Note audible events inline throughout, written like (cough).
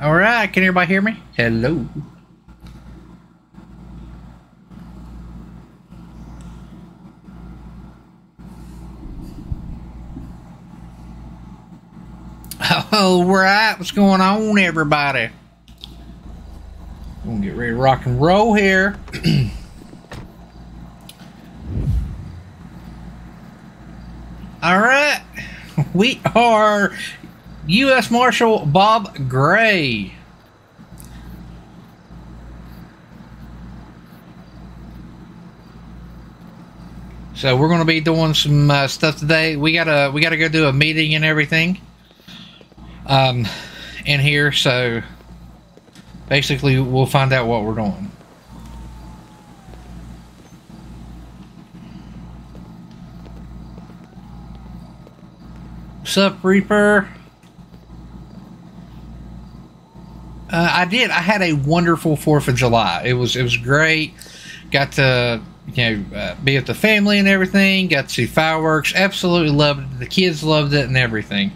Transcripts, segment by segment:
All right, can everybody hear me? Hello. All right, what's going on, everybody? Gonna get ready to rock and roll here. (clears throat) All right, we are U.S. Marshal Bob Gray. So we're going to be doing some uh, stuff today. We gotta we gotta go do a meeting and everything. Um, in here, so basically we'll find out what we're doing. What's up, Reaper? Uh, I did. I had a wonderful Fourth of July. It was it was great. Got to you know uh, be with the family and everything. Got to see fireworks. Absolutely loved it. The kids loved it and everything.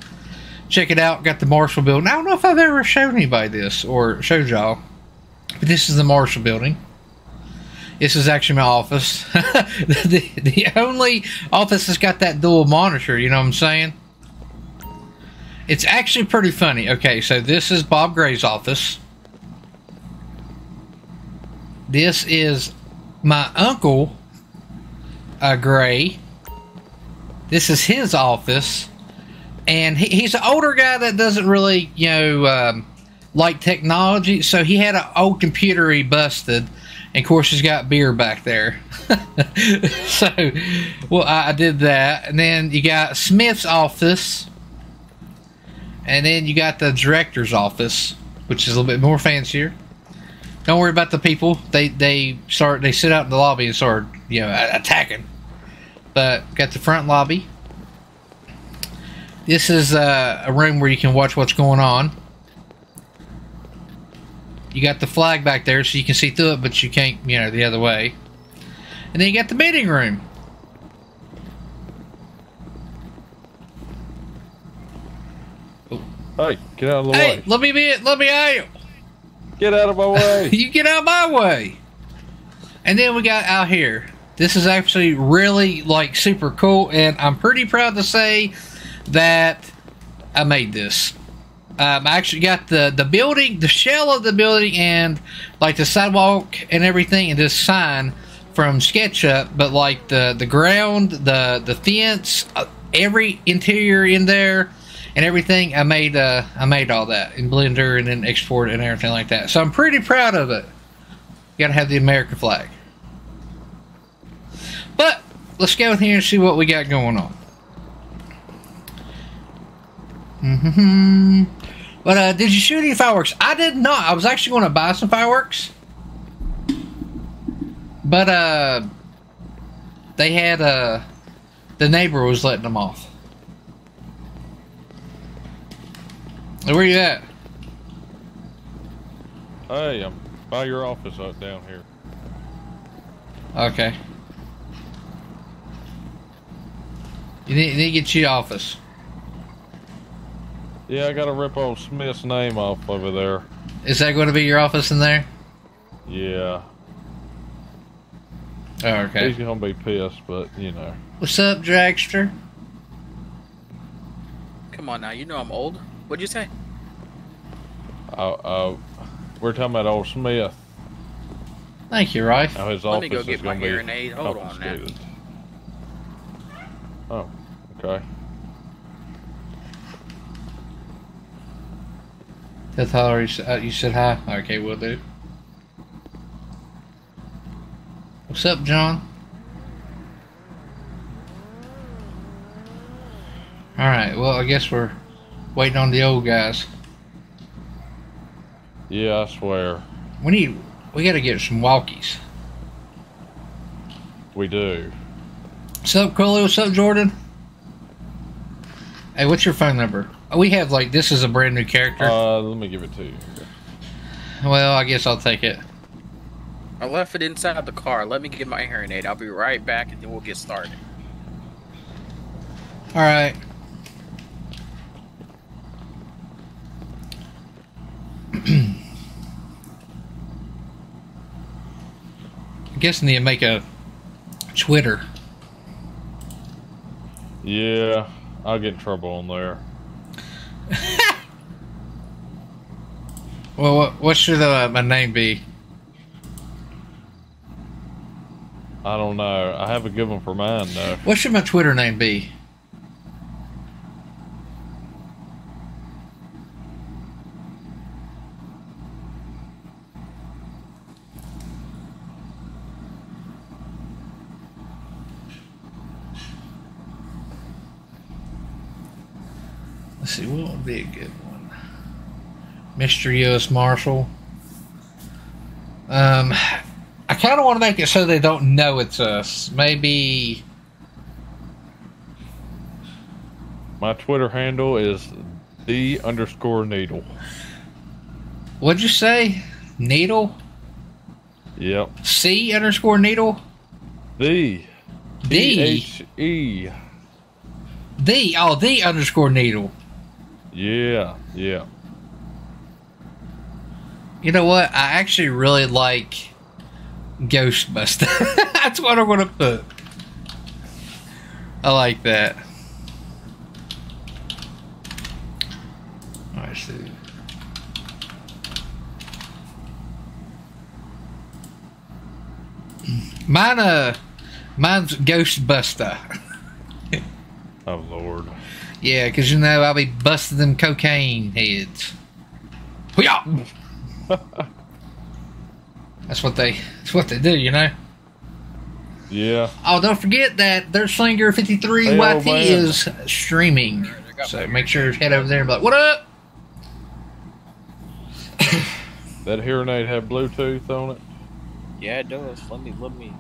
Check it out. Got the Marshal Building. I don't know if I've ever shown anybody this or showed y'all, but this is the Marshal Building. This is actually my office. (laughs) the, the only office that's got that dual monitor. You know what I'm saying? It's actually pretty funny. Okay, so this is Bob Gray's office. This is my uncle, uh, Gray. This is his office. And he, he's an older guy that doesn't really, you know, um, like technology. So he had an old computer he busted. And of course, he's got beer back there. (laughs) so, well, I, I did that. And then you got Smith's office and then you got the director's office, which is a little bit more fancier. Don't worry about the people. They they start they sit out in the lobby and start you know attacking. But got the front lobby. This is uh, a room where you can watch what's going on. You got the flag back there, so you can see through it, but you can't you know the other way. And then you got the meeting room. Hey, get out of the Hey, way. let me be let me out. Get out of my way. (laughs) you get out my way. And then we got out here. This is actually really like super cool, and I'm pretty proud to say that I made this. Um, I actually got the the building, the shell of the building, and like the sidewalk and everything, and this sign from SketchUp. But like the the ground, the the fence, uh, every interior in there, and everything, I made uh, I made all that in Blender and then export and everything like that. So I'm pretty proud of it. You gotta have the American flag. But let's go in here and see what we got going on. Mm-hmm. But uh, did you shoot any fireworks? I did not. I was actually going to buy some fireworks, but uh, they had uh, the neighbor was letting them off. Where you at? hey, I'm by your office out down here. Okay. You need, you need to get to your office. Yeah, I gotta rip old Smith's name off over there. Is that going to be your office in there? Yeah, Oh, okay. he's gonna be pissed, but you know. What's up, Dragster? Come on now, you know I'm old. What'd you say? Uh, uh, we're talking about old Smith. Thank you, Rife. Now his Let office me go is get my gonna be hearing aid. Hold on now. Oh, okay. That's how you, uh, you said hi. Okay, we'll do. What's up, John? All right. Well, I guess we're waiting on the old guys. Yeah, I swear We need. We got to get some walkies. we do. What's up, Cooley? What's up, Jordan? Hey, what's your phone number? Oh, we have like this is a brand new character. Uh, let me give it to you. well, I guess I'll take it. I left it inside the car. Let me get my hearing aid. I'll be right back and then we'll get started. All right. I'm guessing they make a Twitter. Yeah, I'll get in trouble on there. (laughs) well, what, what should uh, my name be? I don't know. I have a good one for mine, though. What should my Twitter name be? See, what would be a good one? Mr. U.S. Marshal. Um, I kind of want to make it so they don't know it's us. Maybe. My Twitter handle is the underscore needle. What'd you say? Needle? Yep. C underscore needle? The D. H E. The. Oh, the underscore needle. Yeah, yeah. You know what? I actually really like Ghostbuster. (laughs) That's what I'm to put. I like that. Let's see. Mine, uh, mine's Ghostbuster. (laughs) Oh Lord. Yeah, because you know I'll be busting them cocaine heads. Hoo-yah! (laughs) That's what they. That's what they do, you know. Yeah. Oh, don't forget that their Slinger 53 Hey, YT man. is streaming. So make sure you head over there and be like, "What up?" (laughs) That hearing aid have Bluetooth on it. Yeah, it does. Let me, let me,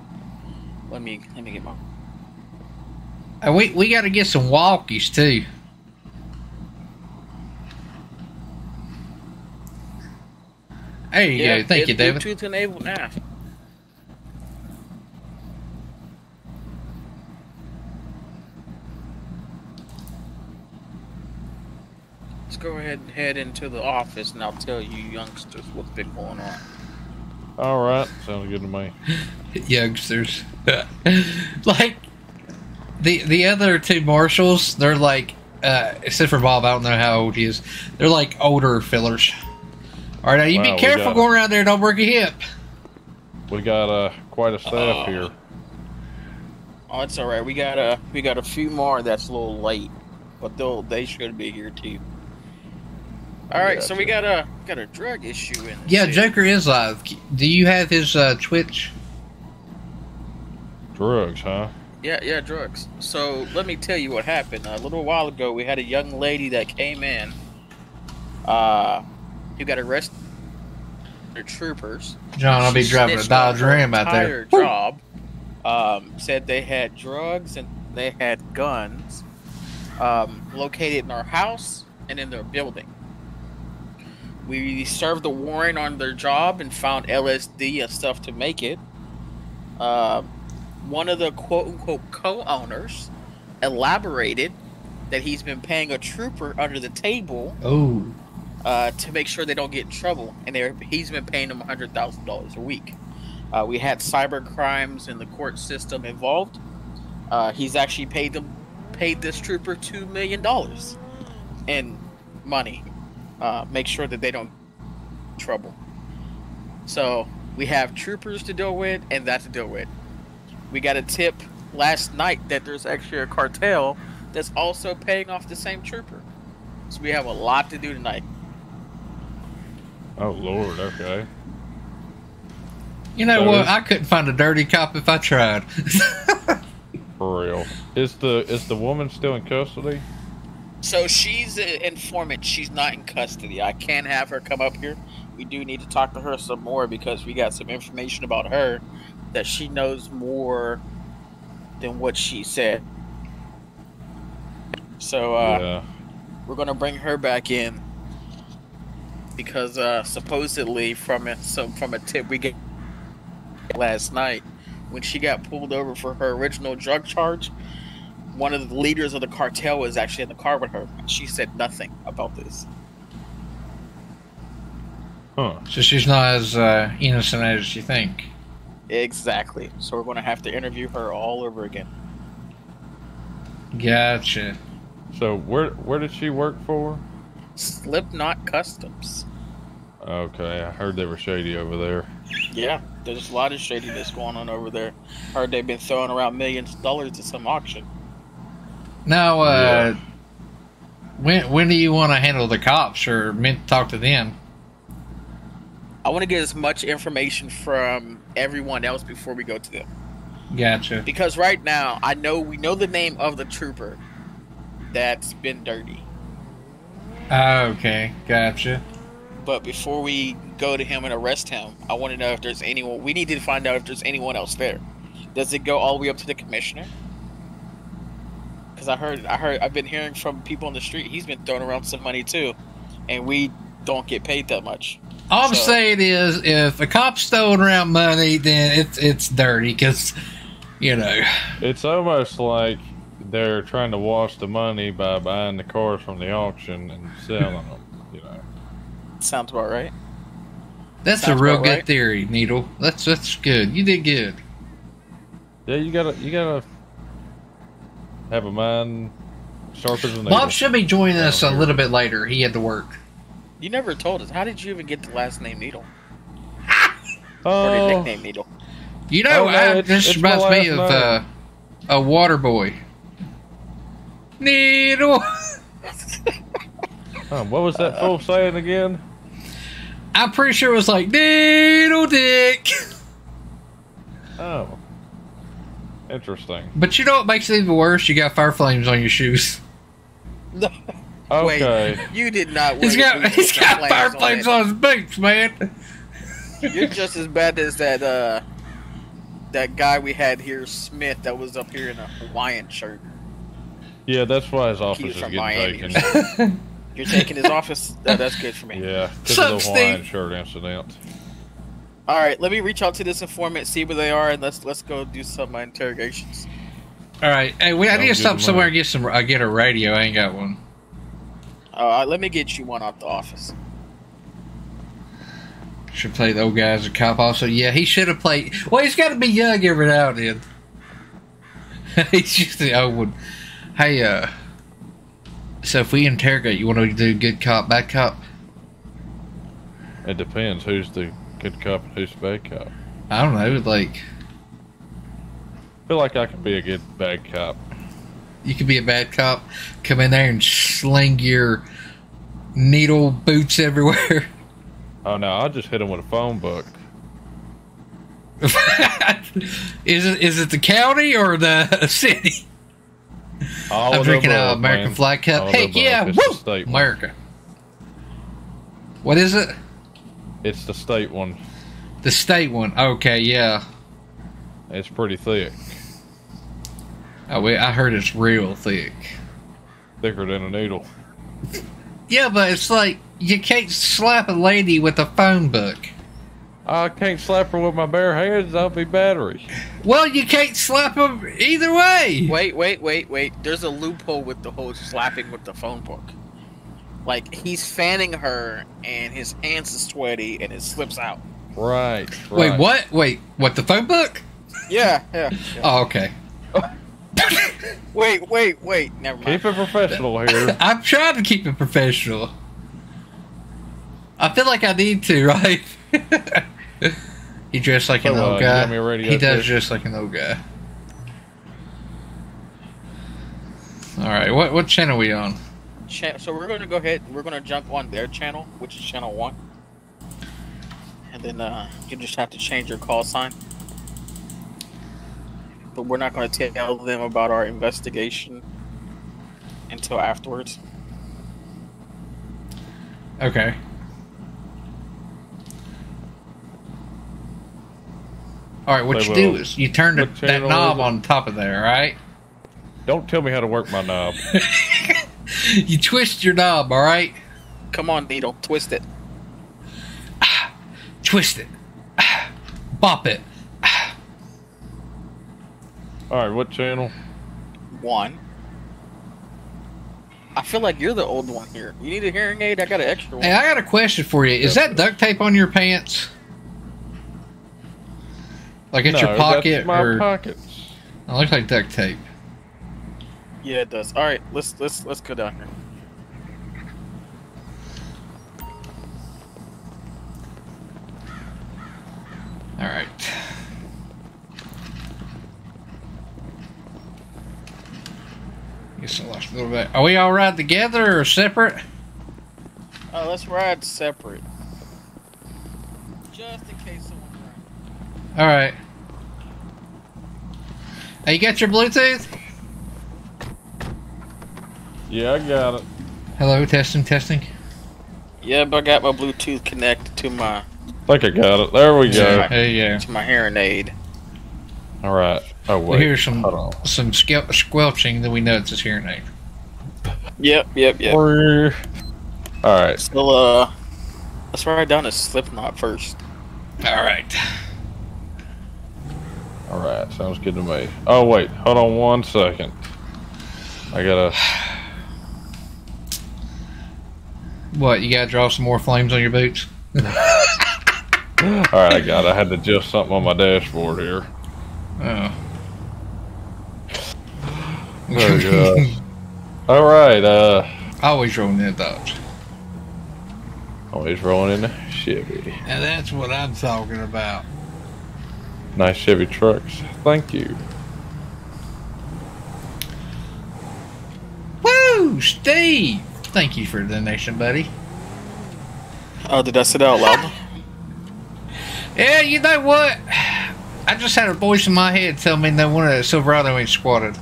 let me, let me get my. Uh, we we got to get some walkies too. There you yeah, go. Thank you, David. Bluetooth enabled now. Let's go ahead and head into the office, and I'll tell you youngsters what's been going on. All right, sounds good to me. (laughs) youngsters. (laughs) like the the other two marshals, they're like uh except for Bob, I don't know how old he is. They're like older fillers. Alright, now you Wow, be careful got- going around there, don't break a hip. We got uh quite a staff Oh. here. Oh, it's all right. We got a we got a few more that's a little late, but they'll they should be here too. All right, so we got a got a drug issue in. Yeah, city. Joker is live. Do you have his uh Twitch? Drugs, huh? Yeah, yeah, drugs. So let me tell you what happened. A little while ago, we had a young lady that came in. Uh, who got arrested. The troopers. John, I'll be driving a Dodge Ram out there. Job. Um, said they had drugs and they had guns. Um, located in our house and in their building. We served a warrant on their job and found LSD and stuff to make it. Uh, one of the quote unquote co owners elaborated that he's been paying a trooper under the table Oh. uh, to make sure they don't get in trouble, and they're, he's been paying them hundred thousand dollars a week. Uh, we had cyber crimes in the court system involved. Uh, he's actually paid them, paid this trooper two million dollars in money. Uh, make sure that they don't trouble. So we have troopers to deal with, and that to deal with. We got a tip last night that there's actually a cartel that's also paying off the same trooper. So we have a lot to do tonight. Oh Lord, okay. You know So what? is- I couldn't find a dirty cop if I tried. (laughs) For real. Is the is the woman still in custody? So she's an informant. She's not in custody. I can't have her come up here. We do need to talk to her some more because we got some information about her that she knows more than what she said. So uh, yeah. we're gonna bring her back in because uh, supposedly from a, some from a tip we get last night when she got pulled over for her original drug charge. One of the leaders of the cartel was actually in the car with her. She said nothing about this. Huh. so she's not as uh, innocent as you think. Exactly. So we're going to have to interview her all over again. Gotcha. So where where did she work for? Slipknot Customs. Okay, I heard they were shady over there. Yeah, there's a lot of shadiness going on over there. Heard they've been throwing around millions of dollars at some auction. Now, uh, when when do you want to handle the cops or meant to talk to them? I want to get as much information from everyone else before we go to them. Gotcha. Because right now, I know we know the name of the trooper that's been dirty. Ah, okay, gotcha. But before we go to him and arrest him, I want to know if there's anyone. We need to find out if there's anyone else there. Does it go all the way up to the commissioner? Because I heard, I heard, I've been hearing from people on the street. He's been throwing around some money too, and we don't get paid that much. All I'm So- saying is, if a cop's throwing around money, then it's it's dirty because, you know. It's almost like they're trying to wash the money by buying the cars from the auction and selling them. You know. Sounds about right. That's Sounds a real good right. theory, Needle. That's that's good. You did good. Yeah, you gotta you gotta have a mind sharper than Bob should be joining us a little bit later. He had to work. You never told us. How did you even get the last name Needle (laughs) or the Oh, nickname Needle? You know, Oh, no, I, this reminds me of uh, a water boy. Needle. (laughs) oh, what was that fool saying again? I'm pretty sure it was like Needle Dick. (laughs) Oh, interesting. But you know what makes it even worse? You got fire flames on your shoes. No. Okay. Wait, you did not. He's got boots he's with got fire flames flames it. on his boots, man. You're just as bad as that uh that guy we had here, Smith, that was up here in a Hawaiian shirt. Yeah, that's why his office He's is from getting Miami taken. (laughs) You're taking his office. (laughs) Oh, that's good for me. Yeah, because of the Hawaiian Steve? shirt incident. All right, let me reach out to this informant, see where they are, and let's let's go do some uh, interrogations. All right, hey, we, I need to stop somewhere and get some. I get a radio. I ain't got one. Uh, let me get you one off the office. Should play the old guy as a cop. Also, yeah, he should have played. Well, he's got to be young every now and then. (laughs) he's just the old one. Hey, uh, so if we interrogate, you want to do good cop, bad cop? It depends who's the good cop and who's the bad cop. I don't know. Like, I feel like I can be a good bad cop. You could be a bad cop, come in there and sling your needle boots everywhere. (laughs) Oh no, I'll just hit him with a phone book. is it is it the county or the (laughs) city? All I'm drinking out American man. flag cup. All of the Heck above. yeah, woo! America. What is it? It's the state one. The state one. Okay, yeah. It's pretty thick, Oh, wait, I heard it's real thick. thicker than a needle. Yeah, but it's like you can't slap a lady with a phone book. I can't slap her with my bare hands. I'll be battery. Well, you can't slap them either way. Wait, wait, wait, wait. There's a loophole with the whole slapping with the phone book. Like he's fanning her, and his hands are sweaty, and it slips out. Right. Wait, what? Wait, what? The phone book? Yeah, yeah. yeah. Oh, okay. (laughs) (laughs) Wait, wait, wait. Never mind. Keep it professional here. (laughs) I'm trying to keep it professional. I feel like I need to, (laughs) right? he dressed like an So, old guy. got me a radio he does test? dress like an old guy. All right, what what channel are we on? Cha- so we're going to go ahead. We're going to jump on their channel, which is channel one, and then uh, you just have to change your call sign. But we're not going to tell them about our investigation until afterwards. Okay. All right, what They you do is you turn the, that knob on top of there, all right? Don't tell me how to work my knob. (laughs) You twist your knob, all right? Come on, Needle, twist it. (sighs) Twist it. (sighs) Bop it. All right, what channel? One. I feel like you're the old one here. You need a hearing aid? I got an extra one. Hey, I got a question for you. Is that duct tape on your pants? Like at no, your pocket, that's my or pockets. it looks like duct tape. Yeah, it does. All right, let's let's let's go down here. All right. Guess I lost a little bit. Are we all ride together or separate? Uh, let's ride separate, just in case someone's running. All right. Hey, you got your Bluetooth? Yeah, I got it. Hello, testing, testing. Yeah, but I got my Bluetooth connected to my I think I got it. There we go. Yeah. There you to my hearing aid. All right. Oh We wait. hear some Hold on. some squel- squelching, then we know it's his hearing aid. Yep, yep, yep. All right. So, uh, let's ride down to Slipknot first. All right. All right. Sounds good to me. Oh wait. Hold on one second. I gotta. What, you gotta draw some more flames on your boots? (laughs) (laughs) All right. I got. It. I had to adjust something on my dashboard here. Oh. Oh (laughs) gosh. All right. Uh. Always rolling in thoughts. Always rolling in the Chevy. And that's what I'm talking about. Nice Chevy trucks. Thank you. Woo! Steve! Thank you for the donation, buddy. Oh, did I say that out loud? (laughs) Yeah, you know what? I just had a voice in my head tell me that one of the Silverado ain't squatted.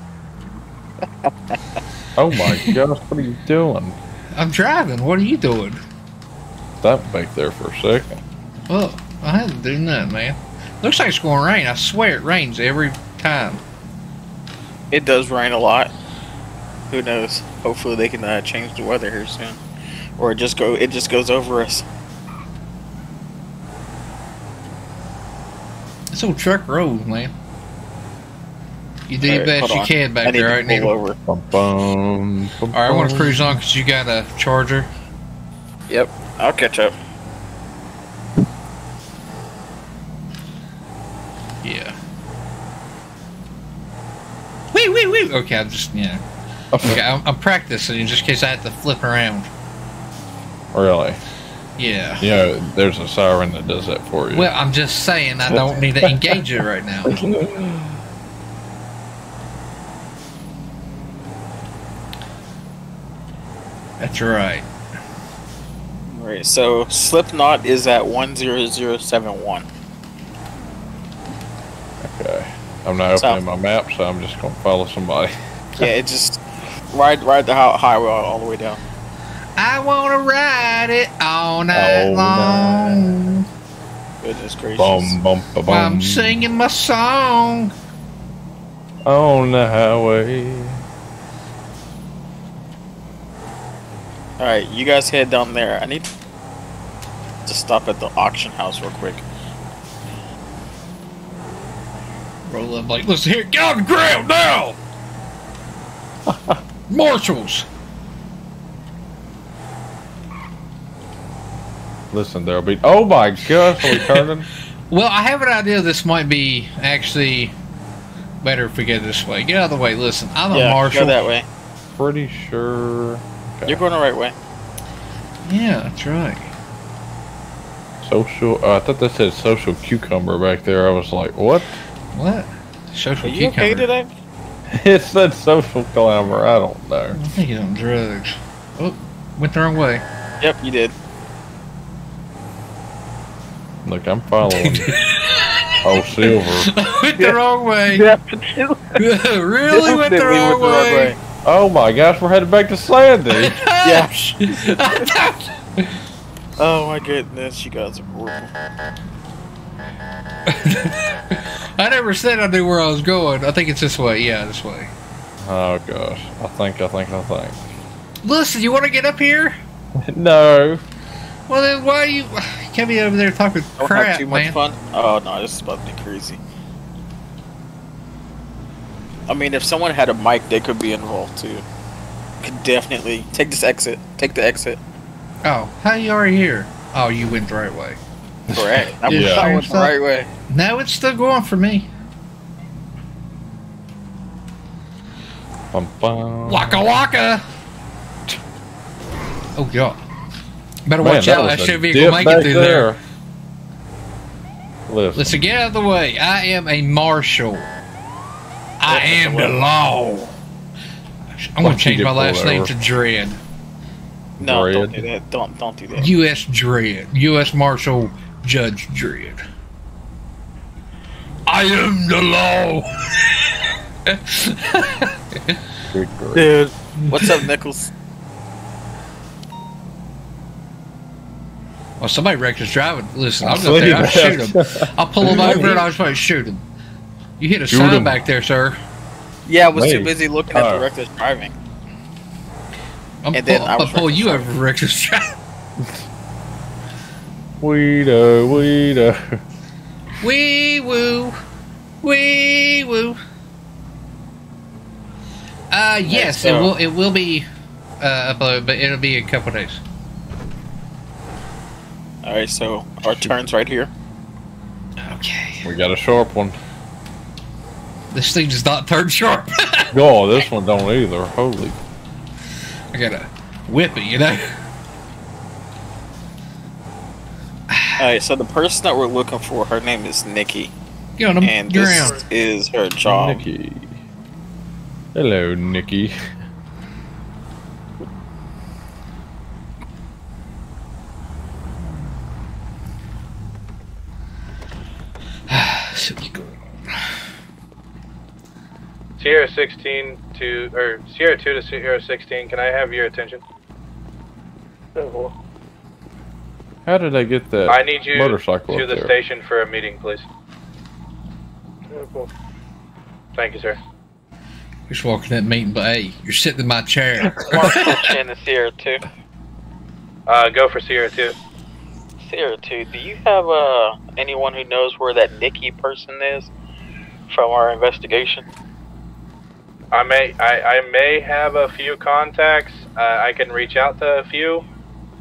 Oh my gosh. What are you doing? I'm driving. What are you doing? Stop back there for a second. Well, I had to do nothing, man. Looks like it's going to rain. I swear it rains every time. it does rain a lot. Who knows? Hopefully they can uh, change the weather here soon, or it just go it just goes over us. This old truck rolls, man. You do your Alright, best you on. can back need there, to right, Neil? over. Bum, bum, bum, All right, I want to cruise on because you got a charger. Yep, I'll catch up. Yeah. Wee, wee, wee. Okay, I'm just, you know. Okay, I'm, I'm practicing just in case I have to flip around. Really? Yeah. You know, there's a siren that does that for you. Well, I'm just saying I don't need to engage it right now. (laughs) That's right. Right, so Slipknot is at one zero zero seven one. okay. I'm not So- opening my map, so I'm just gonna follow somebody. Yeah, it just ride ride the highway all, all the way down. I want to ride it all night All long. Goodness gracious. Bum bum ba, bum. I'm singing my song. on the highway. All right, you guys head down there. I need to stop at the auction house real quick. Roll up like, listen here, get on the ground now. (laughs) Marshals! Listen, there'll be. Oh my gosh, are we turning? (laughs) Well, I have an idea this might be actually better if we get this way. Get out of the way. Listen, I'm a yeah, marshal. go that way. Pretty sure. Okay. You're going the right way. Yeah, that's right. Social. Uh, I thought that said social cucumber back there. I was like, what? What? Social Are you okay today? (laughs) It said social clamor. I don't know. I think he's on drugs. Oh, went the wrong way. Yep, you did. Look, I'm following. (laughs) oh, silver. went the wrong way. (laughs) Definitely really went the wrong way. Oh my gosh, we're headed back to Sandy. (laughs) Yeah. (laughs) Oh my goodness, you guys are brutal. I never said I knew where I was going. I think it's this way. Yeah, this way. oh gosh, I think, I think, I think. Listen, you want to get up here? (laughs) No. Well, then why you, (sighs) you can't be over there talking Don't crap, have too much man? fun. Oh no, this is about to be crazy. I mean, if someone had a mic, they could be involved too. Could definitely take this exit. Take the exit. Oh, how you already here? Oh, you went the right way. Correct. (laughs) I'm Yeah. going the right way. Now it's still going for me. Bum, bum. Waka waka. Oh god. Better Man, watch that out. was That should be dip able to make it through there. Listen, Listen, get out of the way. I am a marshal. I am the law. I'm gonna change my last name to Dread. No, don't do that. Don't don't do that. U.S. Dread. U.S. Marshal Judge Dredd. I am the law. Dude, what's up, Nichols? Well, somebody wrecked his driving. Listen, I'll I'm go there. I'll shoot him. I'll pull him over (laughs) and I'll just want to shoot him. You hit a Shoot sign him. back there, sir. Yeah, I was too busy looking at Oh. the reckless driving. I'm And then pull, I I'll was pull you his over for wrecked his driving. Weedo, (laughs) weedo. Wee woo. Wee woo. Uh, yes, it so- will. It will be uh, uploaded, but it'll be a couple days. All right, so our turns right here. Okay. We got a sharp one. This thing does not turn sharp. (laughs) Oh, this one don't either. Holy. I gotta whip it, you know. All right, so the person that we're looking for, her name is Nikki, Get on the and this ground. is her job. Nikki. Hello, Nikki. See what's going on. Sierra 16 to, or Sierra 2 to Sierra 16, can I have your attention? How did I get that I need you motorcycle to the there? station for a meeting, please. Thank you, sir. Just walking that meeting, but hey, you're sitting in my chair. Marshall Chin is Sierra 2. Uh, go for Sierra 2. Sierra 2, do you have uh, anyone who knows where that Nikki person is from our investigation? I may, I, I may have a few contacts. Uh, I can reach out to a few.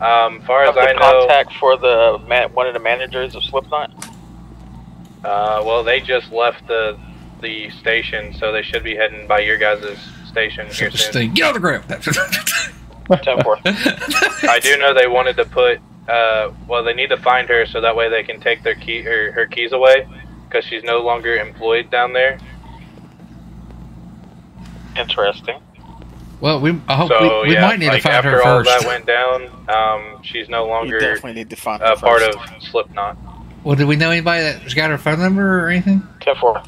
Um, far as Have the I know, contact for the man, one of the managers of Slipknot? uh, well, they just left the the station, so they should be heading by your guys' station here soon. thing, get on the ground. (laughs) 10 4. I do know they wanted to put. Uh, well, they need to find her so that way they can take their key her, her keys away because she's no longer employed down there. Interesting. well, we I hope So we, we yeah, might need like to find after her all that went down, um, she's no You longer definitely need to find a part first. of Slipknot. Well, do we know anybody that's got her phone number or anything? 10 4.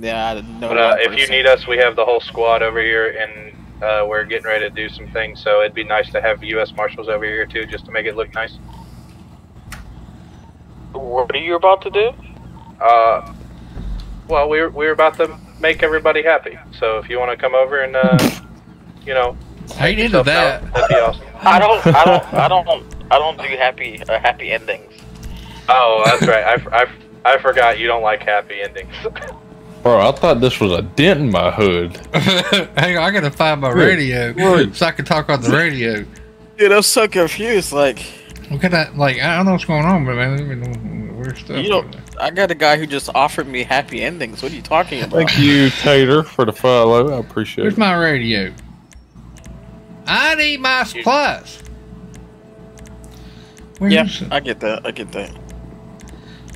Yeah, I didn't know. But uh, if you need us, we have the whole squad over here, and uh, we're getting ready to do some things. So it'd be nice to have U.S. Marshals over here too, just to make it look nice. What are you about to do? Uh, well, we're we're about to make everybody happy. So if you want to come over and uh, you know, I ain't into that. known, that'd be awesome. (laughs) I don't, I don't, I don't, I don't do happy, uh, happy endings. Oh, that's right. I, f- I, f- I forgot you don't like happy endings. (laughs) Bro, I thought this was a dent in my hood. (laughs) Hang on, I gotta find my Good radio grief. so I can talk on the radio. Dude, I'm so confused. Like, What can I like? I don't know what's going on, but man, let me know where's stuff. you don't. I got a guy who just offered me happy endings. What are you talking about? Thank you, Tater, for the follow. I appreciate Where's it. my radio? I need my supplies. Where Yeah. I get that. I get that.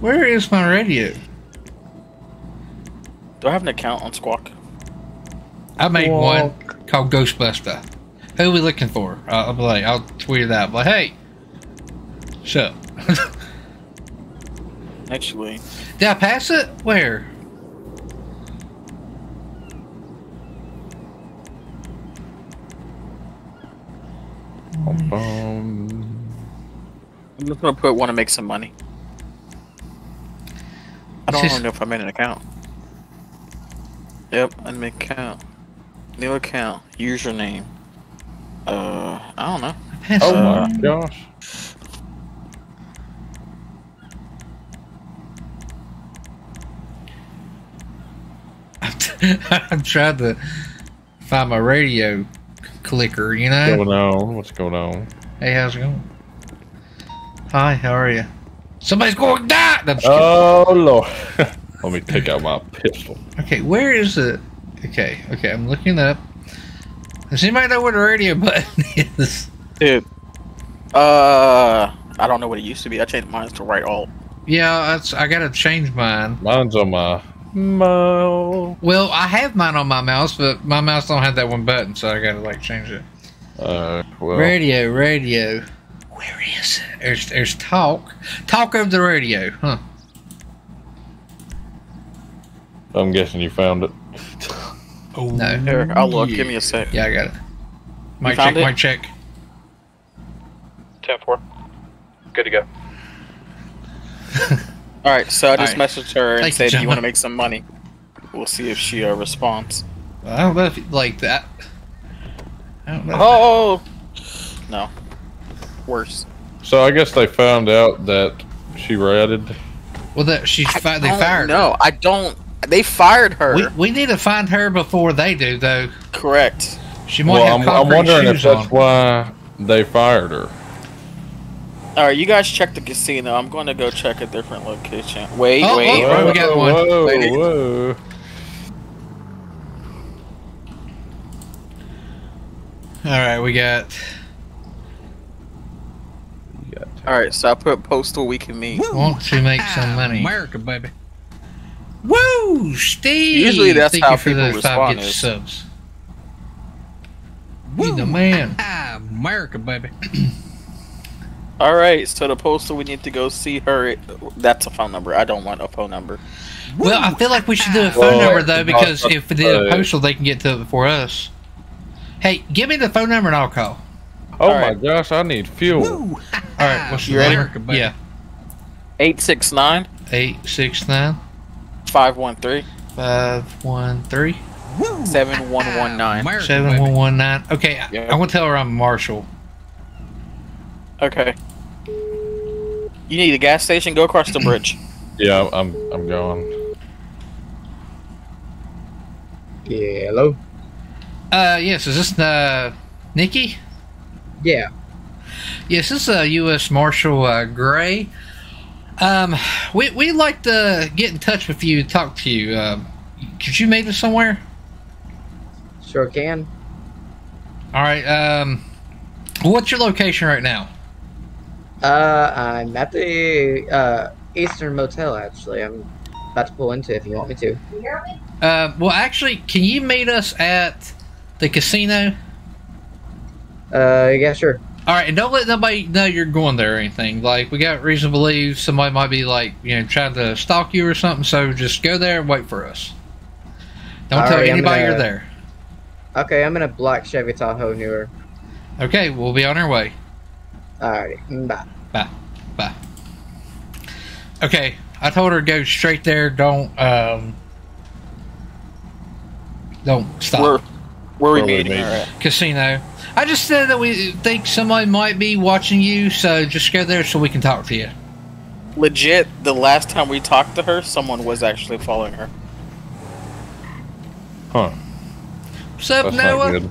Where is my radio? Do I have an account on Squawk? I made Well- one called Ghostbuster. Who are we looking for? Uh, I'll be like, I'll tweet it out. But hey, shut. (laughs) up. Actually, Did I pass it? Where? Um, I'm just gonna put want to make some money. I don't It's just- know if I made an account. Yep, I made account. New account. Username. Uh, I don't know. Oh it. my gosh. (laughs) I'm trying to find my radio clicker, you know? What's going on? What's going on? Hey, how's it going? Hi, how are you? Somebody's going to die. No, I'm kidding. Oh lord. (laughs) Let me take out my pistol. Okay, where is it? Okay, okay, I'm looking up. Does anybody know where the radio (laughs) button is? Dude. Uh, I don't know what it used to be. I changed mine to right alt. Yeah, that's, I gotta change mine. Mine's on my mouse. Well, I have mine on my mouse, but my mouse don't have that one button, so I gotta like change it. Uh, well, Radio, radio. Where is it? There's, there's talk. Talk over the radio, huh? I'm guessing you found it. Oh no. Here, I'll look. Give me a sec. Yeah, I got it. Mic check, found it? mic check. 10 4. Good to go. (laughs) All right, so I just All right. messaged her and Thank you, said, "Do you want to make some money?" We'll see if she uh, responds. I don't know if you like that. I don't know. Oh no, worse. So I guess they found out that she ratted. Well, that she fi- they fired. her. know. I don't. They fired her. We, we need to find her before they do, though. Correct. She might Well, have I'm, I'm concrete wondering if that's on. why they fired her. All right, you guys check the casino. I'm going to go check a different location. Wait, Oh, wait. oh, we got one. Whoa, Wait. whoa. All right, we got. All right, so I put postal we can meet. Want to make some ah, money? America, baby. Woo, Steve! Usually that's Thank how you for people those five respond gifted is- subs. You the man. Ah, America, baby. (clears throat) All right, so the postal we need to go see her. That's a phone number. I don't want a phone number. Well, I feel like we should do a phone Well, number though, because if we do a uh, postal, they can get to it before us. Hey, give me the phone number and I'll call. Oh All my right. gosh, I need fuel. All right, what's your You the ready? number? Yeah, Eight six nine eight six nine five one three five one three seven one one nine. seven one one nine. Okay, I- Yeah. I'm gonna tell her I'm Marshall. Okay. You need a gas station. Go across the bridge. (clears throat) Yeah, I'm I'm going. Yeah, hello? Uh, yes, is this uh Nikki? Yeah. Yes, this is uh, U.S. Marshal uh, Gray. Um, we we'd like to get in touch with you, talk to you. Uh, could you meet us somewhere? Sure can. All right. Um, what's your location right now? Uh, I'm at the uh, Eastern Motel, actually. I'm about to pull into if you want me to. Uh, well, actually, can you meet us at the casino? Uh, yeah, sure. All right, and don't let nobody know you're going there or anything. Like, we got reason to believe somebody might be like, you know, trying to stalk you or something. So just go there and wait for us. Don't All tell right, I'm anybody you're there. Okay, I'm in a black Chevy Tahoe newer. Okay, we'll be on our way. Alrighty, mm, bye. Bye. Bye. Okay, I told her to go straight there. Don't um, don't stop. Where, where are we Where meeting meeting? her? Casino. I just said that we think somebody might be watching you, so just go there so we can talk to you. Legit, the last time we talked to her, someone was actually following her. Huh. What's up, That's Noah? not good.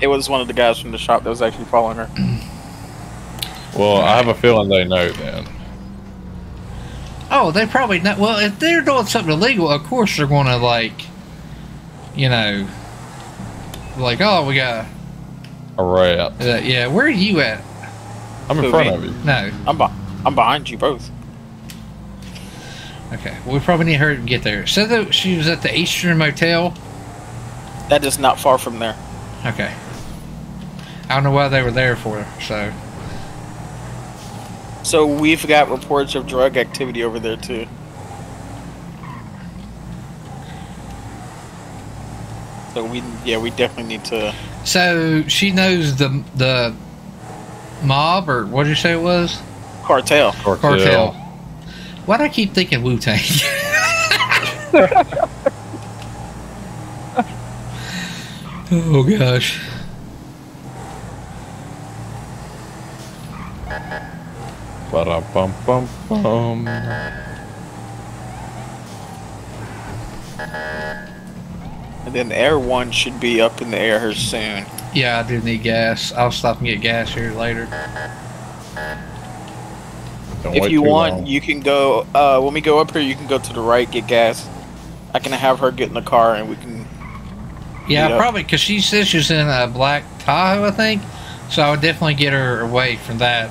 It was one of the guys from the shop that was actually following her. (clears throat) Well, I have a feeling they know then. Oh, they probably not. Well, if they're doing something illegal, of course they're going to like, you know, like, oh, we got, A rat. uh, yeah. Where are you at? I'm in Who, front me? of you. No. I'm, be- I'm behind you both. Okay. Well, we probably need her to get there. So that she was at the Eastern Motel. That is not far from there. Okay. I don't know why they were there for. So So we've got reports of drug activity over there too. So we, yeah, we definitely need to. so she knows the the mob or what did you say it was Cartel. cartel. Why do I keep thinking Wu Tang? (laughs) (laughs) oh gosh. Ba-da-bum-bum-bum. And then Air One should be up in the air here soon. Yeah, I do need gas. I'll stop and get gas here later. Don't If you want, long. you can go. Uh, when we go up here, you can go to the right, get gas. I can have her get in the car, and we can. Yeah, Yeah. probably because she says she's in a black Tahoe, I think. So I would definitely get her away from that.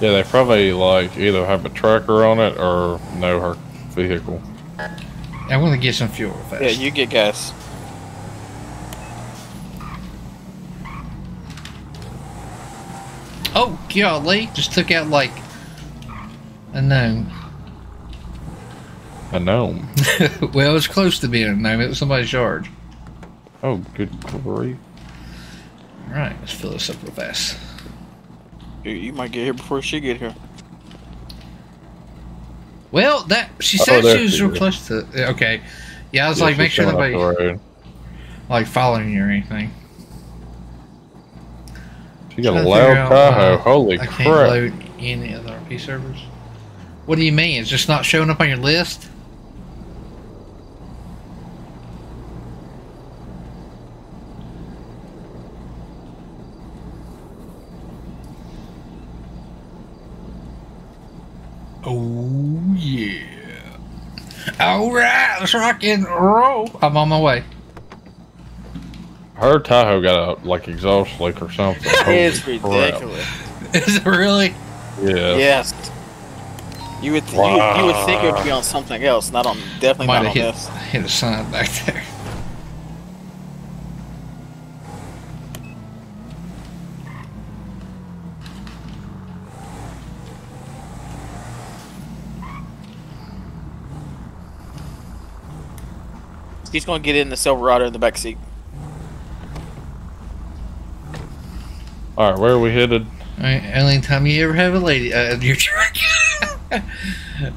Yeah, they probably like either have a tracker on it or know her vehicle. I'm going to get some fuel fast. Yeah, you get gas. Oh, golly. Just took out like a gnome. A gnome. (laughs) well, it was close to being a gnome. It was somebody's yard. Oh, good grief. All right, let's fill this up real fast. You, you might get here before she get here. Well, that she Oh, said there she was she real close to. Uh, okay, yeah, I was Yeah, like, make sure coming up nobody like following you or anything. She got a to loud figure out Tahoe. why Holy I can't crap. load any other RP servers. What do you mean? It's just not showing up on your list? Oh yeah. All right, let's rock and roll. I'm on my way. Her Tahoe got a like exhaust leak or something. (laughs) Holy it's ridiculous. Is it really? Yeah. Yes. You would th- you, would- you would think it would be on something else, not on definitely Might not have on hit, this. hit a sign back there. He's gonna get in the Silverado in the back seat. All right, where are we headed? All right, only time you ever have a lady uh, in (laughs) your truck.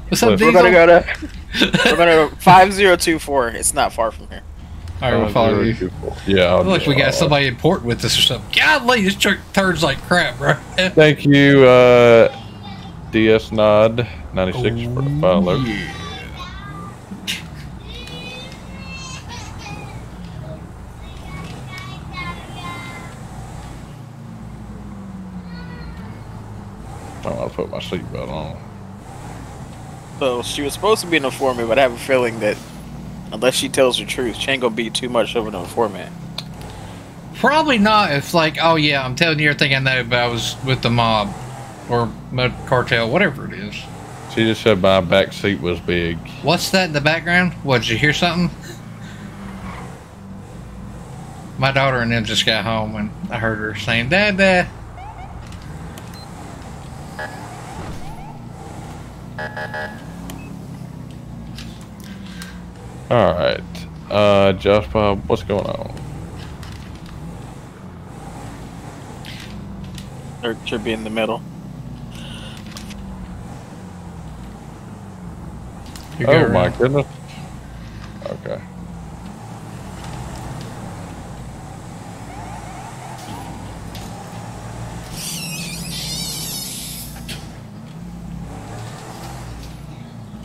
What's up, We're Diesel? Gonna go to we're gonna go (laughs) five zero two four. It's not far from here. All right, we'll follow you. Yeah. I'll Look, we got somebody important with us or something. Golly, this truck turns like crap, bro. Thank you, uh, DS Nod 96 for the follow. yeah. I'm gonna put my seatbelt on. So she was supposed to be an informant, but I have a feeling that unless she tells the truth, she ain't gonna be too much of an informant. Probably not if, like, oh yeah, I'm telling you everything I know, but I was with the mob or mud cartel, whatever it is. She just said my back seat was big. What's that in the background? What, did you hear something? My daughter and them just got home and I heard her saying, Dad, Dad. All right, uh, Josh Bob, what's going on? Or should be in the middle. You oh my around. goodness. Okay.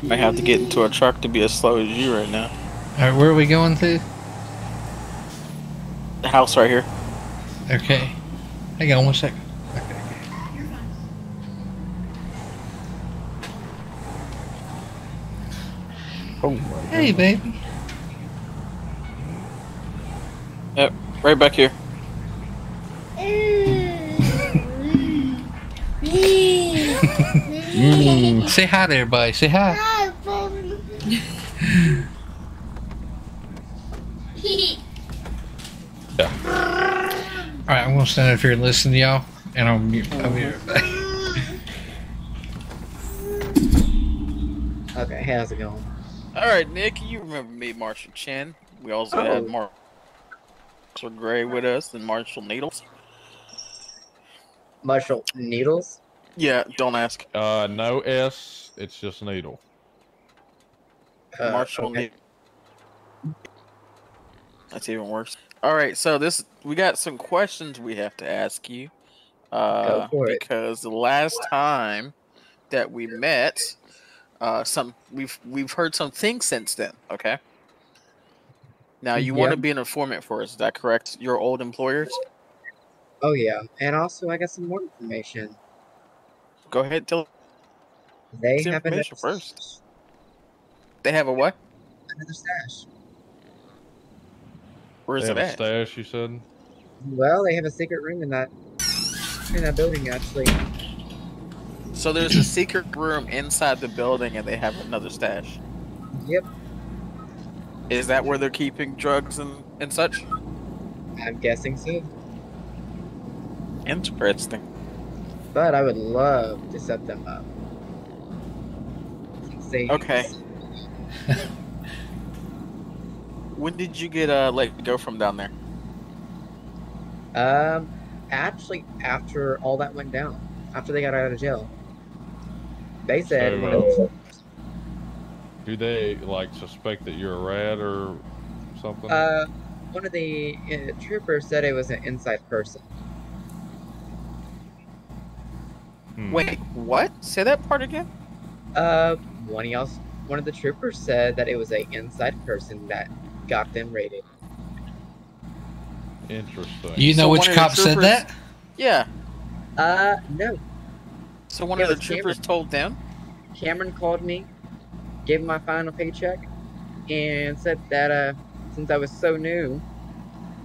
You may have to get into a truck to be as slow as you right now. All right, where are we going to? The house right here. Okay. Hang on one second. Okay. Oh my Hey, baby. Yep, right back here. Mm. (laughs) Say hi to everybody. Say hi. (laughs) Yeah. All right, I'm gonna stand up here and listen to y'all, and I'll mute. I'll mute everybody. (laughs) Okay, how's it going? All right, Nick, you remember me, Marshall Chen. We also Oh. had Marshall Gray with us and Marshall Needles. Marshall Needles? Yeah, don't ask. Uh, no S. It's just needle. Uh, Marshall okay. That's even worse. All right, so this we got some questions we have to ask you. Uh, Go for it. because the last time that we met, uh, some we've we've heard some things since then. Okay. Now you want to be an informant for us? Is that correct? Your old employers? Oh yeah, and also I got some more information. Go ahead, tell. They have information first. They have a what? another stash. Where's They it have a stash, you said? Well, they have a secret room in that in that building actually. So there's a secret room inside the building, and they have another stash. Yep, Is that where they're keeping drugs and, and such? I'm guessing so. Interesting. But I would love to set them up. Say Okay. (laughs) When did you get uh let go from down there? Um, actually, after all that went down, after they got out of jail, they said So, one Do they like suspect that you're a rat or something? uh, one of the uh, troopers said it was an inside person. Hmm. Wait, what? Say that part again. Uh, one of y'all, one of the troopers said that it was a inside person that got them raided. Interesting. You know So which one of the cop said that? Yeah. Uh, no. So one It of the troopers Cameron. told them. Cameron called me, gave him my final paycheck, and said that uh, since I was so new,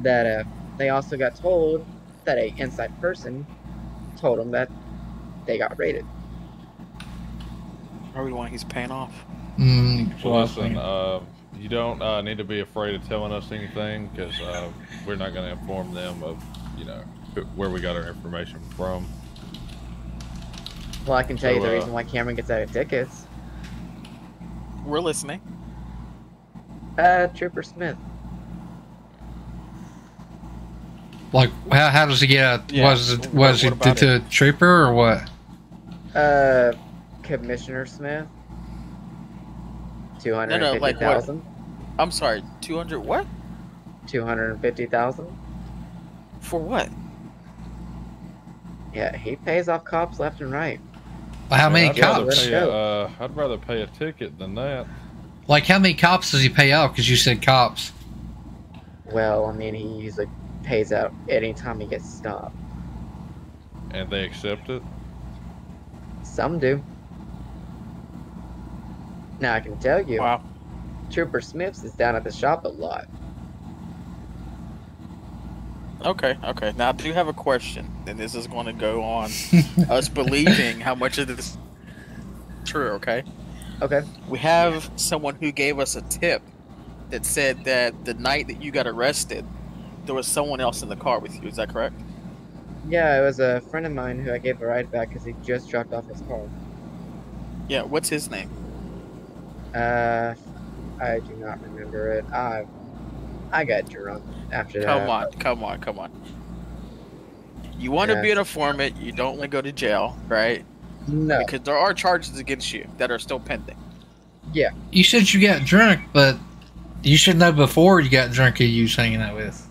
that uh, they also got told that a inside person told them that they got raided. Probably the one he's paying off. Mm, Well, listen, uh, you don't uh, need to be afraid of telling us anything because uh, we're not going to inform them of, you know, where we got our information from. Well, I can tell you the uh, reason why Cameron gets out of tickets. We're listening. Uh, Trooper Smith. like, how, how does he get out? Yeah, Was it was what it about to a trooper or what? Uh, Commissioner Smith. Two hundred no, fifty like what? I'm sorry. Two hundred what? Two hundred fifty thousand. For what? Yeah, he pays off cops left and right. How many I'd cops? Pay a, uh, I'd rather pay a ticket than that. Like, how many cops does he pay off? Because you said cops. Well, I mean, he usually pays out anytime he gets stopped. And they accept it. Some do. Now I can tell you, Wow. Trooper Smiths is down at the shop a lot. Okay, okay. Now I do have a question, and this is going to go on (laughs) us believing how much of this is true. Okay. Okay. We have someone who gave us a tip that said that the night that you got arrested, there was someone else in the car with you. Is that correct? Yeah, it was a friend of mine who I gave a ride back because he just dropped off his car. Yeah. What's his name? Uh, I do not remember it. I, I got drunk after that. Come on, come on, come on. You want to Yeah. be an informant. You don't want to go to jail, right? No. Because there are charges against you that are still pending. Yeah. You said you got drunk, but you should know before you got drunk who you was hanging out with.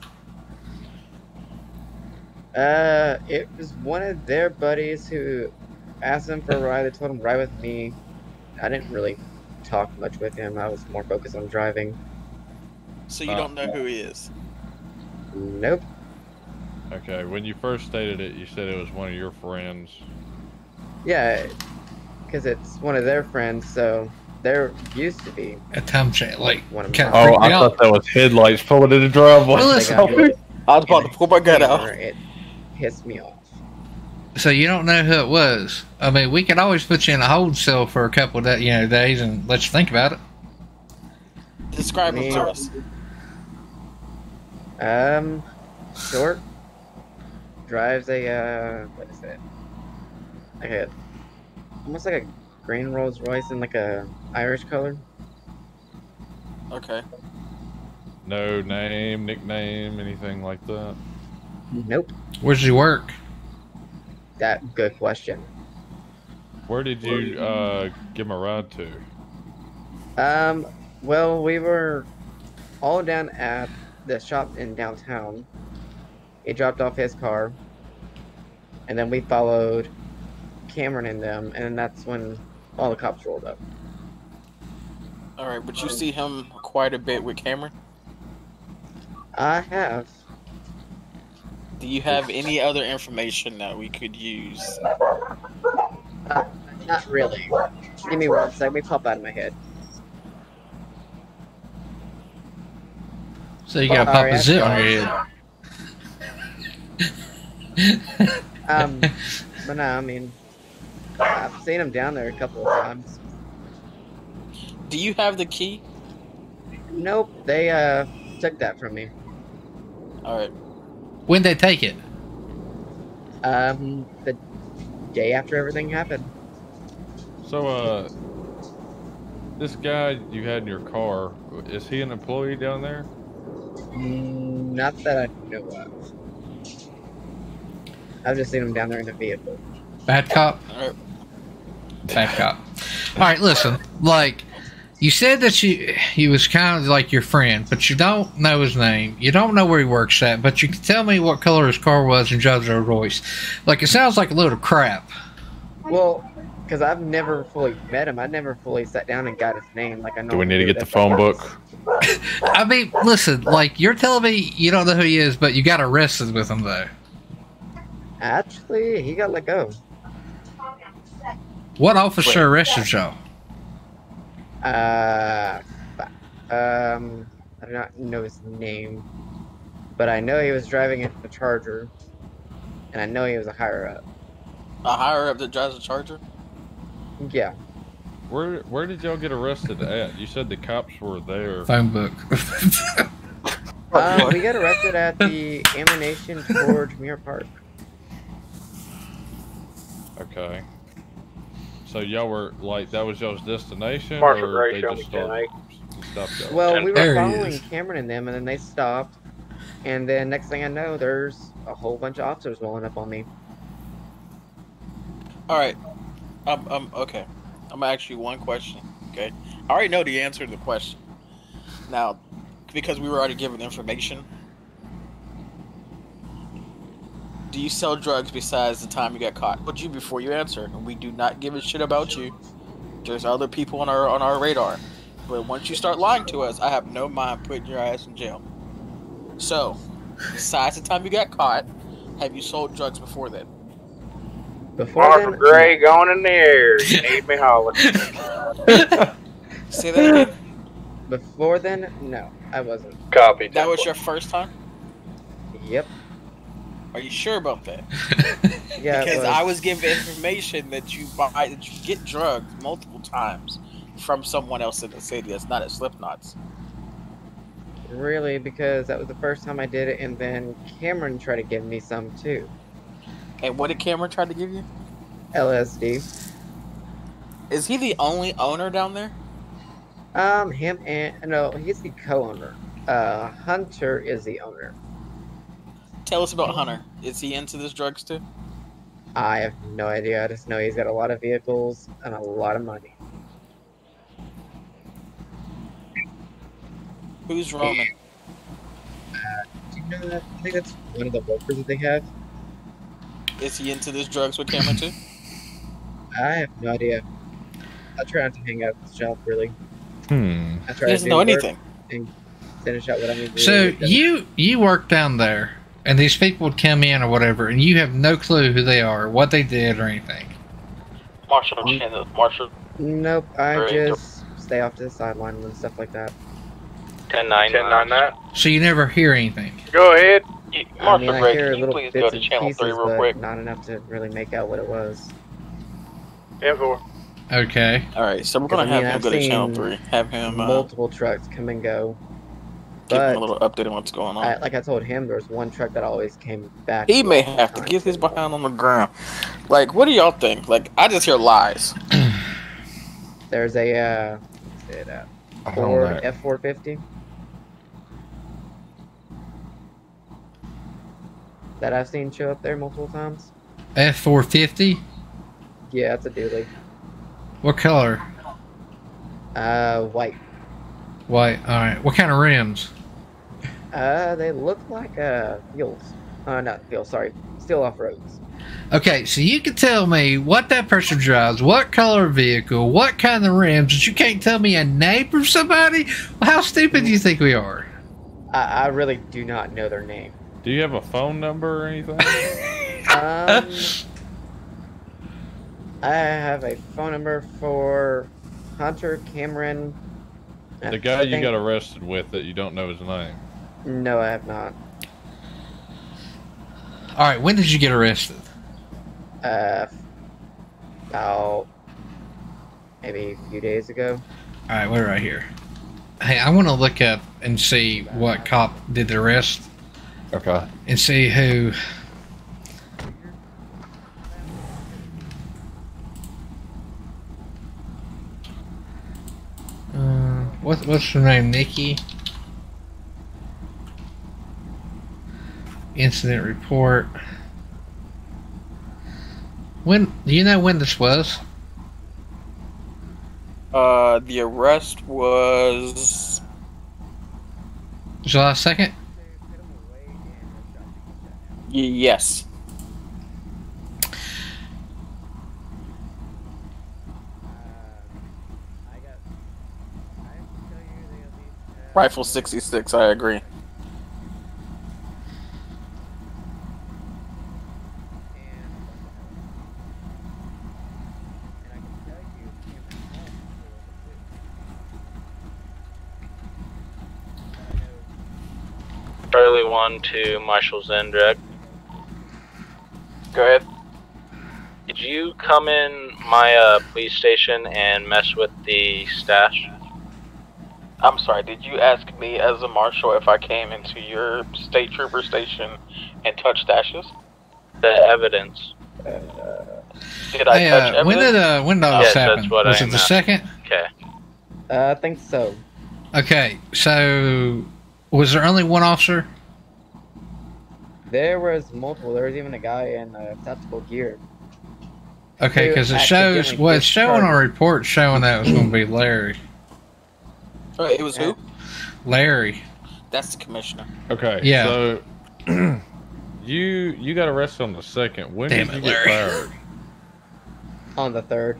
Uh, it was one of their buddies who asked them for a ride. They told him ride with me. I didn't really talk much with him. I was more focused on driving. So you Uh, don't know who he is. Nope. Okay. When you first stated it, you said it was one of your friends. Yeah, because it's one of their friends, so there used to be A time check, like, one of Kinda mine. freaked me out. that was headlights pulling in the driveway. Well, They listen, got (laughs) hit I was about to pull my gun out. hammer. It pissed me off. So you don't know who it was. I mean, we could always put you in a hold cell for a couple of that, you know, days and let you think about it. Describe him to us. Um, short. Drives a uh, what is it? Like a almost like a green Rolls Royce in like a Irish color. Okay. No name, nickname, anything like that. Nope. Where does he work? That good question. Where did you uh, give him a ride to? Um, well, we were all down at the shop in downtown. He dropped off his car, and then we followed Cameron and them, and that's when all the cops rolled up. All right, but you see him quite a bit with Cameron. I have. Do you have any other information that we could use? I Not really. Give me one sec. Let me pop out of my head. So you got to pop Sorry, a I zip on your head. Um, but no, I mean, I've seen him down there a couple of times. Do you have the key? Nope, they uh took that from me. All right. When they take it? Um, the day after everything happened. So, uh, this guy you had in your car, is he an employee down there? Mm, Not that I know of. I've just seen him down there in a vehicle. Bad cop? All right. Bad cop. All right, listen. Like, you said that you he was kind of like your friend, but you don't know his name. You don't know where he works at, but you can tell me what color his car was and drives a Royce. Like, it sounds like a load of crap. Well, because I've never fully met him. I never fully sat down and got his name. Like I know. Do we need to get the phone like- book? (laughs) I mean, listen, like, you're telling me you don't know who he is, but you got arrested with him, though. Actually, he got let go. What officer arrested y'all? Uh, um, I do not know his name, but I know he was driving a Charger, and I know he was a higher up. A higher up that drives a Charger. Yeah, Where Where did y'all get arrested at? You said the cops were there. Phone book. um, (laughs) we got arrested at the Ammu-Nation Forge Mirror Park. Okay. So y'all were like that was y'all's destination, Marshall or Gray, they just me 10, started eight. stopped y'all? Well, we were he following. Cameron and them, and then they stopped, and then next thing I know, there's a whole bunch of officers rolling up on me. All right. Um. Um. Okay. I'm gonna ask you one question. Okay. I already know the answer to the question. Now, because we were already given information, do you sell drugs besides the time you got caught? But you before you answer, and we do not give a shit about you. There's other people on our on our radar, but once you start lying to us, I have no mind putting your ass in jail. So, besides the time you got caught, have you sold drugs before then? Before Marshall then, Gray going in there. You (laughs) need me holler. Say that again. before then, no, I wasn't. Copy. That was your first time. Yep. Are you sure about that? (laughs) Yeah. because I was given information that you buy that you get drugs multiple times from someone else in the city that's not at Slipknots. Really, because that was the first time I did it, and then Cameron tried to give me some too. And what did Cameron try to give you? LSD. Is he the only owner down there? Um, him and no, he's the co-owner. Uh, Hunter is the owner. Tell us about Hunter. Is he into this drugs too? I have no idea. I just know he's got a lot of vehicles and a lot of money. Who's Roman? Do you know that? I think that's one of the workers that they have. Is he into this drugs with Cameron too? I have no idea. I try not to hang out with the shop really. Hmm. I He try to doesn't do know anything. and finish out what I need to. So It you you work down there, and these people would come in or whatever, and you have no clue who they are, what they did, or anything. Marshall Chandler, Marshall Nope. I Right. just stay off to the sideline and stuff like that. 10 9 10 9 that. So you never hear anything. Go ahead. You- I Marshall mean, I Gray, hear can you little please go bits to channel pieces, 3 real but quick? not enough to really make out what it was. 10 4. Okay. All right, so we're gonna I mean, have him I've go to Channel Three. Have him uh, Multiple trucks come and go. Give him a little update on what's going on. I, like I told him, there was one truck that always came back. He may have to get his behind on the ground. Like, what do y'all think? Like, I just hear lies. (clears throat) There's a, uh, what's it, uh, Ford F450. that I've seen show up there multiple times. F four fifty. Yeah, it's a dually. What color? Uh, white. White. All right. What kind of rims? Uh, they look like uh fuels. Uh, not fuel. Sorry, steel off roads. Okay, so you can tell me what that person drives, what color vehicle, what kind of rims, but you can't tell me a name of somebody? How stupid do you think we are? I, I really do not know their name. Do you have a phone number or anything? (laughs) Um, I have a phone number for Hunter Cameron. The guy you got arrested with that you don't know his name. No, I have not. All right, when did you get arrested? Uh, about maybe a few days ago. All right, we're right here. Hey, I want to look up and see what cop did the arrest Okay. and see who. Uh, what, what's her name? Nikki. Incident report. When do you know when this was? Uh, the arrest was July second. yes. Rifle 66, I agree. Charlie 1 to Marshal Zendrak. Go ahead. Did you come in my uh, police station and mess with the stash? I'm sorry, did you ask me as a marshal if I came into your state trooper station and touched stashes? The evidence. Did I Hey, touch uh, when evidence? did uh, when did all Yes, this happen? that's what was I it the meant. second? Okay. Uh, I think so. Okay, so was there only one officer? There was multiple. There was even a guy in uh, tactical gear. Okay, because it shows accidentally well, it's showing on discharged. report showing that it was going to be Larry. Uh, it was who? Larry. That's the commissioner. Okay. Yeah. So (clears throat) you you got arrested on the second. When Damn did it, you get fired? On the third.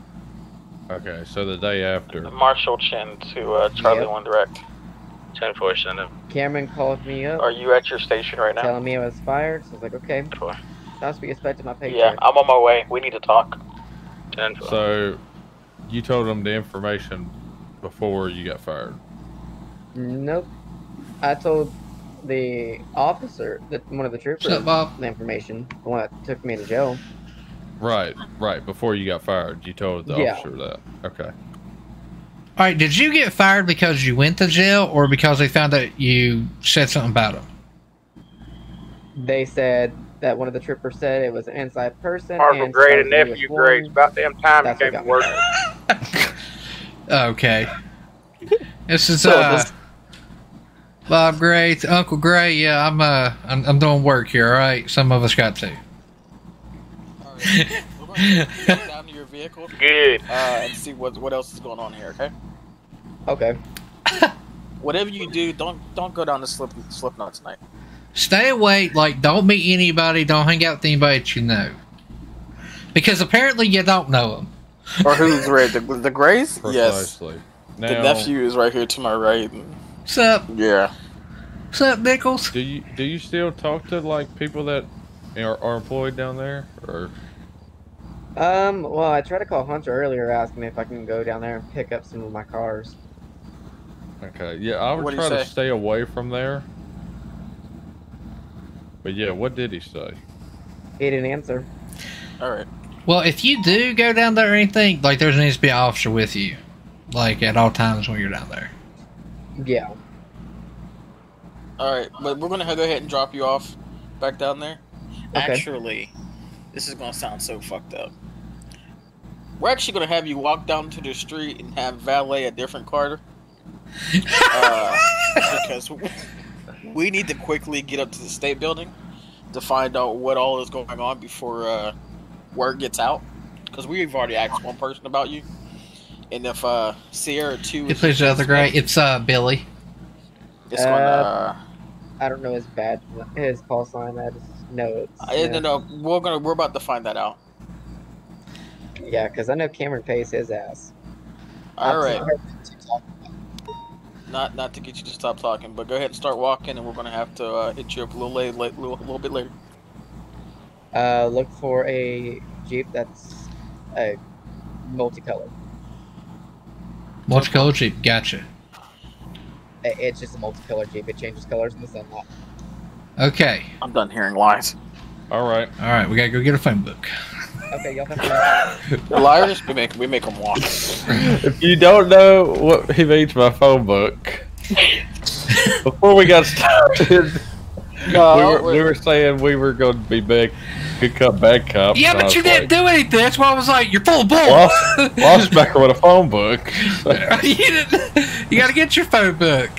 Okay, so the day after. Marshal Chin to uh, Charlie Yep. 1 Direct. 10 4 Center. Cameron called me up, Are you at your station right now? telling me I was fired. So I was like, okay, 4. that's what you expected my paycheck. Yeah, I'm on my way. We need to talk. 10 4. So you told them the information before you got fired. Nope. I told the officer, that one of the troopers, What's up, Bob? the information, the one that took me to jail. Right, right. Before you got fired, you told the Yeah. officer that. Okay. All right, did you get fired because you went to jail or because they found out you said something about him? They said that one of the trippers said it was an inside person. Marshal and Gray to nephew was Gray. It's about damn time That's you came to work. (laughs) Okay. This is uh, Bob Gray, to Uncle Gray. Yeah, I'm uh, I'm, I'm doing work here. All right, some of us got to. Alright, we're going to go down to your vehicle Good. uh, and see what what else is going on here. Okay. Okay. (laughs) Whatever you do, don't don't go down the slip Slipknot tonight. Stay away. Like, don't meet anybody. Don't hang out with anybody that you know, because apparently you don't know them. Or who's right? The, the Grays? Yes. Precisely. The nephew is right here to my right. What's up? Yeah. What's up, Nichols? do you do you still talk to like people that are, are employed down there, or Um. Well, I tried to call Hunter earlier, asking if I can go down there and pick up some of my cars. okay? Yeah, I would What'd try to stay away from there. But yeah, what did he say? He didn't answer. All right. Well, if you do go down there or anything, like there needs to be an officer with you, like at all times when you're down there. Yeah. All right. But we're gonna go ahead and drop you off back down there. Okay. Actually, this is gonna sound so fucked up. We're actually gonna have you walk down to the street and have valet a different car. (laughs) Uh, because we need to quickly get up to the state building to find out what all is going on before uh, word gets out. Because we've already asked one person about you, and if uh, Sierra two It is plays the other guy. It's uh Billy. it's gonna. Uh, I don't know his badge, his call sign. I just know it's. I, no, no, we're gonna we're about to find that out. Yeah, because I know Cameron pays his ass. All I've right. Not not to get you to stop talking, but go ahead and start walking, and we're gonna have to uh, hit you up a little late, late little, little bit later. Uh, look for a jeep that's a multicolored. Multicolored Jeep. Gotcha. I- It's just a multicolored Jeep. It changes colors in the sunlight. Okay. I'm done hearing lies. All right. All right. We gotta go get a phone book. Okay, y'all have fun. (laughs) The liars, we make we make them walk. If you don't know what he means by phone book, before we got started, (laughs) No, we, were, we're- we were saying we were going to be big, good cop, bad cop. Yeah, but you was didn't do anything. That's why I was like, "You're full of bull." Lost, lost (laughs) back with a phone book. you, didn't, you gotta get your phone book.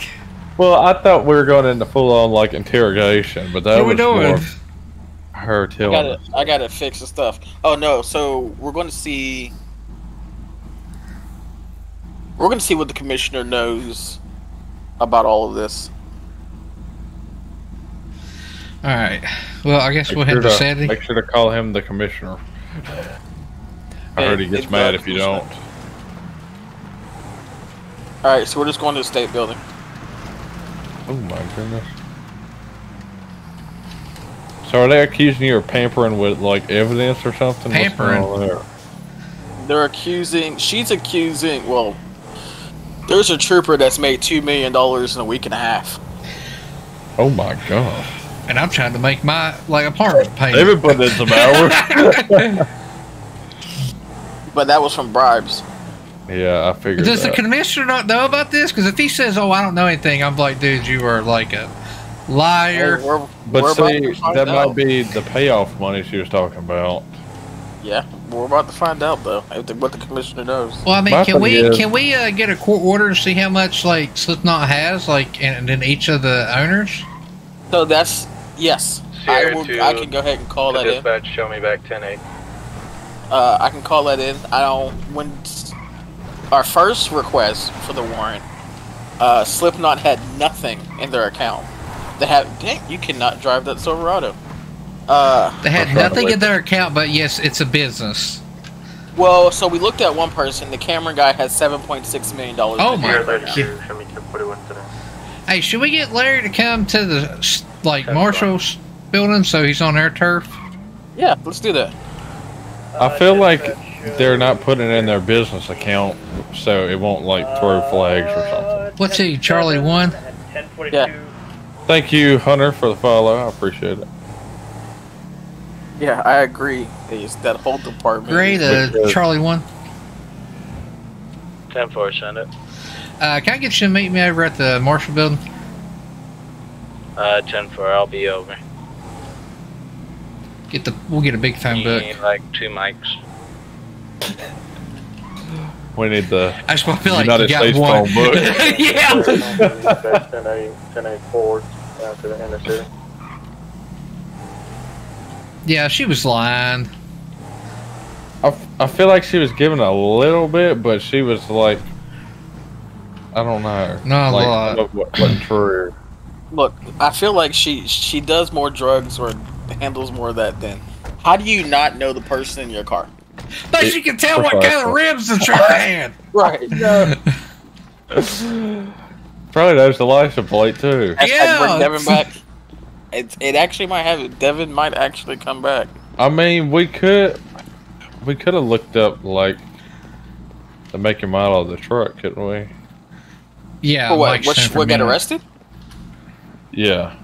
well, I thought we were going into full on like interrogation, but that What we was doing? more her I gotta. I gotta fix the stuff. Oh no! So we're going to see. We're going to see what the commissioner knows about all of this. All right. Well, I guess Make we'll sure, head to to, Sandy. make sure to call him the commissioner. I heard he gets mad if you don't. All right, so we're just going to the state building. Oh my goodness. So are they accusing you of pampering with like evidence or something? Pampering? there? They're accusing. She's accusing. Well, there's a trooper that's made two million dollars in a week and a half. Oh my god. and I'm trying to make my like apartment payment. They've been putting in some hours. (laughs) But that was from bribes. yeah, I figured Does the commissioner not know about this? Because if he says, "Oh, I don't know anything," I'm like, "Dude, you are like a liar." We're, we're but see, that out. might be the payoff money she was talking about. Yeah, we're about to find out though if the, what the commissioner knows. Well, I mean, My can we is- can we uh, get a court order to see how much like Slipknot has, like, and then each of the owners? So that's yes. I will. two I can go ahead and call to that in. dispatch, show me back 10-8. Uh, I can call that in. I don't. When our first request for the warrant, uh, Slipknot had nothing in their account. They have. Dang, you cannot drive that Silverado. Uh, They had nothing in their account, but yes, it's a business. well, so we looked at one person. The camera guy has seven point six million dollars. Oh my God. 32, show me 1041 today. Hey, should we get Larry to come to the s- like Marshal's building so he's on their turf? Yeah, let's do that. I feel like they're not putting it in their business account, so it won't like throw flags or something. What's he, Charlie one? 1042. Yeah. Thank you, Hunter, for the follow. I appreciate it. Yeah, I agree. Is that whole department? Great, uh, uh, Charlie one. Ten four, send it. Uh, can I get you to meet me over at the Marshal building? Uh, ten four, I'll be over. Get the we'll get a big phone You book. need like two mics. We need the I just feel like United you got States one. phone book. (laughs) yeah. 1080, 1080 forward down to the inner city. Yeah, she was lying. I, f- I feel like she was giving a little bit, but she was like, I don't know. Not a like, lot. What, what, wasn't true. Look, I feel like she she does more drugs or handles more of that than. How do you not know the person in your car? But It- you can tell what kind of precisely. ribs the truck had. Right. (laughs) Probably knows the license plate too. Hashtag Yeah. bring Devin back. It, it actually might have it. Devin might actually come back. I mean, we could we could have looked up like the make and model of the truck, couldn't we? Yeah, For what? Mike's What, saying she- what got arrested? Yeah,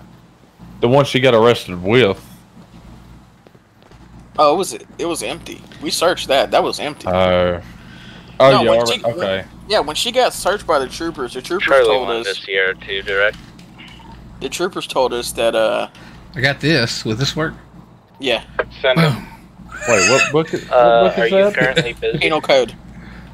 the one she got arrested with. Oh, it was it was empty. We searched that. That was empty. Uh, oh, No, yeah, when she- okay. yeah, when she got searched by the troopers, the troopers Charlie told one to us. Sierra two direct. The troopers told us that uh, I got this. Will this work? yeah, Send it. Wait, what book? Is, Uh, what book are is you currently (laughs) busy? penal code.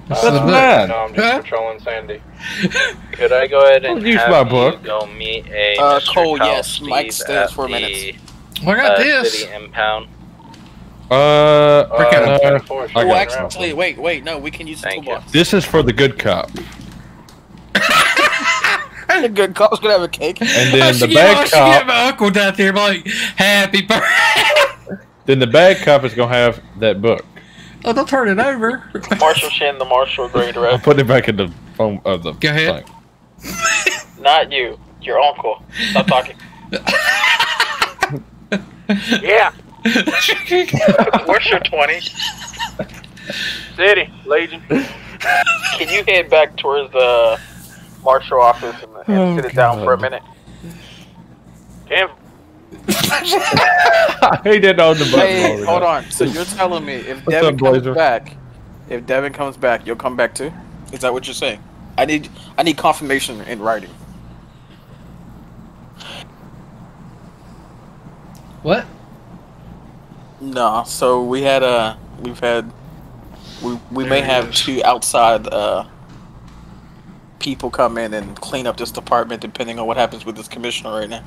This That's is the book. mine. No, I'm just Huh? patrolling Sandy. (laughs) Could I go ahead and Don't use have my you book. go meet a Uh, Mr. Cole, Kyle yes, Mike Steve stays at for the, minutes. Well, I got uh, this. City impound. Uh, Break out uh, a I Oh, got around. actually, wait, wait, no, we can use the Thank you. toolbox. this is for the good cop, (laughs) the good cop's gonna have a cake. and I then (laughs) the should get, I bad should get cop. my uncle down there, like, happy birthday. (laughs) Then the bad cop is gonna have that book. oh, don't turn it over. Marshal Shin, the Marshal grade I'll rep. put it back in the phone of the. Go ahead. thing. Not you, your uncle. Stop talking. Yeah. Where's your twenty? City, Legion. Can you head back towards the marshal office and, and Oh, sit it down for a minute? Cam, he didn't own the button. Hey, hold there. on. So you're telling me if What's Devin up, comes Blazer? back, if Devin comes back, you'll come back too? Is that what you're saying? I need I need confirmation in writing. What? No. So we had uh we've had we we may have two outside uh people come in and clean up this department depending on what happens with this commissioner right now.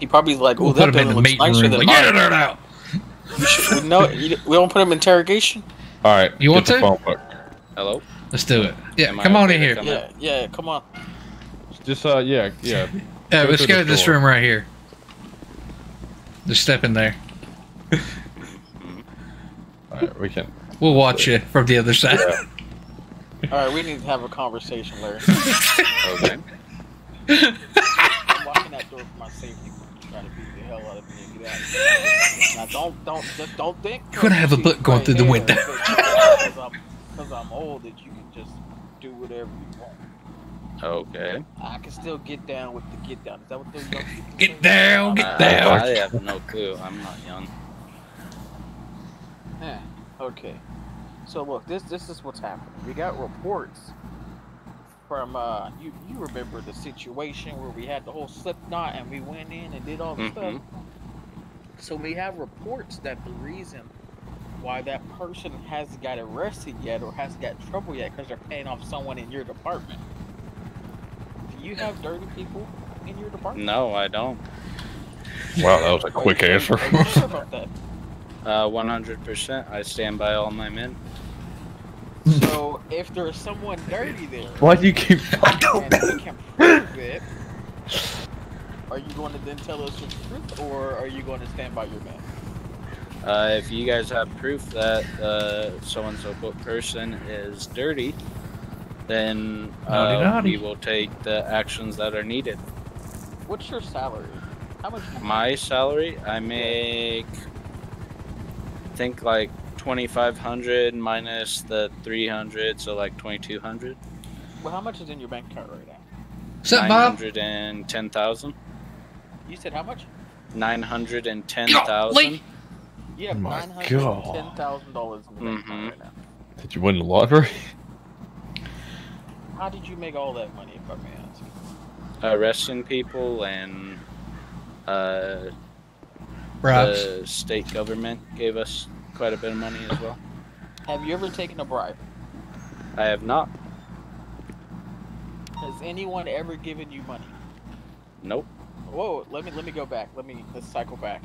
He probably like, oh, We'll that put him in building the looks meeting nicer room. than Like, get mine. it out. We should- we know we don't put him in interrogation. All right. You want get the to? phone hello. Let's do it. Yeah, Am I come on in here. come Yeah, yeah, come on. Just uh, yeah, yeah. Yeah, Go let's through go to this door. room right here. Just step in there. (laughs) All right, we can. We'll watch you from the other side. (laughs) All right, we need to have a conversation, Larry. (laughs) Okay. I'm locking that door for my safety. Trying to beat the hell out of me and get out. of here. Now, don't, don't, just don't think. You're gonna have a book going through the window. Because I'm, 'cause I'm old, that you can just do whatever you want. Okay. I can still get down with the get down. Is that what those young people Get say? down, get I, down. I have no clue. I'm not young. Yeah. Okay. So look, this this is what's happening. We got reports from uh you you remember the situation where we had the whole slip knot and we went in and did all the stuff. Mhm. So we have reports that the reason why that person hasn't got arrested yet or hasn't got trouble yet because they're paying off someone in your department. Do you have dirty people in your department? No, I don't. Wow, that was a quick answer. Sure about that? (laughs) Uh, 100%. I stand by all my men. So if there's someone dirty there, Why do you keep? and we can prove (laughs) it, are you going to then tell us the truth, or are you going to stand by your man? Uh, if you guys have proof that uh, so-and-so person is dirty, then Naughty, uh, we will take the actions that are needed. What's your salary? How much? My salary, I make, I think like 2,500 minus the 300, so like 2,200. Well, how much is in your bank account right now? What's up, Bob? 910,000. You said how much? 910,000. You have Oh my nine hundred and ten God. thousand dollars in the bank account Mhm. right now. Did you win the lottery? (laughs) How did you make all that money, if I may ask? Arresting people and uh, Bribes. the state government gave us quite a bit of money as well. Have you ever taken a bribe? I have not. Has anyone ever given you money? Nope. Whoa, let me let me go back. Let me let's cycle back.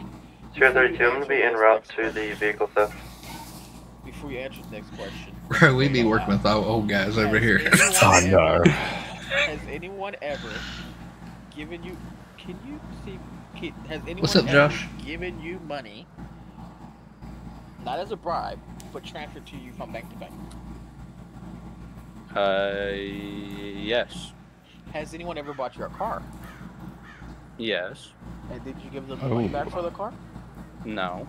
Tier Before you 32, I'm going to be answer en route to the vehicle theft. Before you answer the next question, (laughs) Bro, we be working with our old guys over here. anyone Oh, no. ever- Has anyone ever given you? Can you see? Can, has anyone What's up, ever Josh? given you money, not as a bribe, but transferred to you from bank to bank? Uh, yes. Has anyone ever bought you a car? Yes. And did you give them the money back for the car? No.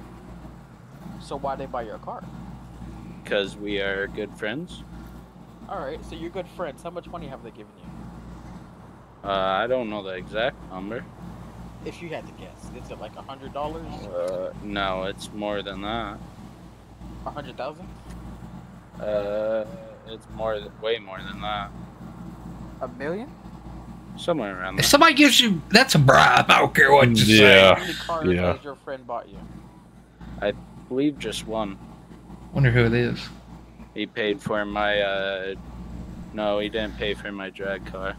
So why they buy your car? Because we are good friends. All right, so you're good friends. How much money have they given you? Uh, I don't know the exact number. If you had to guess, is it like a hundred dollars, Uh, no, it's more than that. a hundred thousand, Uh, it's more, th- way more than that. a million? Somewhere around If there. somebody gives you, that's a bribe. I don't care what you say. Yeah. How many cars yeah. has your friend bought you? I believe just one. Wonder who it is. He paid for my, uh, no, he didn't pay for my drag car.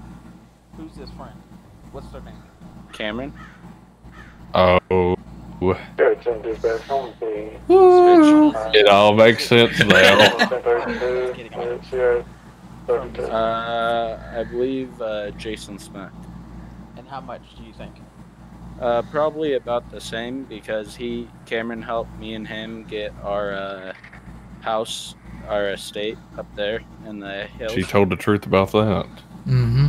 Who's this friend? What's their name? Cameron? Oh, Tier 10 dispatch home team. Woo! it all makes sense now. uh, Sierra 32. Uh, I believe, uh, Jason Smith. And how much do you think? Uh, probably about the same because he, Cameron helped me and him get our, uh, house, our estate up there in the hills. She told the truth about that. Mm-hmm.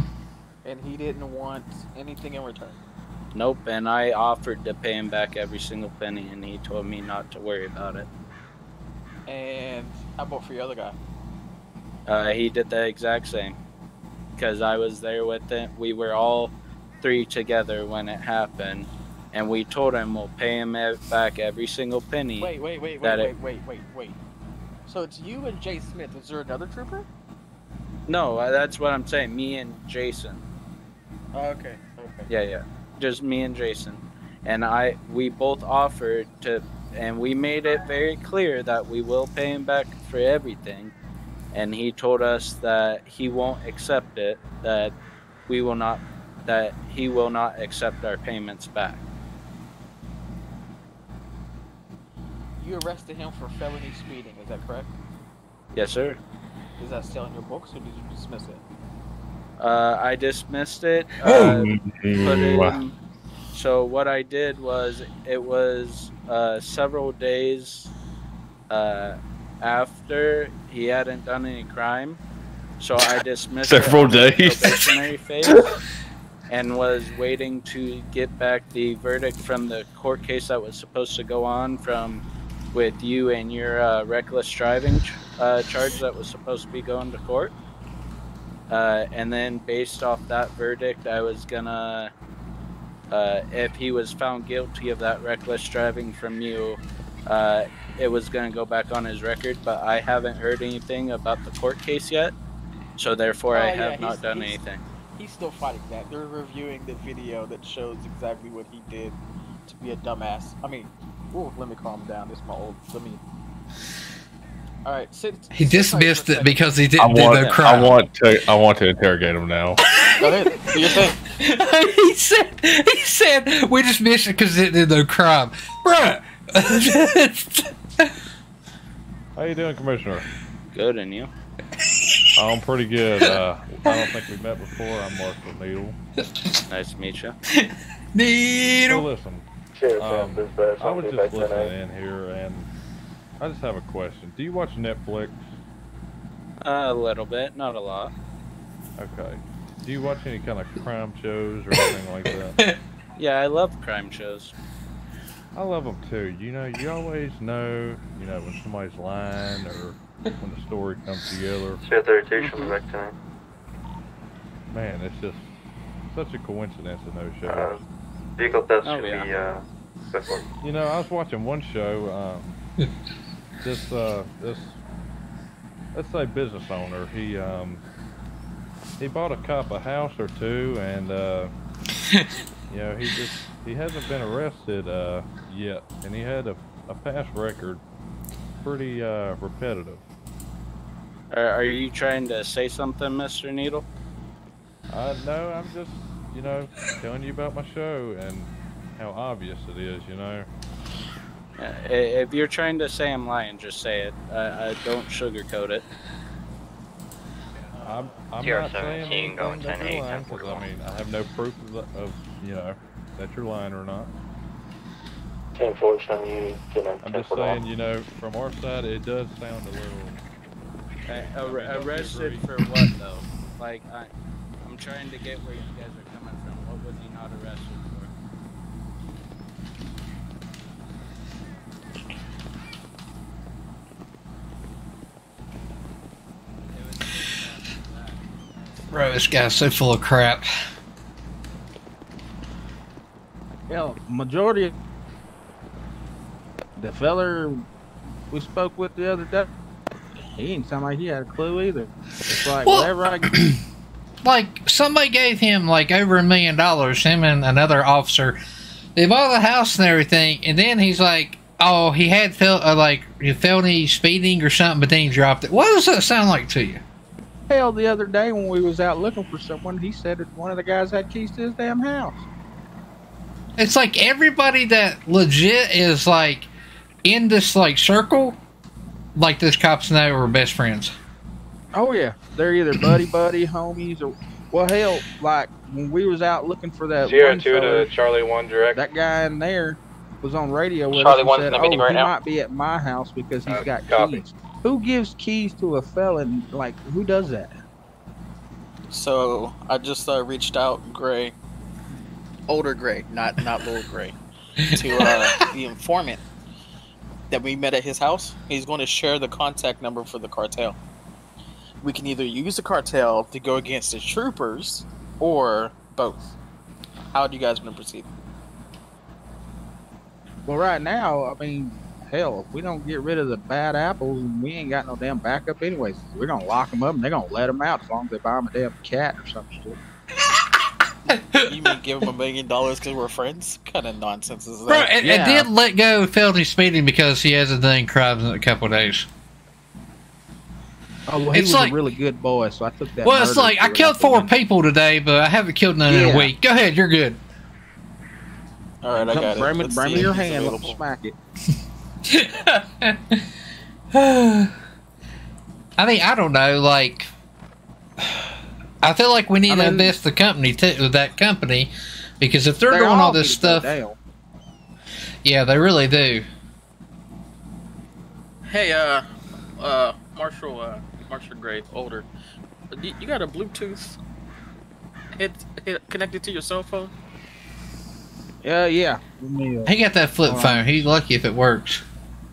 And he didn't want anything in return. Nope, and I offered to pay him back every single penny, and he told me not to worry about it. And how about for the other guy? Uh, he did the exact same. Because I was there with it. We were all three together when it happened. And we told him we'll pay him back every single penny. Wait, wait, wait, That wait, it- wait, wait, wait, wait. So it's you and Jay Smith. Is there another trooper? No, uh, that's what I'm saying. Me and Jason. Oh, okay, okay. Yeah, yeah. Just me and Jason. And I we both offered to and we made it very clear that we will pay him back for everything. And he told us that he won't accept it, that we will not that he will not accept our payments back. You arrested him for felony speeding. Is that correct? Yes, sir. Is that still in your books, or did you dismiss it? Uh, I dismissed it. Uh, put wow. in, so what I did was it was uh, several days uh, after he hadn't done any crime, so I dismissed Several days? probationary phase (laughs) and was waiting to get back the verdict from the court case that was supposed to go on from with you and your uh, reckless driving ch- uh, charge that was supposed to be going to court. Uh, and then based off that verdict, I was gonna, uh, if he was found guilty of that reckless driving from you, uh, it was gonna go back on his record. But I haven't heard anything about the court case yet, so therefore I Oh, yeah, have not done anything. He's still fighting that. They're reviewing the video that shows exactly what he did to be a dumbass. I mean, ooh, let me calm down. This is my old. Let me. All right, sit. He sit tight dismissed it because he didn't do the no I crime. want to, I want to interrogate him now. Go ahead. Do your thing. (laughs) he said, he said, we dismissed it because it did no crime. Bruh. How you doing, Commissioner? Good, and you? I'm pretty good. Uh, I don't think we met before. I'm Marshal Needle. Nice to meet you. So Needle. listen, Sheriff um, Sanders, uh, I was something just back listening in here, and I just have a question. Do you watch Netflix? Uh, a little bit, not a lot. Okay. Do you watch any kind of crime shows or anything like that? (laughs) Yeah, I love crime shows. I love them too. You know, you always know, you know, when somebody's lying or when the story comes together. Sheriff 32 should be back tonight. Man, it's just such a coincidence in those shows. Uh, vehicle test Oh, should yeah. be, uh, before. You know, I was watching one show. Um, (laughs) this uh, this let's say business owner. He um, he bought a cop a house or two, and uh, (laughs) you know he just he hasn't been arrested uh, yet, and he had a, a past record, pretty uh, repetitive. Are, are you trying to say something, Mr. Needle? I know. I'm just you know telling you about my show and how obvious it is. You know. Uh, if you're trying to say I'm lying, just say it. I, I don't sugarcoat it. I'm, I'm TR not saying 17 anything going that 10 you're lying, 'cause, I mean, I have no proof of, of, you know, that you're lying or not. 10 4 showing you, you know, I'm just 4 saying, you know, from our side, it does sound a little. Uh, ar- arrested for what though? Like I, I'm trying to get where you guys are Bro, this guy's so full of crap. Hell, majority of the feller we spoke with the other day, he didn't sound like he had a clue either. It's like Well- whatever I (clears throat) Like, somebody gave him, like, over a million dollars, him and another officer. They bought the house and everything, and then he's like, oh, he had, fel- uh, like, felony speeding or something, but then he dropped it. What does that sound like to you? Hell the other day when we was out looking for someone, he said that one of the guys had keys to his damn house. It's like everybody that legit is, like, in this, like, circle, like, this cops and know are best friends. Oh yeah, they're either (clears throat) buddy buddy homies or well hell like when we was out looking for that Sierra one 2 feller, to Charlie 1 direct. that guy in there was on radio with Charlie us one's and in said, the meeting oh, right he now." might be at my house because he's Uh, got copy. keys. Who gives keys to a felon? Like who does that? So I just uh, reached out, Gray, older Gray, not not little Gray, (laughs) to uh, the informant. that we met at his house. He's going to share the contact number for the cartel. We can either use the cartel to go against the troopers, or both. How do you guys want to proceed? Well, right now, I mean, hell, if we don't get rid of the bad apples, we ain't got no damn backup anyways, we're gonna lock them up and they're gonna let them out as long as they buy them a damn cat or some shit. you mean give him a million dollars because we're friends? What kind of nonsense is that? Bro, and, Yeah. and did let go of felony speeding because he hasn't done crimes in a couple of days. Oh, well, he It's was like- a really good boy, so I took that. well, it's like I killed four window. people today, but I haven't killed none in a week. Go ahead, you're good. All right, I Come, got it. bring me, bring me your hand. Let me smack it. (laughs) (laughs) I mean, I don't know. Like, I feel like we need I to mean- invest the company too, that company, because if they're They doing all need this stuff, yeah, they really do. Hey, uh, uh, Marshal, uh, Marshal Gray, older. You, you got a Bluetooth head, head connected to your cell phone? Yeah, yeah. Let me, uh, He got that flip phone. He's lucky if it works.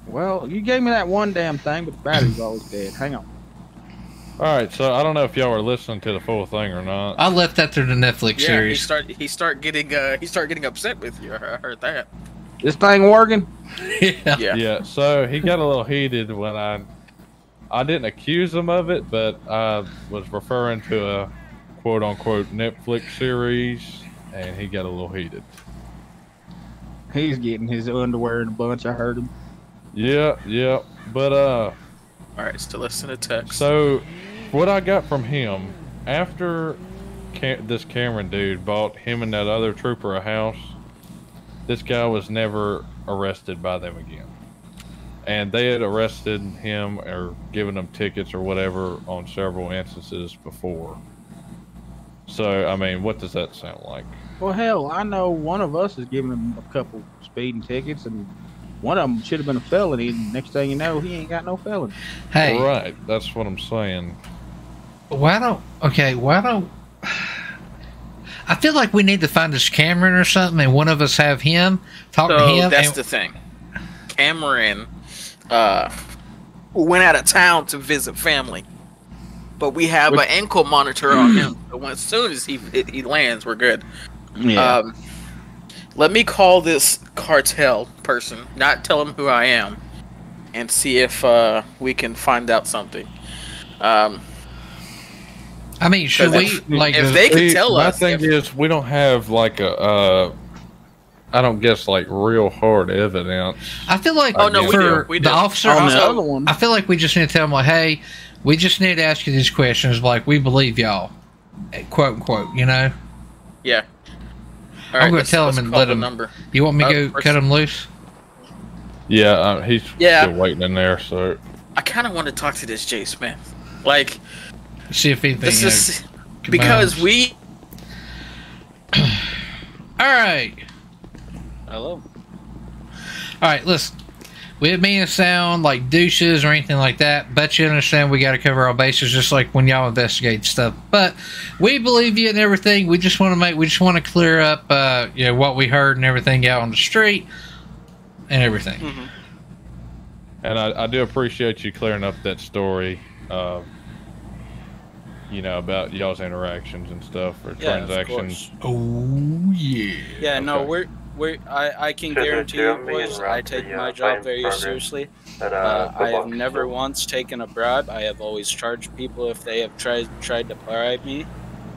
Well, you gave me that one damn thing, but the battery's always dead. Hang on. All right, so I don't know if y'all were listening to the full thing or not. I left that through the Netflix Yeah, he series. start he start getting uh he start getting upset with you. I I heard that. This thing working? (laughs) yeah. Yeah. Yeah, so he got a little heated when I I didn't accuse him of it, but I was referring to a quote unquote Netflix series and he got a little heated. He's getting his underwear in a bunch. I heard him. Yeah, yeah. But uh All right, still listen to text. so what I got from him after Cam- this Cameron dude bought him and that other trooper a house, this guy was never arrested by them again. And they had arrested him or given him tickets or whatever on several instances before. So, I mean, what does that sound like? Well, hell, I know one of us is giving him a couple speeding tickets, and one of them should have been a felony. Next thing you know, he ain't got no felony. Hey, Right, that's what I'm saying. why don't? Okay, why don't? I feel like we need to find this Cameron or something, and one of us have him talk to him. that's and- the thing. Cameron uh went out of town to visit family. But we have Which- an ankle monitor on him. So as soon as he he lands, we're good. Yeah. Um, let me call this cartel person, not tell him who I am, and see if uh, we can find out something. Um, I mean, should we if- like? if they could See, tell my us thing if- is, we don't have like a, uh, I don't guess like real hard evidence. I feel like Oh, no, we for do, we the do. officer, On also- the other one, I feel like we just need to tell them like, hey, we just need to ask you these questions. Like, we believe y'all, quote unquote. You know, yeah. All I'm gonna tell him and let him- number. you want me Uh, to go first- cut him loose? Yeah, uh, he's Yeah. still waiting in there. So I kind of want to talk to this Jay Smith, like See if anything. this uh, is because we (clears throat) All right, Hello. all right. Listen, we didn't mean to sound like douches or anything like that, but you understand we got to cover our bases, just like when y'all investigate stuff. But we believe you and everything. We just want to make, we just want to clear up, uh, you know, what we heard and everything out on the street and everything. And I, I do appreciate you clearing up that story, uh, you know, about y'all's interactions and stuff or Yeah, transactions. course. Oh yeah. Yeah, no, we're we're I, I can guarantee you, boys, I take be, uh, my job very seriously. At, uh, Uh, I have never facility. once taken a bribe. I have always charged people if they have tried tried to bribe me.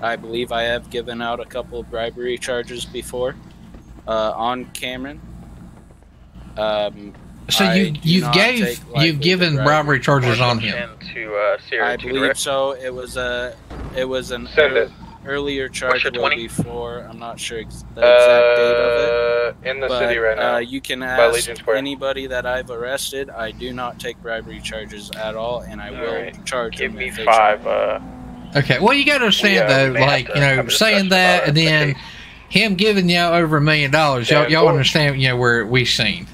I believe I have given out a couple of bribery charges before uh, on Cameron. Um, So I you you've gave you've given the bribery. charges on him. To uh, I believe so. It was a it was an Send ear- it. Earlier charge will 20? before. I'm not sure ex- the exact date of it. Uh, in the but, city right now. Uh, you can ask anybody that I've arrested. I do not take bribery charges at all, and I will Alright. charge Give them me if five. Uh, Okay. Well, you got to understand We, uh, though, we may have like you know, saying that and it, then him giving y'all over a million dollars. Y'all, y'all understand? You know where we seen.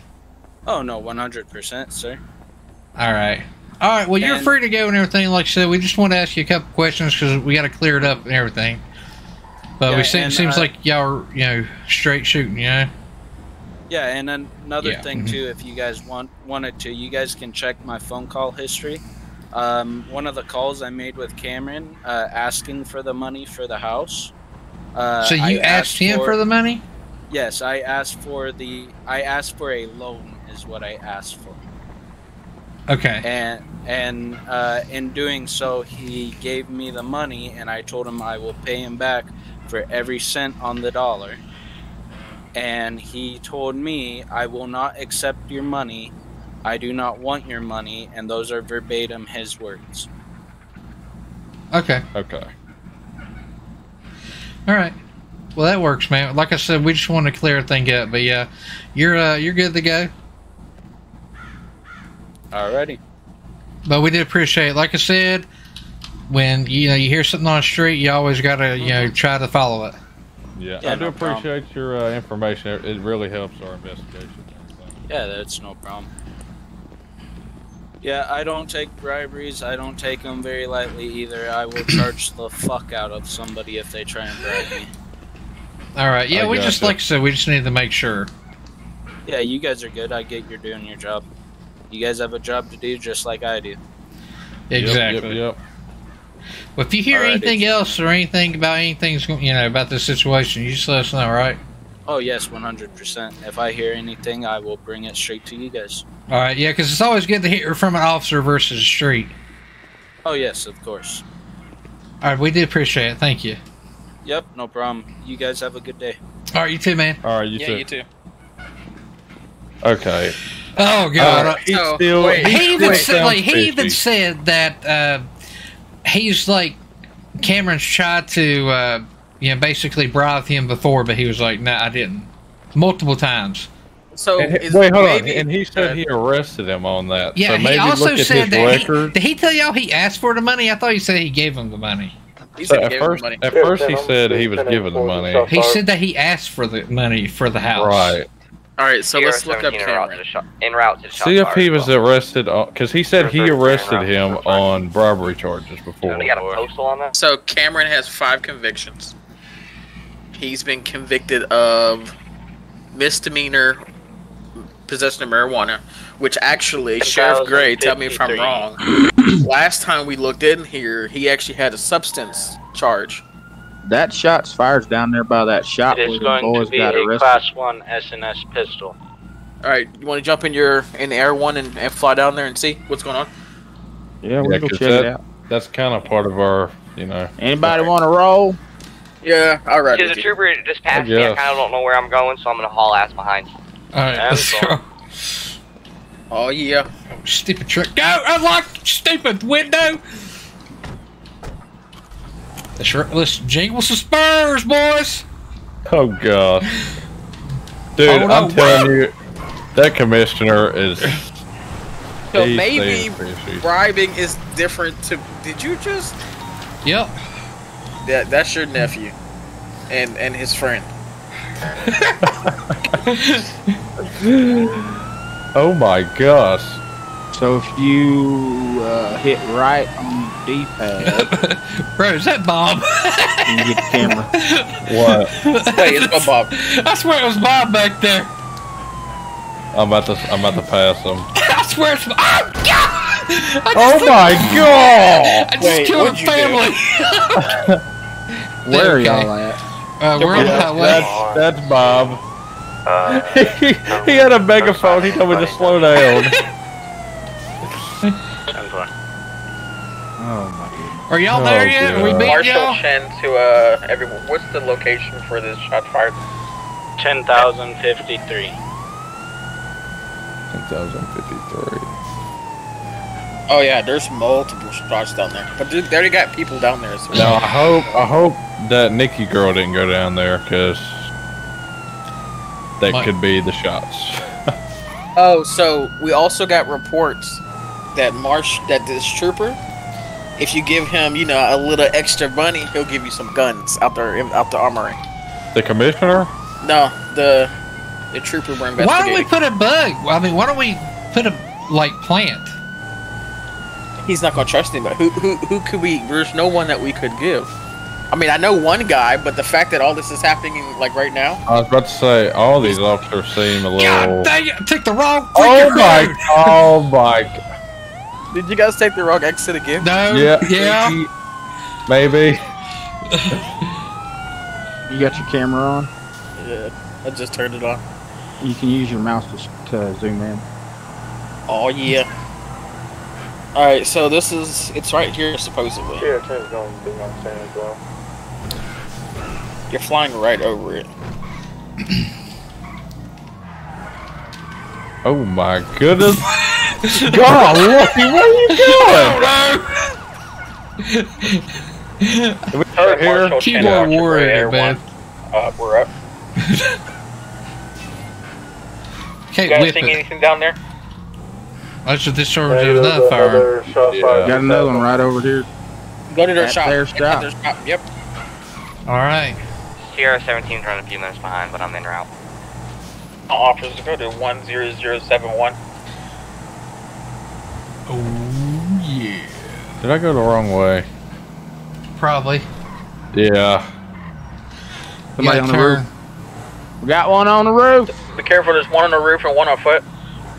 Oh no, 100%, sir. All right. All right. Well, you're And- free to go and everything. Like I said, we just want to ask you a couple questions because we got to clear it up and everything. But we Yeah, seem, and, seems uh, like y'all are you know straight shooting. You know. Yeah, and another Yeah. thing Mhm. too, if you guys want wanted to, you guys can check my phone call history. Um, one of the calls I made with Cameron, uh, asking for the money for the house. Uh, so you I asked him for the money? Yes, I asked for the. I asked for a loan, is what I asked for, Okay. and and uh, in doing so, he gave me the money, and I told him I will pay him back for every cent on the dollar. And he told me, I will not accept your money. I do not want your money, and those are verbatim his words. Okay. Okay. All right. Well, that works, man. Like I said, we just want to clear everything up. But yeah, you're uh, you're good to go. Alrighty. But we did appreciate it. Like I said, when you know you hear something on the street, you always gotta you know try to follow it. Yeah, Yeah, I do no problem. appreciate your uh, information. It, it really helps our investigation. Yeah, that's no problem. Yeah, I don't take briberies. I don't take them very lightly either. I will charge the fuck out of somebody if they try and bribe me. All right. Yeah, I we just gotcha. like I said, we just need to make sure. Yeah, you guys are good. I get you're doing your job. You guys have a job to do just like I do. Exactly. Yep, yep, Well, if you hear Alrighty. anything else or anything about anything's go- you know about this situation, you just let us know, all right? Oh yes, 100%. If I hear anything, I will bring it straight to you guys. All right. Yeah, because it's always good to hear from an officer versus a street. Oh yes, of course. All right. We do appreciate it. Thank you. Yep, no problem. You guys have a good day. All right. You too, man. All right, you yeah, too. Yeah, you too. Okay. Oh God. Uh, he's Oh, still. wait. he he even said, like sounds he even said that uh, he's like Cameron's tried to uh, you know basically bribe him before, but he was like, "No, I didn't." Multiple times. So And he- is wait, hold maybe, on. And he said he arrested him on that. Yeah, so maybe he also look at said his that. He, record. did he tell y'all he asked for the money? I thought he said he gave him the money. he So said at first, money. at first he said he was given the money. He said that he asked for the money for the house. Right. All right, so let's look up 17 en route to Cameron. shop- en route to the See if he was well. arrested because he said he Sure, sure, arrested him sure, sure. on bribery charges before. They got a postal on that? So Cameron has five convictions. He's been convicted of misdemeanor possession of marijuana, which actually, Sheriff Gray, tell me if I'm wrong. last time we looked in here, he actually had a substance charge. That shot's fired down there by that shop It where is the going boys to be got a arrested. Class 1 SNS pistol. All right, you want to jump in your in Air One and, and fly down there and see what's going on? Yeah, we Yeah, can 'cause check that- it out. That's kind of part of our, you know. Anybody want to roll? Yeah, all right. Because the trooper just passed me, I kind of don't know where I'm going, so I'm going to haul ass behind. All right. Let's go. Oh yeah. Oh, stupid trick. Go unlock stupid window. Let's, r- let's jingle some spurs, boys. Oh god, dude, Hold I'm telling you, that commissioner is. So maybe bribing is different to. Did you just? Yep. That that's your nephew, and and his friend. (laughs) Oh my gosh. So if you uh, hit right on the D-pad, (laughs) Bro, is that Bob? you get the camera. What? Wait, it's my Bob. I swear it was Bob back there. I'm about to. I'm about to pass him. (laughs) I swear it's. Oh, God! Oh my god! I just Wait, killed a what'd you do? family. (laughs) Where are y'all at? Uh, we're on Yeah, that way. that's, that's Bob. Uh, he, he had a megaphone. He told me to slow down. Oh my. Are y'all Oh, there yet? Are we God. beat Marshal y'all? Chen to uh everyone. What's the location for this shot fired? 10,053. 10,053. Oh yeah, there's multiple spots down there, but dude, they already got people down there. So. Now I hope I hope that Nikki girl didn't go down there because that Might- could be the shots. (laughs) Oh, so we also got reports that Marsh, that this trooper, if you give him, you know, a little extra money, he'll give you some guns out there, out the armory. The commissioner? No, the the trooper we're investigating. Why don't we put a bug? I mean, why don't we put a like plant? He's not gonna trust anybody. Who who who could we? There's no one that we could give. I mean, I know one guy, but the fact that all this is happening like right now. I was about to say, all these officers seem a little. God dang it! I took the wrong oh my! road. Oh my! (laughs) g- Did you guys take the wrong exit again? No. Yeah. Yeah. Maybe. You got your camera on. Yeah, I just turned it on. You can use your mouse to, to zoom in. Oh yeah. All right, so this is it's right here supposedly. Yeah, 10 is going to be on stand as well. You're flying right over it. Oh my goodness! (laughs) God, Lucky, where are you going? we Third here? Marshal, Keyboard 10 Dr. warrior, man. One. Uh, we're up. (laughs) Okay, You guys whip seeing it. anything down there? I should discharge Hey, of there's that fire. another shot Yeah. fired. Got another one right over here. Go to their At shop. their At shop. their shop. Yep. All right. Sierra 17 running a few minutes behind, but I'm in route. Officers, go to 10071. Oh yeah. Did I go the wrong way? Probably. Yeah. Somebody You on gotta the roof. We got one on the roof. Be careful, there's one on the roof and one on foot.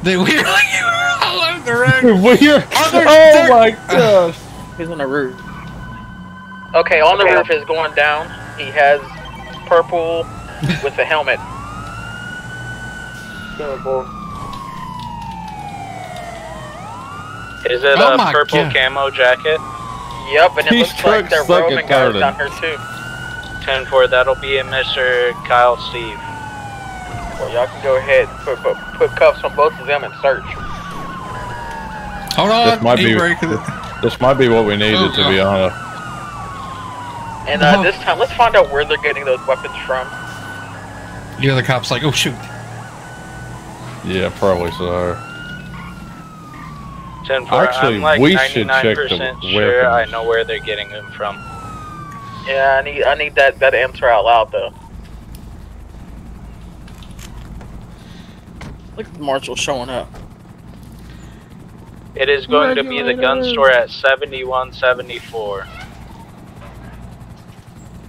They were (laughs) all over the road. Weird. Other- Oh my (laughs) gosh. He's on the roof. Okay, on the roof is going down. He has purple with a helmet. Stand. Is it Oh a purple God. camo jacket? Yep, and it These looks like they're suck at roaming guys turning. down here too. 10 4, that'll be a Mr. Kyle Steve. Well, y'all can go ahead, put, put, put cuffs on both of them and search. Hold on. This might be- This might be what we needed, Oh, to be honest. And uh, Oh. this time, let's find out where they're getting those weapons from. The other cop's like, oh shoot. Yeah, probably so. 10 4, Actually, I'm like we should check the 99% sure I know where they're getting them from. Yeah, I need I need that that answer out loud though. Look at the marshal showing up. It is going to be the gun store at 7174.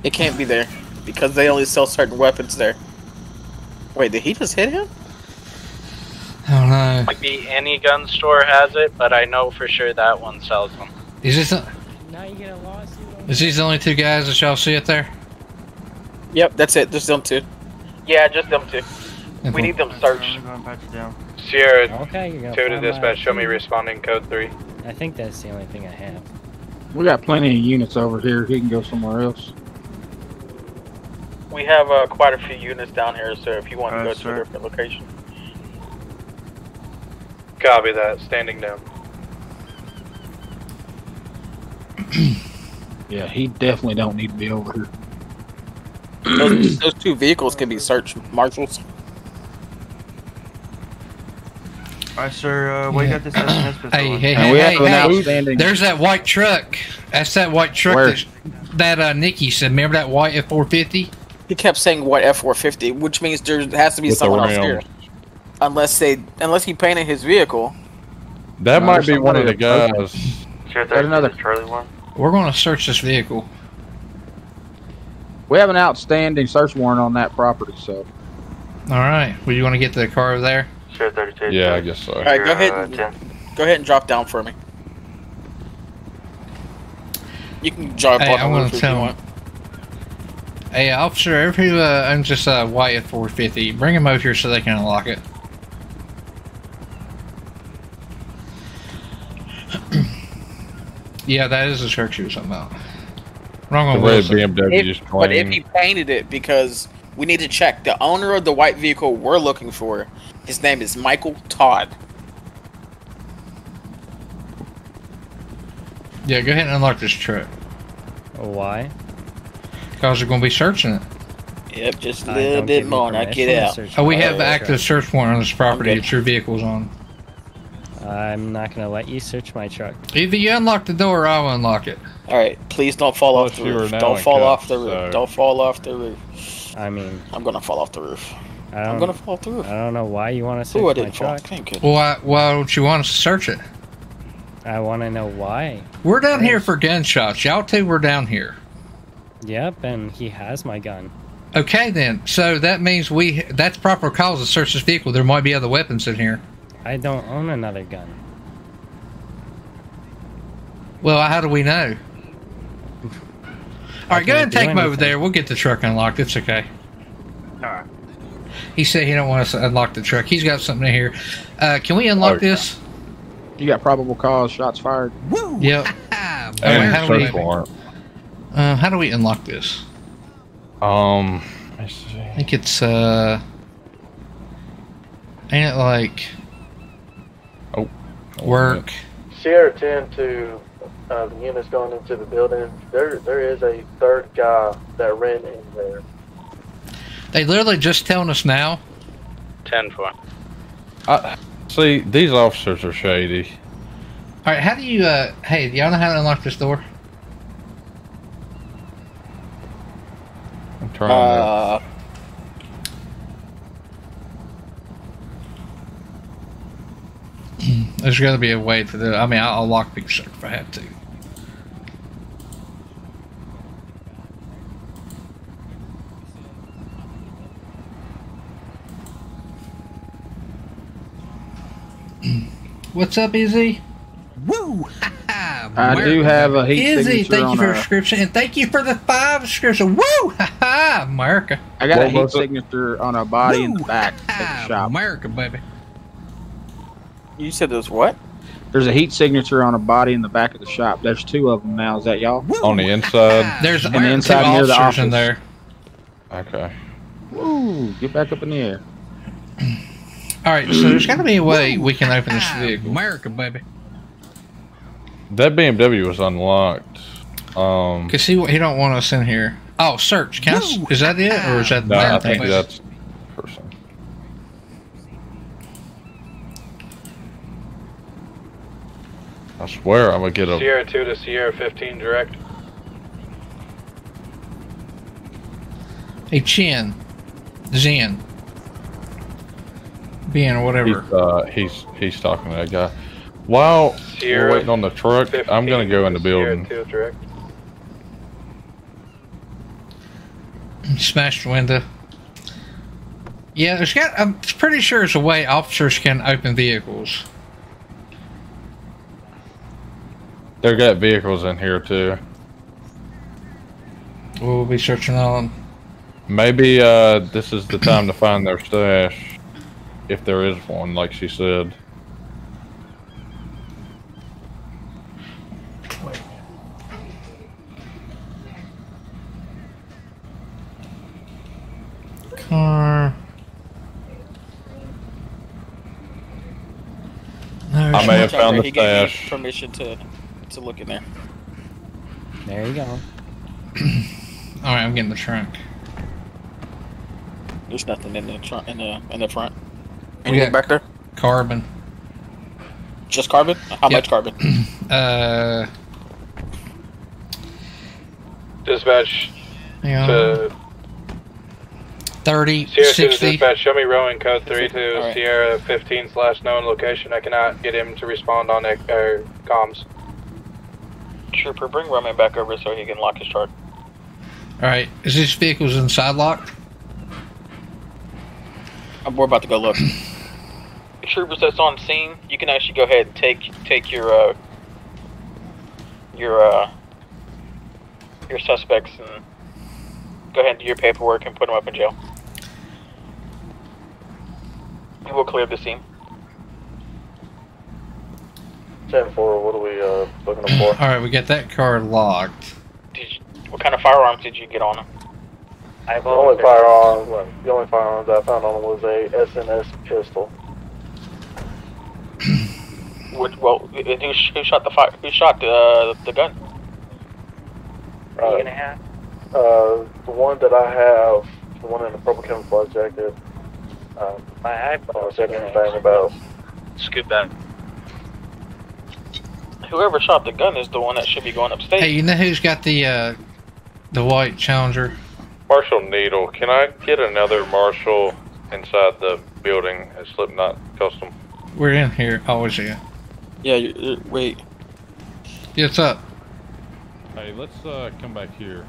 It can't be there because they only sell certain weapons there. Wait, did he just hit him? I don't know. Might be any gun store has it, but I know for sure that one sells them. Is this? Now you get a lawsuit. Is these the only two guys that y'all see it there? Yep, that's it. Just them two. Yeah, just them two. We need them searched. Sierra Okay, you're gonna 2 to dispatch, show me responding code 3. I think that's the only thing I have. We got plenty of units over here. He can go somewhere else. We have uh, quite a few units down here, so if you want to Uh, go to a different location. Copy that, standing down. (clears throat) Yeah, he definitely don't need to be over here. Those, (clears throat) those two vehicles can be searched, marshals. Alright, sir, uh, what you Yeah. got this SNS pistol Hey, hey, hey, hey, hey. There's that white truck. That's that white truck Where? that, that uh, Nikki said. Remember that white F four fifty? He kept saying what F450, which means there has to be With someone else here. Unless they, unless he painted his vehicle. That No, might be one of the guys. Sure, There's another- Charlie 1. We're going to search this vehicle. We have an outstanding search warrant on that property, so All right. Well, you want to get the car over there? Sure, 32. Yeah, I guess so. All right, go ahead. uh, And, 10. go ahead and drop down for me. You can drop Hey, on I the wanna roof if tell you want. Hey, officer, every uh, owns this uh, white F four fifty. Bring him over here so they can unlock it. (clears throat) yeah, that is a truck she was talking about. Wrong The on red Wilson. BMW is If, but if he painted it, because we need to check the owner of the white vehicle we're looking for. His name is Michael Todd. Yeah, go ahead and unlock this truck Why? because they're going to be searching it. Yep, just a little bit more and I permission get out. Oh, we have Oh, active search warrant on this property Okay. that your vehicle's on. I'm not gonna let you search my truck. Either you unlock the door or I'll unlock it. All right, please don't fall off the roof. Don't fall cuffs, off the roof. so- Don't fall off the roof. I mean, I'm gonna fall off the roof. I I'm gonna fall off the roof. I don't know why you want to search Ooh, I my didn't fall. truck. Thank. Why, why don't you want us to search it? I want to know why. We're down here for gunshots. Y'all two were down here. Yep, and he has my gun. Okay, then. So that means we that's proper cause to search this vehicle. There might be other weapons in here. I don't own another gun. Well, how do we know? (laughs) All right, go ahead and take him over there. We'll get the truck unlocked. It's okay. Alright. He said he don't want us to unlock the truck. He's got something in here. Uh, can we unlock Okay. this? You got probable cause, shots fired. Woo! Yep. (laughs) And how do we? Uh, how do we unlock this? Um, let see. I think it's uh, ain't it like Oh, work? Sierra 10 to uh, the units going into the building. There, there is a third guy that ran in there. They literally just telling us now. 10 4. I, see, these officers are shady. All right, how do you? uh Hey, do y'all know how to unlock this door? I'm trying Uh, There's got to be a way to do. it. I mean, I'll, I'll lock pick truck if I have to. (clears throat) What's up, Izzy? Woo! I do have a heat Izzy, signature thank you on for the a- subscription and thank you for the five subscription. Woo! Ha ha! America. I got a heat signature on a body in the back of the shop. America, baby. You said there's what? There's a heat signature on a body in the back of the shop. There's two of them now. Is that y'all? to. On the inside. (laughs) There's And the two inside near the officers in there. Okay. Woo! Get back up in the air. All right, so there's got to be a way we can open this vehicle. America, baby. That BMW was unlocked. Um, Cause he he don't want us in here. Oh, search. Can I s is that it, or is that no, I the think thing? that's person. I swear I'm gonna get a. Sierra 2 to Sierra 15 direct. Hey, Chin, Zen, Ben, or He's, whatever. uh, he's he's talking to that guy. While Sierra we're waiting on the truck, 15 I'm gonna go in the to Sierra building. 2 direct. Smashed window. Yeah, there's got. I'm pretty sure there's a way officers can open vehicles. They got vehicles in here too. We'll be searching on. Maybe uh, this is the time to find their stash, if there is one, like she said. Car. I may have found the he gave me stash. permission to to look in there. There you go. (clears throat) All right, I'm getting the trunk. There's nothing in the front. In the in the front. Anything got- back there? Carbon. Just carbon? How Yep. much carbon? (clears throat) Uh, Dispatch hang on. to 30, Sierra 2 60. dispatch. Show me rowing code 3 to Alright. Sierra 15 slash known location. I cannot get him to respond on uh, comms. Trooper, bring Roman back over so he can lock his chart. All right, is this vehicle's inside locked? I'm, we're about to go look. (clears throat) Troopers that's on scene, you can actually go ahead and take take your uh your uh your suspects and go ahead and do your paperwork and put them up in jail. We will clear the scene. 10 4, what are we uh, looking for? right, we got that car locked. Did you, what kind of firearms did you get on him? The only firearm, well, the only firearms I found on him was a SNS pistol. (clears throat) Which, well, who, who shot the fire? Who shot the uh, the gun? Uh, uh, the one that I have, the one in the purple camouflage jacket. Um, My I don't say anything about. Scoot back whoever shot the gun is the one that should be going upstate. Hey, you know who's got the uh, the white Challenger? Marshal Needle. Can I get another Marshal inside the building at Slipknot Custom? We're in here. Oh, Yeah. Yeah. You, uh, wait. What's up? Hey, let's uh, come back here.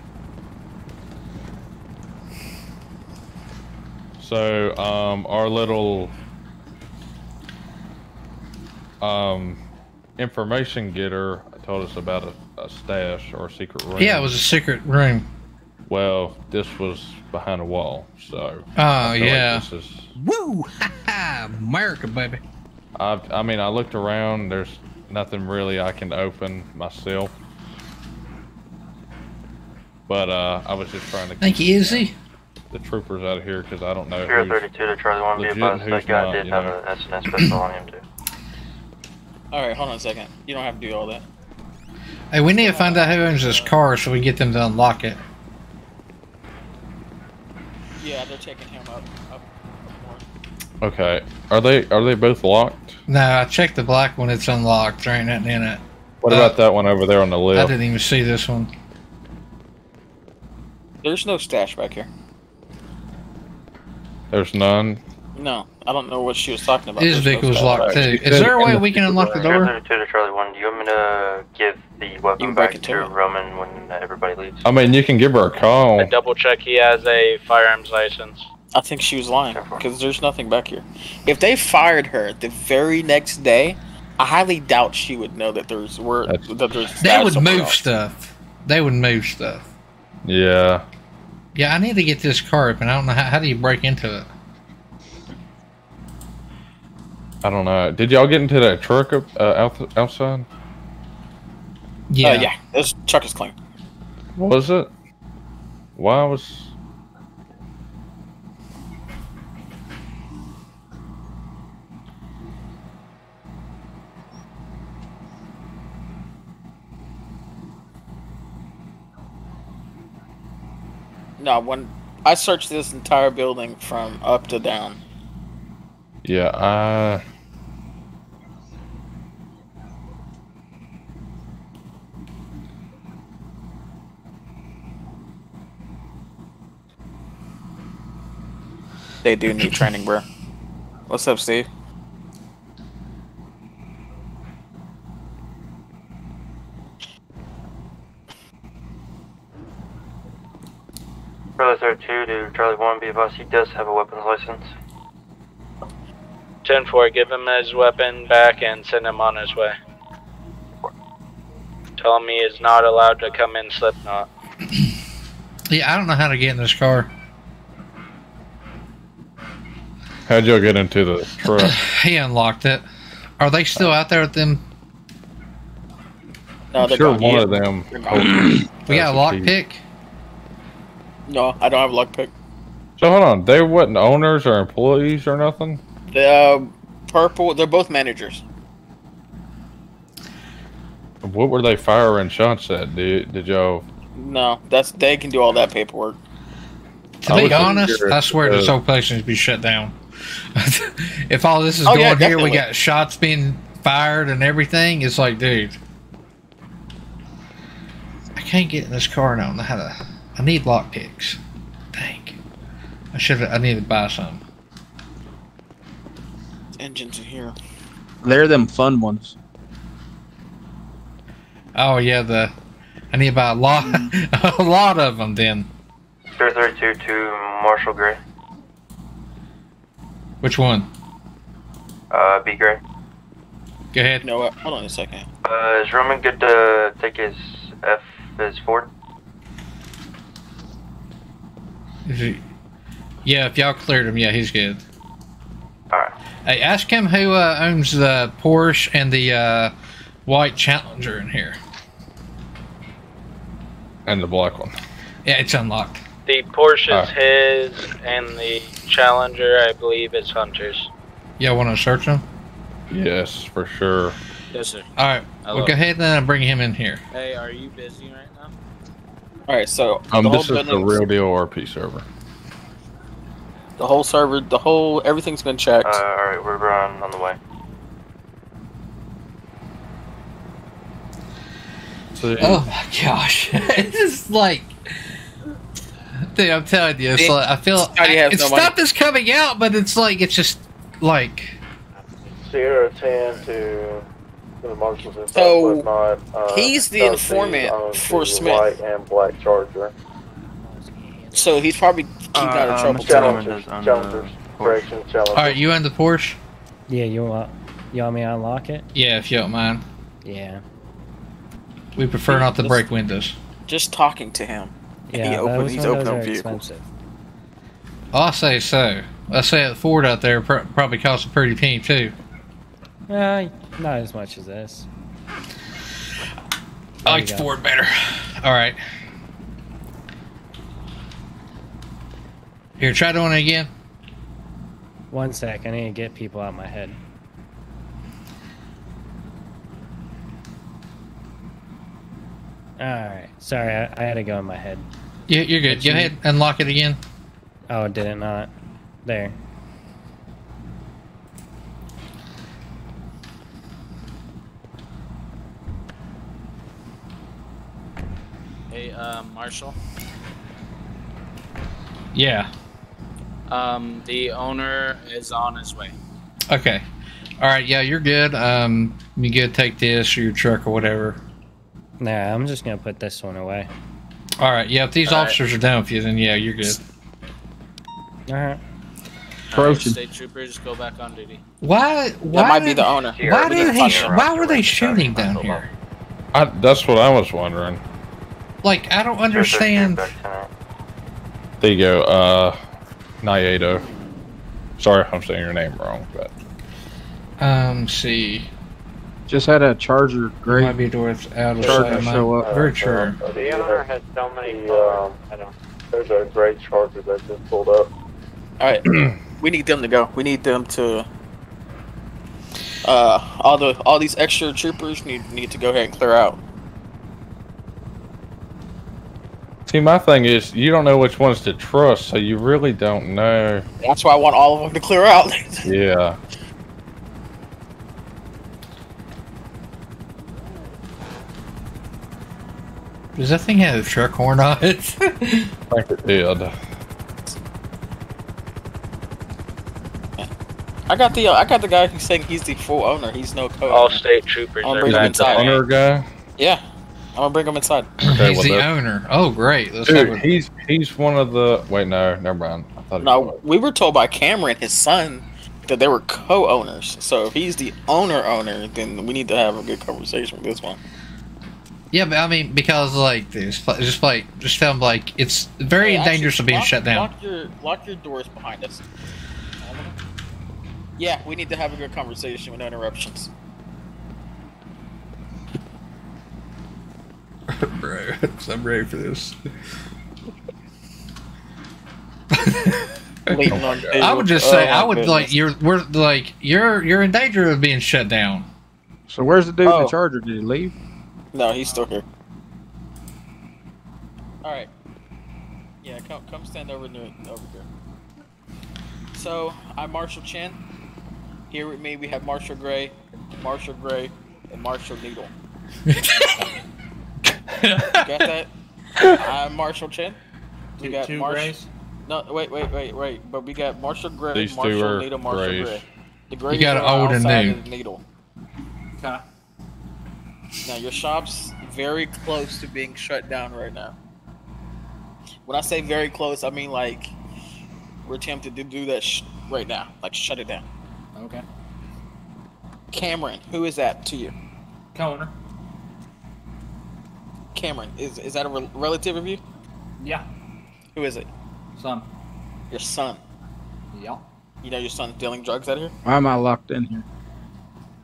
So, um, our little um, information getter told us about a, a stash or a secret room. Yeah, it was a secret room. Well, this was behind a wall, so. Oh, I feel like yeah. this is, Woo! America, baby. I, I mean, I looked around. There's nothing really I can open myself. But uh, I was just trying to Thank you, Izzy. the troopers out of here because I don't know. Zero who's thirty two to Charlie One. Be legit advised that guy not, did have know. an SNS pistol on him too. All right, hold on a second. You don't have to do all that. Hey, we need to find out who owns this car so we get them to unlock it. Yeah, they're taking him up. up north. Okay, are they are they both locked? No, I checked the black one. It's unlocked. There ain't nothing in it. What Uh, about that one over there on the lid? I didn't even see this one. There's no stash back here. There's none. No, I don't know what she was talking about. His There's vehicle was locked too. Is there a way we can unlock the Zero door? thirty two to Charlie One. Do you want me to give the weapon back to too. Roman when everybody leaves? I mean, you can give her a call. I double check he has a firearms license. I think she was lying because there's nothing back here. If they fired her the very next day, I highly doubt she would know that there's were that there's. They would move else. stuff. They would move stuff. Yeah. Yeah, I need to get this car open. I don't know how, how do you break into it. I don't know. Did y'all get into that truck up uh, out, outside? Yeah. Uh, yeah. This truck is clean. Was it? Why was? No, when I searched this entire building from up to down. Yeah, I. They do need training, bro. What's up, Steve? Charlie thirty two to Charlie One. Be advised he does have a weapons license. 10 4, give him his weapon back and send him on his way. Tell him he is not allowed to come in Slipknot. (clears throat) Yeah, I don't know how to get in this car. How'd y'all get into the (sighs) truck? He unlocked it. Are they still out there with them? No, I'm they're sure one Yeah. of them. We got a lockpick. No, I don't have a lockpick. So hold on, they wasn't owners or employees or nothing. The uh, purple, they're both managers. What were they firing shots at? Did did y'all? No, that's they can do all that paperwork. To I be honest, I swear this uh, whole place needs to be shut down. (laughs) if all this is Oh, going yeah, here, we got shots being fired and everything. It's like, dude, I can't get in this car now. I don't know how to. I need lockpicks. Dang, I should. I need to buy some. Engines in here. They're them fun ones. Oh yeah, the I need to buy a lot, (laughs) a lot of them. Then Zero thirty two to Marshal Gray. Which one? Uh, B Gray. Go ahead. No, know what? Hold on a second. Uh, is Roman good to take his F his Ford? Is he- yeah, if y'all cleared him, yeah, he's good. Alright. Hey, ask him who uh, owns the Porsche and the uh, white Challenger in here. And the black one. Yeah, it's unlocked. The Porsche is Ah. his, and the Challenger, I believe, is Hunter's. Y'all want to search him? Yes, for sure. Yes, sir. All right, Hello. well, go ahead and bring him in here. Hey, are you busy right now? All right, so Um, the whole this is the real deal RP server. the whole server, the whole everything's been checked. Uh, alright, we're on, on the way. So, Oh my gosh, (laughs) it's just like, dude, I'm telling you, it's like I feel Scotty has it's no money. stuff that's coming out, but it's like it's just like Sierra 10 to the marshals in So, Slipknot. Uh, he's the informant for Smith. White and black Charger. So he's probably keeping out of trouble. Challengers, challengers, correction, challengers. All right, you in the Porsche? Yeah, you want you want me to unlock it? Yeah, if you don't mind. Yeah. We prefer not to Let's- break windows. Just talking to him. (laughs) Yeah, he opened, he's windows opening up vehicles. expensive. I'll say so. I say the Ford out there pr- probably costs a pretty penny too. Uh, not as much as this. I like the. Ford better. All right. Here, try doing it again. One sec, I need to get people out of my head. Alright, sorry, I, I had to go in my head. You, you're good. Go ahead and lock it again. Oh, did it not? There. Hey, uh, Marshal. Yeah. Um, the owner is on his way. Okay. All right. Yeah, you're good. Um, you good? Take this or your truck or whatever. Nah, I'm just gonna put this one away. All right. Yeah, if these All right. officers are down with you, then yeah, you're good. Alright. Approaching. State troopers, go back on duty. Why? Why That might be did- the owner. Why did need he? find sh- him. Why were they shooting down here? I, that's what I was wondering. Like, I don't understand. There you go, uh, Nyedo. Sorry if I'm saying your name wrong, but Um, see. Just had a Charger gray Might be doors out of Charger sight. show up. Very true. The owner has so many. Um, there's a great charger that just pulled up. All right, (clears throat) we need them to go. We need them to. Uh, all the all these extra troopers need need to go ahead and clear out. see, my thing is you don't know which ones to trust, so you really don't know. That's why I want all of them to clear out. (laughs) Yeah. Does that thing have a truck horn on it? (laughs) I think it did. I got the uh, I got the guy who's saying he's the full owner. He's no co. All state troopers I'll are bring him inside. Owner guy. Yeah, I'm gonna bring him inside. (laughs) Okay, He's well, the that- owner. Oh, great. Let's Dude, he's he's one of the. Wait, no, never mind. I thought No, we were told by Cameron, his son, that they were co-owners. So if he's the owner owner, then we need to have a good conversation with this one. Yeah, but I mean, because like this, just like just tell them like it's very Hey, actually, dangerous of being lock- shut down. Lock your lock your doors behind us. Yeah, we need to have a good conversation with no interruptions. (laughs) Bro, I'm ready for this. (laughs) Oh on I would just say Oh, I would goodness. like you're we're like you're you're in danger of being shut down. So where's the dude in Oh. the Charger? Did he leave? No, he's still here. All right. Yeah, come come stand over near over here. So I'm Marshal Chen. Here with me we have Marshal Gray, Marshal Gray, and Marshal Needle. (laughs) Got that? I'm Marshal Chen. We got two Marsh- Grays? No, wait, wait, wait, wait. But we got Marshal Gray, These Marshal Needle, Marshal Grays. Gray. The Grays gotta are old and outside new. of the Needle. Okay. Now your shop's very close to being shut down right now. When I say very close, I mean like we're tempted to do that sh- right now, like shut it down. Okay. Cameron, who is that to you? Co-owner. Cameron, is is that a rel relative of you? Yeah. Who is it? Son. Your son. Yeah. You know your son's dealing drugs out here? Why am I locked in here?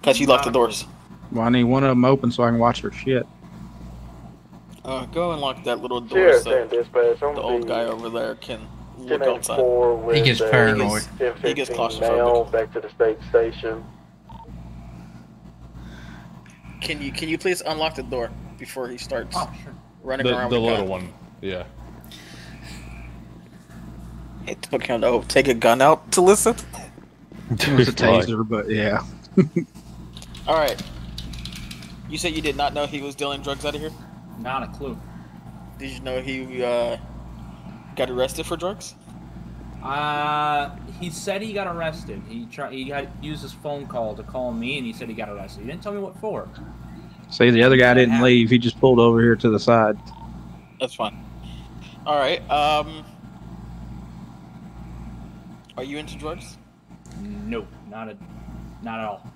Cause you locked the uh, doors. Well, I need one of them open so I can watch her shit. Uh, go and lock that little door Sheriff so dispatch. The old guy over there can look outside. 1084 with He gets paranoid. He gets 1015 claustrophobic. now back to the state station. Can you can you please unlock the door before he starts Oh, sure. running The, around the with little gun? one. Yeah. It took him to take a gun out to listen. It was a (laughs) taser, but yeah. (laughs) All right. You said you did not know he was dealing drugs out of here. Not a clue. Did you know he uh, got arrested for drugs? Uh, he said he got arrested. He tried. He had used his phone call to call me, and he said he got arrested. He didn't tell me what for. See, the other guy didn't leave. He just pulled over here to the side. That's fine. All right. Um, Are you into drugs? No, not a, not at all.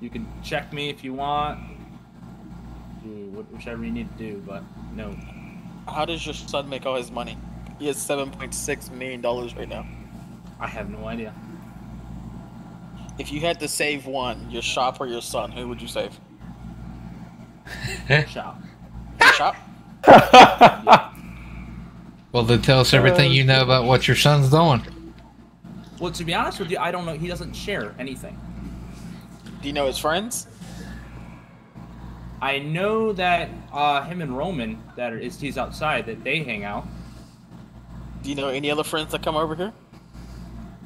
You can check me if you want. Do wh- whichever you need to do, but no. How does your son make all his money? He has seven point six million dollars right now. I have no idea. If you had to save one, your shop or your son, who would you save? (laughs) Shop. Your shop? (laughs) Well, then tell us everything you know about what your son's doing. Well, to be honest with you, I don't know. He doesn't share anything. Do you know his friends? I know that uh, him and Roman, that are, is he's outside, that they hang out. Do you know any other friends that come over here?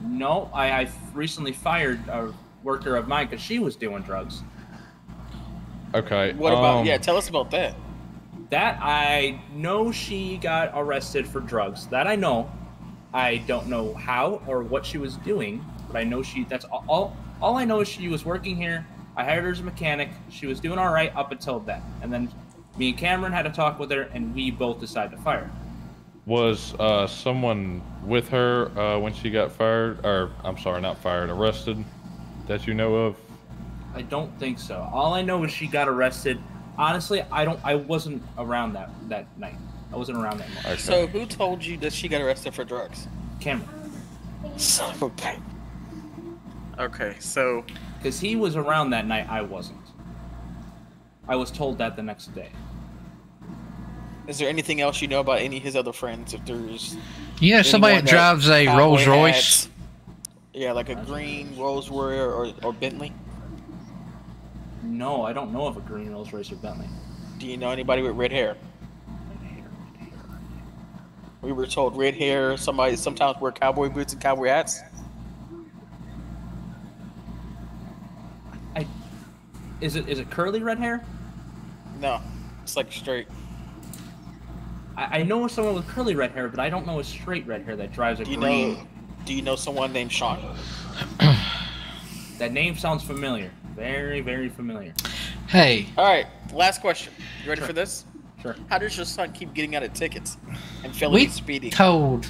No, I, I recently fired a worker of mine because she was doing drugs. Okay. What about? um, yeah, tell us about that. That I know she got arrested for drugs. That I know. I don't know how or what she was doing, but I know she. That's all. All, all I know is she was working here. I hired her as a mechanic. She was doing all right up until then, and then me and Cameron had a talk with her, and we both decided to fire. her. Was uh, someone with her uh, when she got fired, or I'm sorry, not fired, arrested, that you know of? I don't think so. All I know is she got arrested. Honestly, I don't. I wasn't around that that night. I wasn't around that night. So who told you that she got arrested for drugs? Cameron. Son of a bitch. Okay, so Because he was around that night, I wasn't. I was told that the next day. is there anything else you know about any of his other friends? If there's You know somebody that drives a Rolls Royce? hats- Yeah, like a green Rolls Royce or, or Bentley. No, I don't know of a green Rolls Royce or Bentley. Do you know anybody with red hair? We were told red hair. Somebody sometimes wear cowboy boots and cowboy hats. Is it is it curly red hair? No, it's like straight. I, I know someone with curly red hair, but I don't know a straight red hair that drives a Do you green. know? Do you know someone named Sean? (clears throat) That name sounds familiar. Very, very familiar. Hey, All right, last question. You ready for this? Sure. How does your son keep getting out of tickets and failing we at speeding? told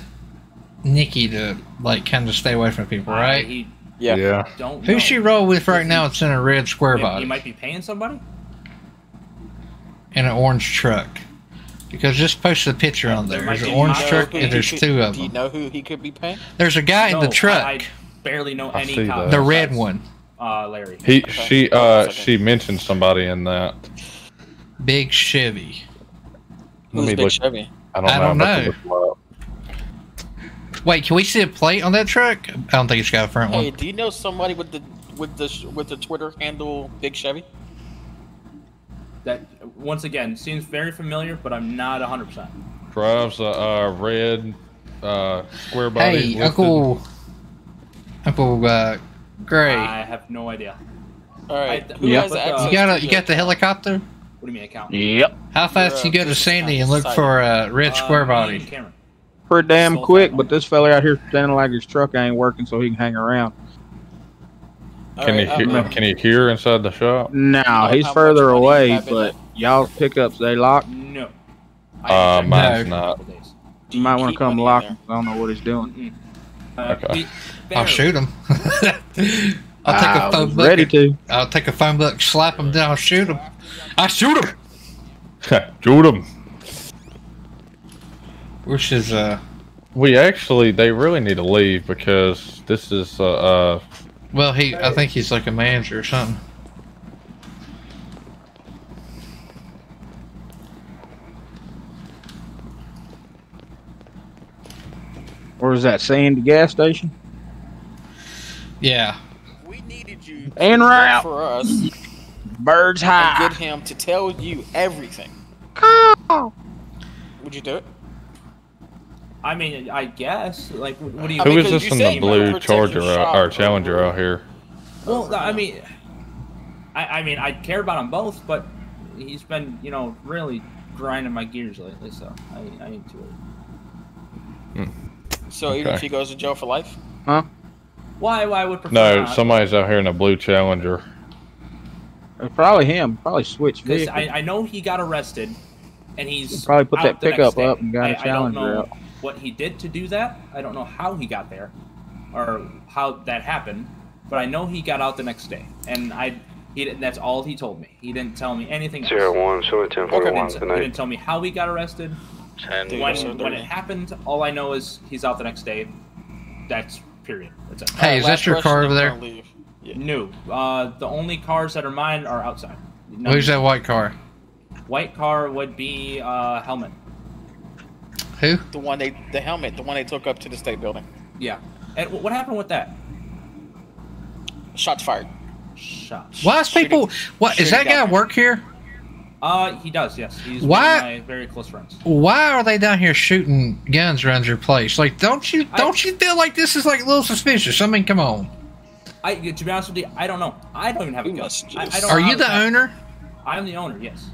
Nikki to like kind of stay away from people, right? He Yeah. Yeah. don't. Who know. she roll with right now? It's in a red square He- body He might be paying somebody. in an orange truck. Because just posted a picture on there. There There's an orange Do you know truck and there's could- two of them. Do you know who he could be paying? There's a guy in the truck, I, I barely know I any see the red one, Uh, Larry. He, Okay. she, uh, she mentioned somebody in that. big Chevy. Let Who's me Big look. Chevy? I don't I know. don't I'm about to know. Look him up. Wait, can we see a plate on that truck? I don't think it's got a front Hey, one. do you know somebody with the with the with the Twitter handle Big Chevy? That once again seems very familiar, but I'm not 100. percent Drives a uh, red uh, square body. Hey, listed. Uncle, Uncle uh, Gray, I have no idea. All right, I- who Yeah. has But, uh, you got a, you got the helicopter? What do you mean account? Yep. How fast You're, you go to Sandy and look side. for a red Uh, square body? and Cameron. Pretty damn Sold quick, but this fella out here standing like his truck ain't working, so he can hang around. All Can right, he hear, can he hear inside the shop? No, know he's how further much money you away, but it? y'all's pickups they locked. No. Uh, mine's it not. for a couple days. You might want to come lock him. I don't know what he's doing. Uh, Okay. I'll shoot him. (laughs) I'll take I a phone book. ready to. I'll take a phone book, slap him down, shoot him. I shoot him. (laughs) Shoot him. Which is uh, We actually, they really need to leave because this is uh, uh well, he. I think he's like a manager or something. Where's that Sandy gas station? Yeah. We needed you En to route. for us Birds and high. get him to tell you everything. Would you do it? I mean, I guess. Like, what what do you? I who mean, is 'cause this you in the blue Charger your or Challenger out here? Well, I mean, I, I mean, I care about them both, but he's been, you know, really grinding my gears lately, so I, I ain't too worried. So even Okay. if he goes to jail for life, Huh? Why? Why would prefer No, not? somebody's out here in a blue Challenger. Uh, Probably him. Probably switch Because. I, I know he got arrested, and he's Probably put out that pickup up and got a I, I don't Challenger know out. What he did to do that. I don't know how he got there, or how that happened, but I know he got out the next day, and I he didn't- that's all he told me. He didn't tell me anything. Zero else. one, show me ten He didn't, he didn't tell me how he got arrested. Ten. When, when it happened, all I know is he's out the next day. That's period. That's it. Hey, is that your car over there? No. Uh, the only cars that are mine are outside. None- Who's that white car? White car would be uh, helmet. Who? The one they, the helmet, the one they took up to the state building. Yeah. And what happened with that? Shots fired. Shots. Why is people? What is that guy down work here? Uh, he does. Yes, he's Why- one of my very close friends. Why are they down here shooting guns around your place? Like, don't you don't you feel like this is like a little suspicious? I mean, come on. I to be honest with you, I don't know. I don't even have a gun. I, I don't Are know you the owner? I'm the owner. Yes.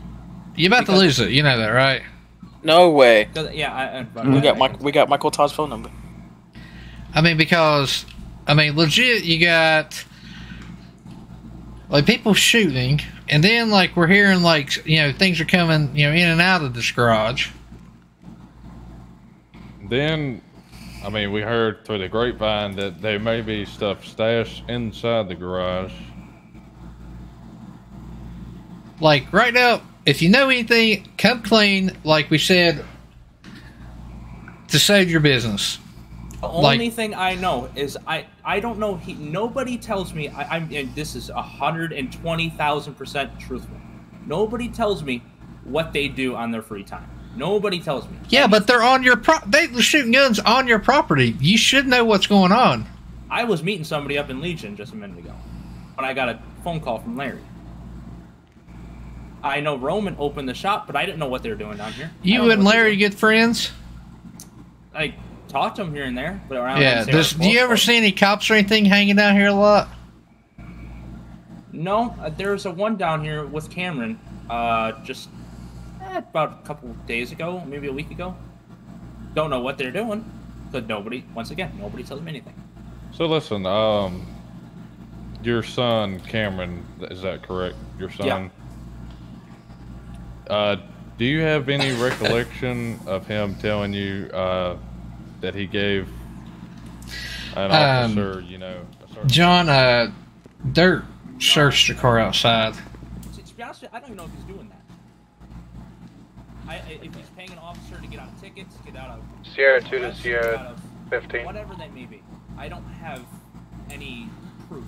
You about to lose it. You know that, right? No way. yeah. I, I, We got Mike, we got Michael Todd's phone number. I mean, because I mean, legit, you got like people shooting, and then like we're hearing like you know things are coming you know in and out of this garage. Then, I mean, we heard through the grapevine that there may be stuff stashed inside the garage. Like right now, if you know anything, come clean. Like we said, to save your business. The Like- only thing I know is I I don't know. He nobody tells me. I, I'm and this is hundred and twenty thousand percent truthful. Nobody tells me what they do on their free time. Nobody tells me. Yeah, but they're on your pro. They shooting guns on your property. You should know what's going on. I was meeting somebody up in Legion just a minute ago when I got a phone call from Larry. I know Roman opened the shop, but I didn't know what they were doing down here. You and Larry good friends. I talked to him here and there, but around Yeah. Sarah Does, do you ever see any cops or anything hanging down here a lot? No, uh, there was a one down here with Cameron, uh, just eh, about a couple days ago, maybe a week ago. Don't know what they're doing, but nobody, once again, nobody tells me anything. So listen, um, your son Cameron, is that correct? Your son. Yeah. Uh, do you have any (laughs) recollection of him telling you uh, that he gave an Um, officer, you know, a certain John, uh, Dirt searched the car outside. To, to be honest, I don't even know if he's doing that. I, I, if he's paying an officer to get out of tickets, get out of Sierra 2 to Sierra get out of 15. whatever that may be. I don't have any proof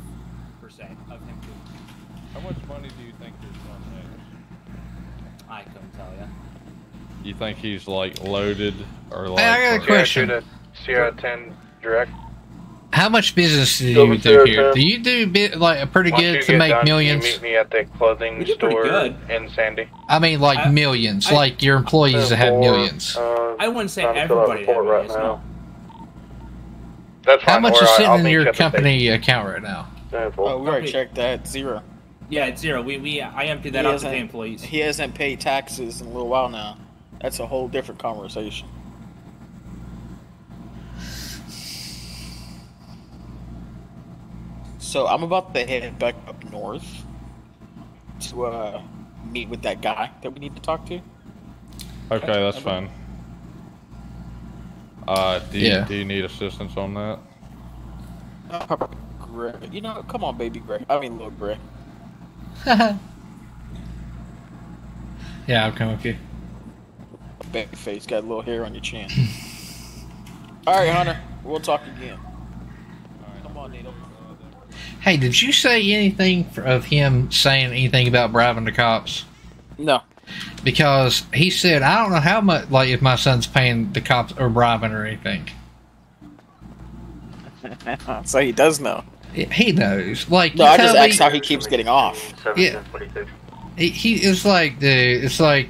per se of him doing. it. How much money do you think your son has? I couldn't tell you. You think he's like loaded or like? Hey, I got a question. Sierra 2 to Sierra 10 direct. How much business do you do here? Do you do bit like a pretty Once you good to get make done, millions? You meet me at the clothing We do pretty store good. in Sandy. I mean, like I- millions, I- like your employees that have millions. Uh, I wouldn't say trying to fill out a everybody. report had right millions, now. no. That's How much is I- I'll sitting in your you at the station. company account right now? Oh, we already checked that. Zero. Yeah, it's zero. We, we I emptied that He out to hasn't- pay employees. He hasn't paid taxes in a little while now. That's a whole different conversation. So I'm about to head back up north to uh, meet with that guy that we need to talk to. Okay, that's fine. Uh, do you, Yeah. do you need assistance on that? Gray. You know, come on, baby Gray. I mean, little Gray. (laughs) Yeah, I'll come with you. Baby face, got a little hair on your chin. (laughs) All right, Hunter. We'll talk again. Come on, Nito. Hey, did you say anything f- of him saying anything about bribing the cops? No. Because he said, I don't know how much, like, if my son's paying the cops or bribing or anything. (laughs) so he does know. He knows. Like, No, I just me- asked how he keeps getting off. Yeah. He, he it's like, dude, it's like,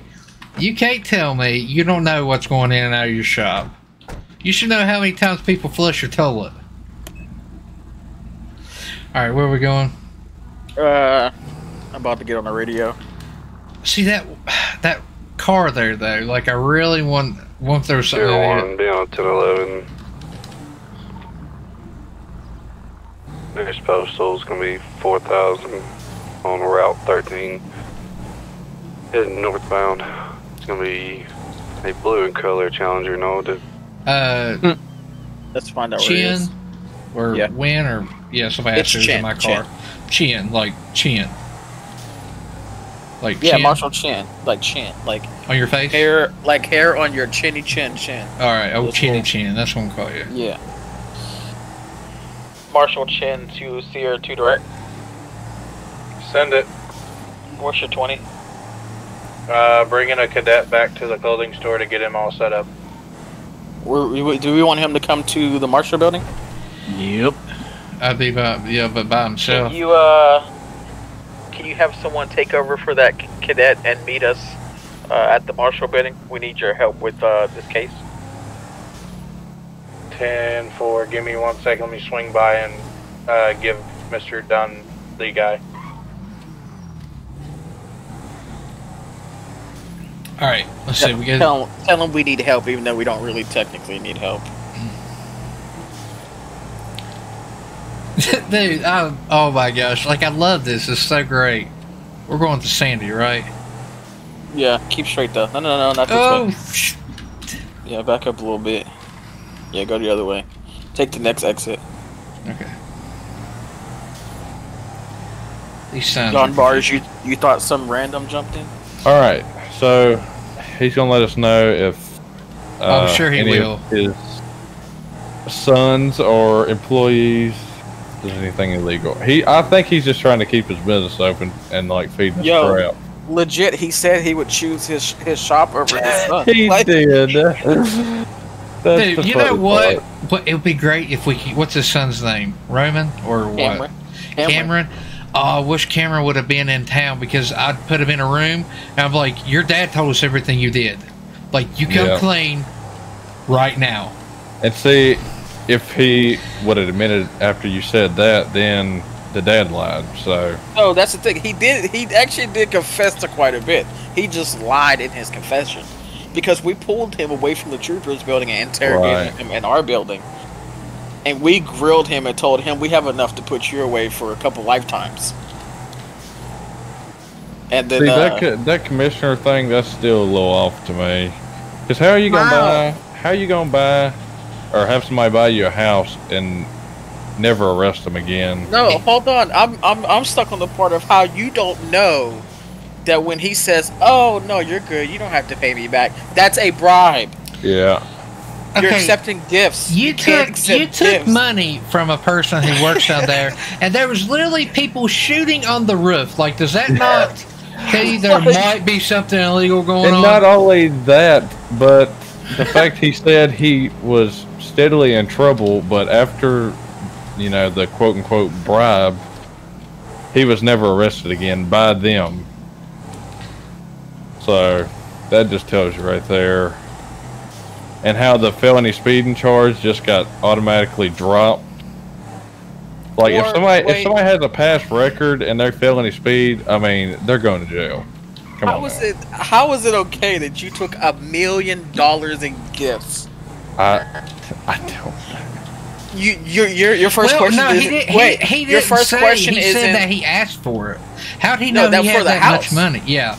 you can't tell me you don't know what's going in and out of your shop. You should know how many times people flush your toilet. All right, where are we going? Uh, I'm about to get on the radio. See that that car there though. Like, I really want want there something. Zero in it. one, be on ten eleven. Next postal is gonna be four thousand on Route thirteen. Heading northbound. It's gonna be a blue in color Challenger. No, the Uh, Let's find out where he Chin, or Yeah. Win or yeah, somebody It's asked who's in my car. Chin, like Chin. Like Yeah, chin Marshal Chin, like chin, like on your face. hair, like hair on your chinny chin chin. All right, oh This chinny little- chin. That's what I'm calling you. Yeah. Marshal Chin to Sierra 2 direct. Send it. What's your 20? Uh, bringing a cadet back to the clothing store to get him all set up. we we- do we want him to come to the Marshal building? Yep. I'd be by yeah, but by himself. Can you, uh, can you have someone take over for that cadet and meet us uh, at the Marshal building? We need your help with uh, this case. 10 4. Give me one second. Let me swing by and uh, give Mr. Dunn the guy. All right, let's see. We get Tell, tell him we need help, even though we don't really technically need help. (laughs) dude. I, oh my gosh, like I love this. It's so great. We're going to Sandy, right? Yeah, keep straight though. No, no, no, not this Oh, way. Yeah, back up a little bit. Yeah, go the other way. Take the next exit. Okay. These signs. John are- Bars, you you thought some random jumped in? All right, so he's gonna let us know if uh, I'm sure he any will. of his sons or employees does anything illegal. He, I think he's just trying to keep his business open and like feeding us Yo. crap. Legit, he said he would choose his his shop over his son. He Like- did. (laughs) (laughs) That's Dude, you know what? What it would be great if we. could- What's his son's name? Roman or what? Cameron. Cameron. Cameron. Oh, I wish Cameron would have been in town because I'd put him in a room and I'm like, "Your dad told us everything you did. Like, you come Yeah. clean right now." And see, if he would have admitted after you said that, then the dad lied. So No, that's the thing. He did. He actually did confess to quite a bit. He just lied in his confession because we pulled him away from the troopers building and interrogated Right. him in our building, and we grilled him and told him we have enough to put you away for a couple lifetimes. And then see uh, that co- that commissioner thing, that's still a little off to me. Because how are you gonna Wow. buy? How are you gonna buy, or have somebody buy you a house and never arrest them again? no, hold on. I'm I'm I'm stuck on the part of how you don't know that when he says, "Oh no, you're good. You don't have to pay me back." That's a bribe. Yeah. You're Okay. accepting gifts. You can't took you took gifts. money from a person who works down there, (laughs) and there was literally people shooting on the roof. Like, does that not tell you there might be something illegal going And on? And not only that, but the fact he said he was steadily in trouble, but after, you know, the quote unquote bribe, he was never arrested again by them. So that just tells you right there. And how the felony speeding charge just got automatically dropped. Like if somebody wait. if somebody has a past record and they're felony speed, I mean they're going to jail. Come How on. was it? How was it okay that you took a million dollars in gifts? I I don't. You, your, your, your first well, question no, is he, did, wait. he, he your first say, question he is said that he asked for it. How did he No, know that he for had that house. much money? Yeah.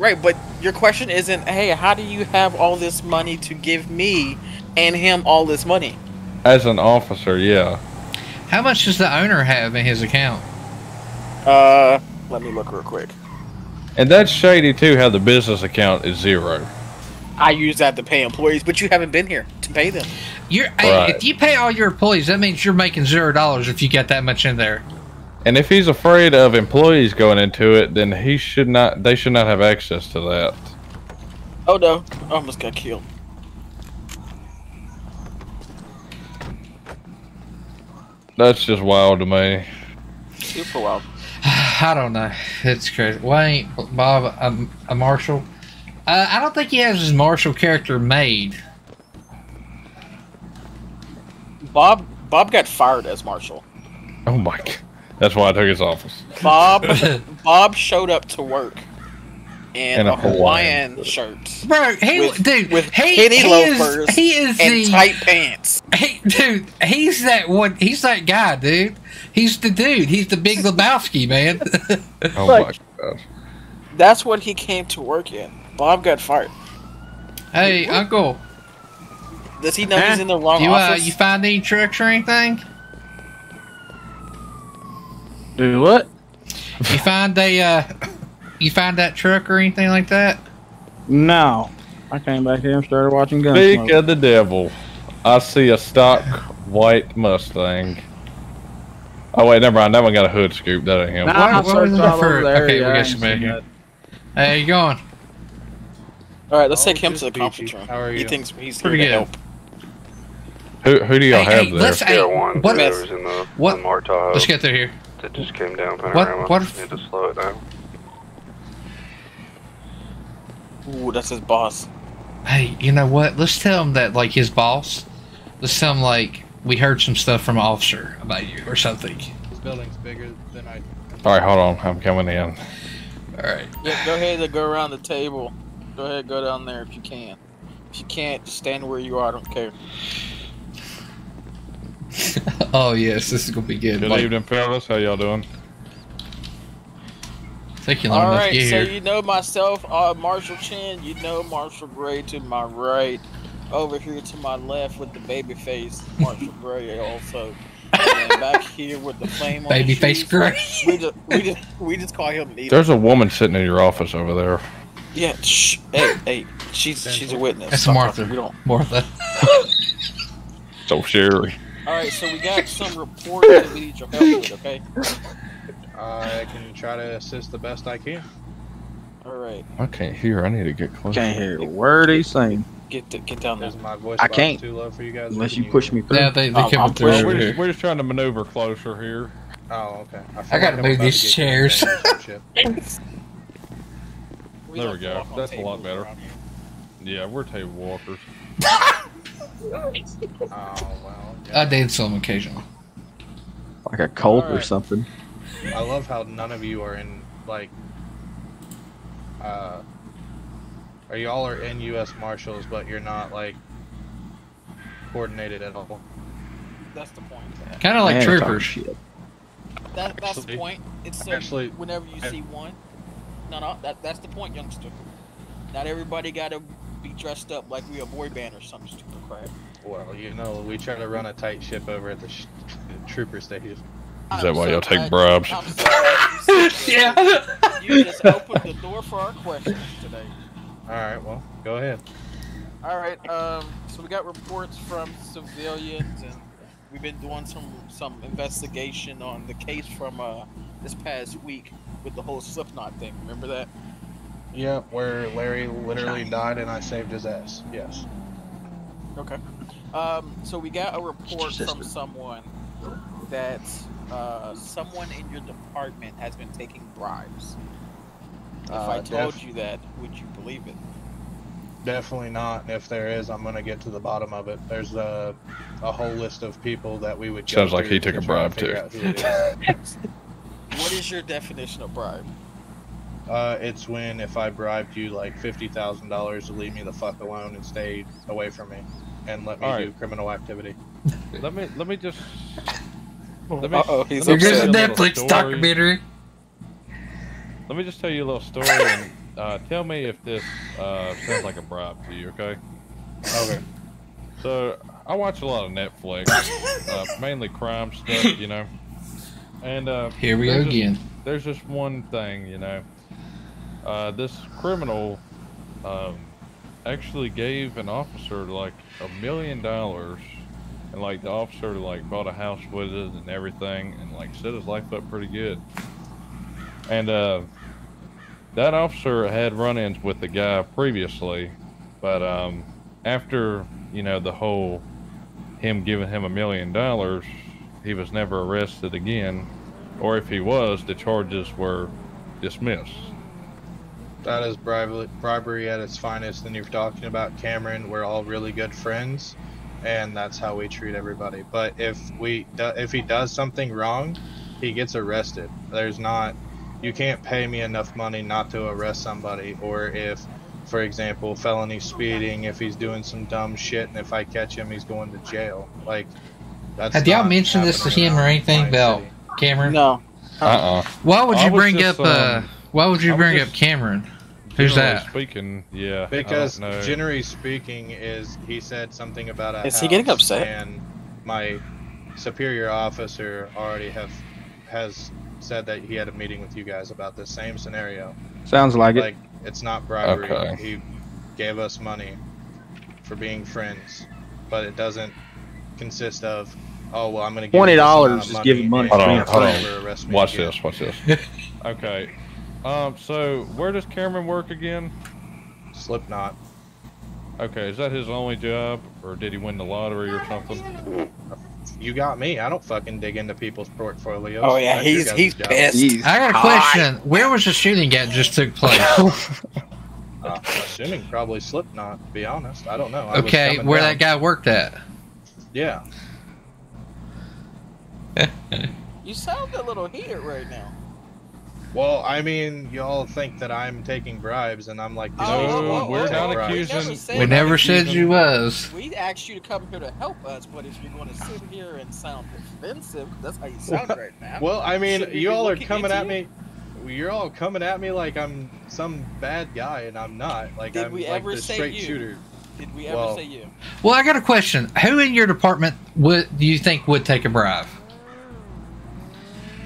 Right, but your question isn't, hey, how do you have all this money to give me and him all this money? As an officer, yeah. How much does the owner have in his account? Uh, let me look real quick. And that's shady too. How the business account is zero. I use that to pay employees, but you haven't been here to pay them. You're Right. if you pay all your employees, that means you're making zero dollars if you got that much in there. And if he's afraid of employees going into it, then he should not. They should not have access to that. Oh no, I almost got killed. That's just wild to me. Super wild. (sighs) I don't know. It's crazy. Why ain't Bob a, a marshal? Uh, I don't think he has his marshal character made. Bob Bob got fired as marshal. Oh my! God. That's why I took his office. Bob (laughs) Bob showed up to work in In a a Hawaiian, Hawaiian shirt. Bro, he With- dude, with he, penny he loafers is he is and the tight pants. He, dude, he's that one. He's that guy, dude. He's the dude. He's the Big Lebowski, man. (laughs) Oh Like- my gosh! That's what he came to work in. Bob got fired. hey, Uncle, Does he know he's in the wrong you uh, office? you find any trucks or anything? Do what? You find a, uh, you find that truck or anything like that? No. I came back here and started watching Speak Gunsmoke. of the devil. I see a stock white Mustang. Oh wait, never mind. That one got a hood scoop. That ain't him. Nah, I What- what was searched the all over first- there. okay, we yeah, got I ain't somebody here. Hey, how you going? All right, let's Oh, take him to the Beachy. conference room. How are He thinks he's Pretty here to good. help. Who who do y'all Hey, have hey, there? let's- hey, one. what- Whoever's in the, what- the Let's get through here. That just came down Panorama. what if- Need to slow it down. Ooh, that's his boss. Hey, you know what? Let's tell him that, like, his boss. Let's tell him like we heard some stuff from an officer about you or something. This building's bigger than I. All right, hold on. I'm coming in. All right. Yeah, go ahead and go around the table. Go ahead, go down there if you can. If you can't, just stand where you are. I don't care. (laughs) oh yes, this is gonna be good. Good Like, evening, fellas. How y'all doing? Take you long All enough right, to get so here. you know myself, uh, Marshal Chin. You know Marshal Gray to my right. Over here to my left with the baby face, Marshal Gray also. And back here with the flame on his Babyface Gray. We just, we just, we just call him Needle. There's a woman sitting in your office over there. Yeah, shh. Hey, hey, she's she's a witness. That's Martha. talking. We don't. Martha. (laughs) (laughs) So Sherry. All right, so we got some reports that we need your help with. Okay. I can try to assist the best I can. All right, I can't hear. I need to get closer. Can't hear a word he's saying. get to, get down there. Is my voice I can't. too low for you guys? Unless you push me through. Yeah, they they I'm- coming through We're just, we're just trying to maneuver closer here. Oh, okay. I, I gotta I'm move these to chairs. gangbanged or some shit. There we go. That's a lot better. Yeah, we're table walkers. (laughs) Oh well. I did some occasionally. Like a cult or something. I love how none of you are in like. Uh, are you all are in U.S. Marshals, but you're not like coordinated at all? That's the point. Kind of like Man, troopers. shit. That, that's the point. It's so actually- whenever you I- see one, no, no, that that's the point, youngster. Not everybody got to be dressed up like we a boy band or some stupid crap. Well, you know, we try to run a tight ship over at the sh- trooper station. Is that why y'all take glad- bribes? I'm so you (laughs) yeah. You just opened the door for our questions today. All right, well, go ahead. All right. Um. So we got reports from civilians, and we've been doing some some investigation on the case from uh this past week with the whole Slipknot thing. Remember that? Yeah, where Larry literally died and I saved his ass. Yes. Okay. Um. So we got a report from someone that uh someone in your department has been taking bribes. If I Uh, told def- you that, would you believe it? Definitely not. And if there is, I'm gonna get to the bottom of it. There's a a whole list of people that we would. Sounds like he took to a bribe, figure too. out who it is. (laughs) What is your definition of bribe? Uh, it's when if I bribed you like fifty thousand dollars to leave me the fuck alone and stay away from me, and let me All do right. criminal activity. (laughs) Let me let me just. Let me, Uh-oh, he's let me There's tell a Netflix documentary. Let me just tell you a little story and uh, tell me if this uh, sounds like a bribe to you, okay? Okay. So I watch a lot of Netflix, uh, mainly crime stuff, you know. And uh, Here we go there's just- again. there's just one thing, you know. Uh, this criminal um, actually gave an officer like a million dollars, and like the officer like bought a house with it and everything, and like set his life up pretty good. And uh, that officer had run-ins with the guy previously, but um, after you know the whole him giving him a million dollars, he was never arrested again, or if he was, the charges were dismissed. That is bribery, bribery at its finest. And you're talking about Cameron. We're all really good friends, and that's how we treat everybody. But if we if he does something wrong, he gets arrested. There's not you can't pay me enough money not to arrest somebody. Or if, for example, felony speeding, if he's doing some dumb shit, and if I catch him, he's going to jail. Like that's. Have y'all mentioned this to him or anything fine about city. Cameron? No. Uh oh. Why would you was bring just, up? uh um, Why would you I bring just- up Cameron? Who's that? Speaking, yeah. Because don't generally speaking, is he said something about a Is he getting upset? And my superior officer already have has said that he had a meeting with you guys about this same scenario. Sounds like it. Like it's not bribery. Okay. He gave us money for being friends, but it doesn't consist of, oh well, I'm going to give $20 amount of is giving money Hold for on, you'll hold on. Watch this. Watch this. (laughs) okay. Um. So where does Cameron work again? Slipknot. Okay. Is that his only job, or did he win the lottery or something? You got me. I don't fucking dig into people's portfolios. Oh, yeah, That's your he's- guys' he's job. pissed. I got a question. Where was the shooting that just took place? (laughs) (laughs) Uh, I'm assuming probably Slipknot. To be honest, I don't know. I okay, coming where down- that guy worked at? Yeah. (laughs) You sound a little heated right now. Well, I mean, y'all think that I'm taking bribes, and I'm like, Oh, these whoa, people whoa, don't whoa, take bribes. We never said We never said you was. We asked you to come here to help us, but if you're going to sit here and sound defensive, that's how you sound right now. (laughs) Well, I mean, y'all are coming at you? me. You're all coming at me like I'm some bad guy, and I'm not. Like Did I'm we like ever the say straight you? shooter. Did we ever Well- say you? Well, I got a question. Who in your department would do you think would take a bribe?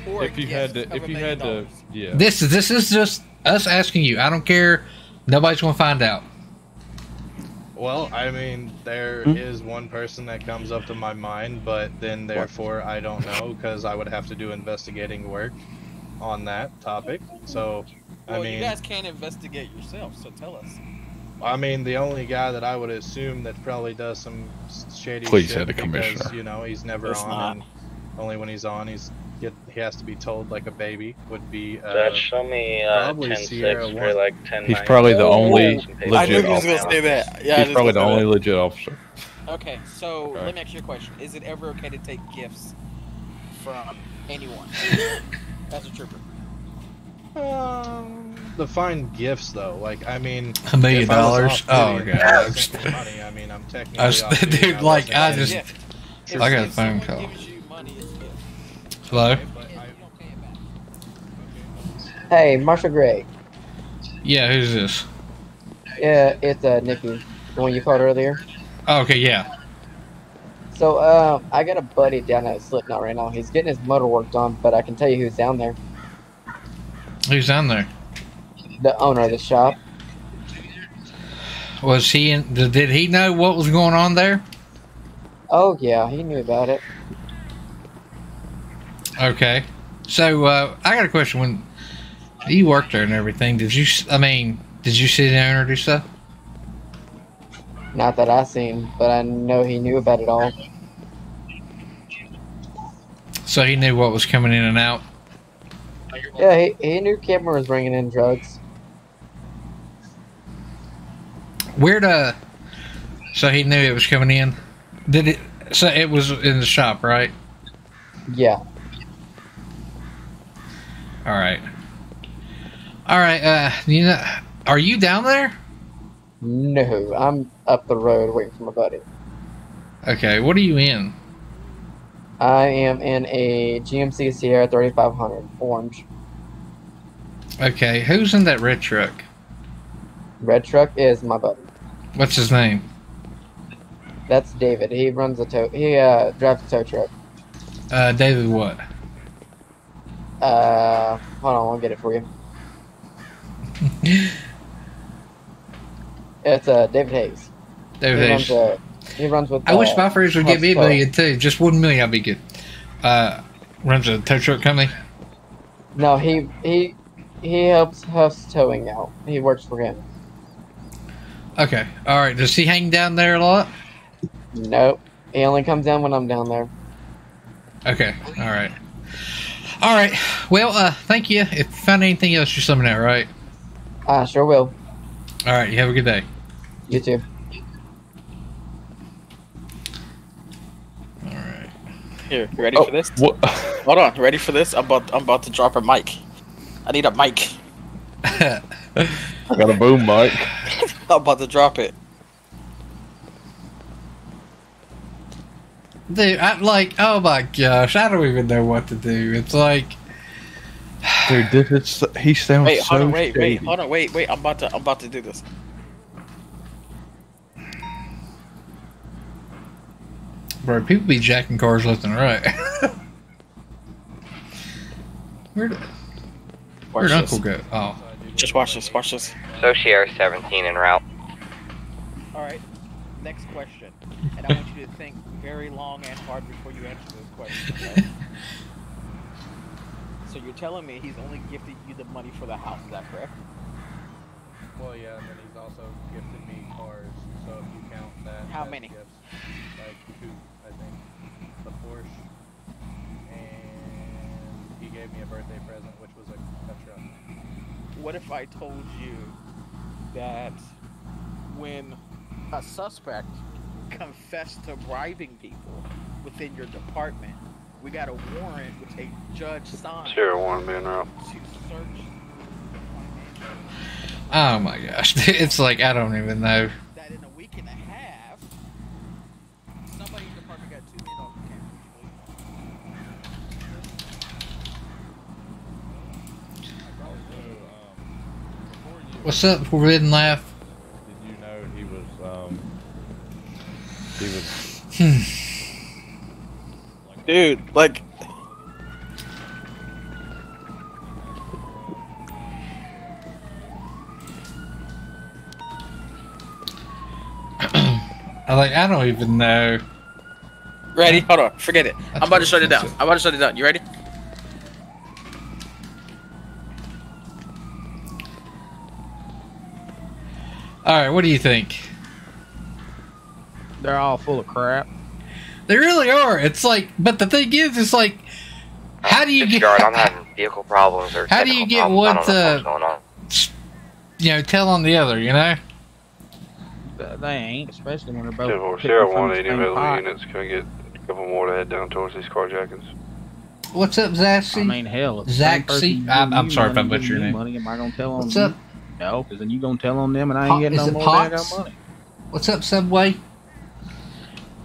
Or if you had to, if you had to, yeah. This is this is just us asking you. I don't care. Nobody's gonna find out. Well, I mean, there is Hmm? one person that comes up to my mind, but then therefore I don't know because I would have to do investigating work on that topic. So, I mean, you guys can't investigate yourself, so tell us. I mean, the only guy that I would assume that probably does some shady Please shit say the because, commissioner. you know, he's never It's on, not. and only when he's on, he's get he has to be told like a baby would be. Uh, Dutch, show me uh, probably 10 Sierra 6 for one. like 10 He's probably the only I legit knew he was officer. gonna say that. Yeah, He's probably the only that. legit officer. Okay, so Okay. let me ask you a question: Is it ever okay to take gifts from anyone (laughs) as a trooper? Um, the fine gifts though, like I mean, A million if I was dollars? Oh, duty God. I (laughs) money, I mean, I'm technically I was, (laughs) dude, and like I just, it. I got a phone call. Hello. Hey, Marshal Gray. Yeah, who's this? Yeah, it's uh, Nikki, the one you called earlier. Oh, okay, yeah. So, uh, I got a buddy down at Slipknot right now. He's getting his motor worked on, but I can tell you who's down there. Who's down there? The owner of the shop. Was he in? Did did he know what was going on there? Oh yeah, he knew about it. Okay. So uh, I got a question. When you worked there and everything, did you? I mean, did you see the owner do stuff? Not that I seen, but I know he knew about it all. So he knew what was coming in and out. Yeah, he, he knew Cameron was bringing in drugs. Where'd uh? So he knew it was coming in. Did it? So it was in the shop, right? Yeah. All right. All right. Uh, you know, are you down there? No, I'm up the road waiting for my buddy. Okay. What are you in? I am in a GMC Sierra 3500 orange. Okay. Who's in that red truck? Red truck is my buddy. What's his name? That's David. He runs a tow. He uh, drives a tow truck. Uh, David. What? Uh, hold on, I'll get it for you. (laughs) It's uh David Hayes. David he Hayes. Runs, uh, he runs with. I wish my friends would give me a million too. Just one million, I'd be good. Uh, runs a tow truck company. No, he he he helps Huff's towing out. He works for him. Okay. All right. Does he hang down there a lot? Nope. He only comes down when I'm down there. Okay. All right. All right. Well, uh, thank you. If you find anything else, you're me know. all Right. I sure will. All right. You have a good day. You too. All right. Here, you ready for this? Hold on, ready for this? I'm about I'm about to drop a mic. I need a mic. (laughs) I got a boom mic. (laughs) I'm about to drop it. Dude, I'm like, oh my gosh, I don't even know what to do. It's like, (sighs) Dude, this is he sounds Wait, so hold on, wait, wait, hold on, wait, wait. I'm about to I'm about to do this. bro, people be jacking cars left and right. (laughs) Where'd, Watch where'd this. Uncle go? Oh. Just watch this. Watch this. So Sierra 17 en route. All right. Next question, and I want you to think very long and hard before you answer this question. Okay? (laughs) so you're telling me he's only gifted you the money for the house? Is that correct? Well, yeah, and then he's also gifted me cars. So if you count that. How many? Gifts, like two, I think. The Porsche, and he gave me a birthday present, which was a, a truck. What if I told you that when a suspect confessed to bribing people within your department, we got a warrant which a judge signed Sierra 1 being route. to search Oh my gosh. (laughs) It's like, I don't even know. that in a week and a half, somebody in your department got two million dollars. What's up, Forbidden Laugh? Did you know he was um he was Dude, like. (clears throat) I like, I don't even know. Ready? Hold on. Forget it. I'm about to shut it down. I'm about to shut it down. You ready? All right, what do you think? They're all full of crap. They really are. It's like, but the thing is, it's like, how do you get? Guard, I'm having vehicle problems or How do you get problems. one I don't know to- what's going on. You know, tell on the other. You know. They ain't, especially when they're both. Yeah, well, picking Sierra from 1 the ain't same available pot. units. Can I get a couple more to head down towards these carjackings? What's up, Zaxi? I mean, hell, if Zaxi? I'm, I'm you sorry if I money, butchered your name. Money, am I gonna tell on What's you? up? No, because then you gonna tell on them, and I Po- ain't getting no more Pox? daggone money. What's up, Subway?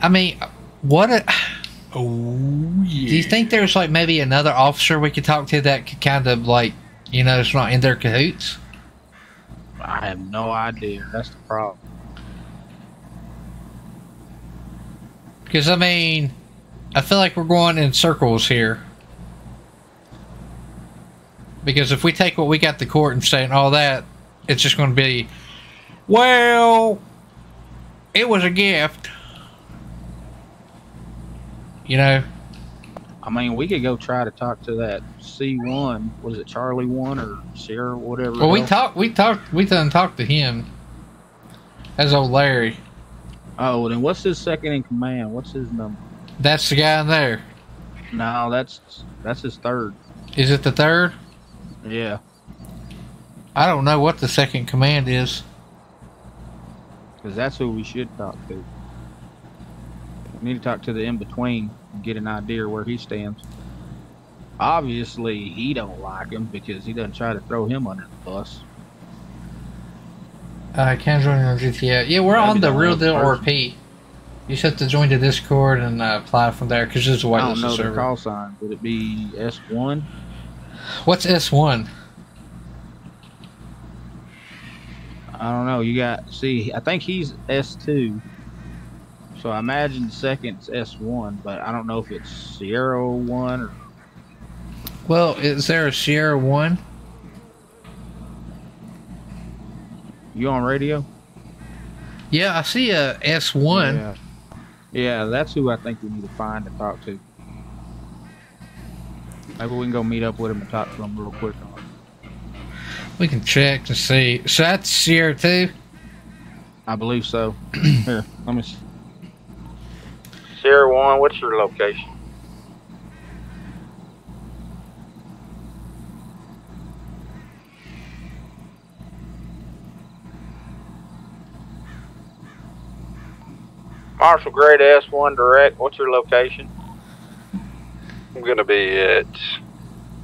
I mean, what a. Oh, yeah. Do you think there's like maybe another officer we could talk to that could kind of like, you know, it's not in their cahoots? I have no idea. That's the problem. Because, I mean, I feel like we're going in circles here. Because if we take what we got to court and say and all that, it's just going to be, well, it was a gift. You know? I mean, we could go try to talk to that C1. Was it Charlie One or Sierra, whatever? Well, we talked, we talked, we done talked to him. That's old Larry. Oh, then what's his second in command? What's his number? That's the guy in there. No, that's that's his third. Is it the third? Yeah, I don't know what the second command is. because that's who we should talk to. We need to talk to the in between get an idea where he stands. Obviously, he don't like him because he doesn't try to throw him under the bus. Uh, can join our GTA. Yeah, we're on the the Real Deal. RP. You just have to join the Discord and uh, apply from there because there's a I don't whitelist know the server. call sign. Would it be S1? What's S1? I don't know. You got see. I think he's S two. So I imagine the second's S one, but I don't know if it's Sierra one or Well, is there a Sierra 1? you on radio. Yeah, I see a S1. Yeah. Yeah, that's who I think we need to find and talk to. Maybe we can go meet up with him and talk to him real quick. We can check to see. So that's Sierra 2? I believe so. (clears throat) Here, let me. See. Sierra One, what's your location? Marshall Grade S1 direct. What's your location? I'm gonna be at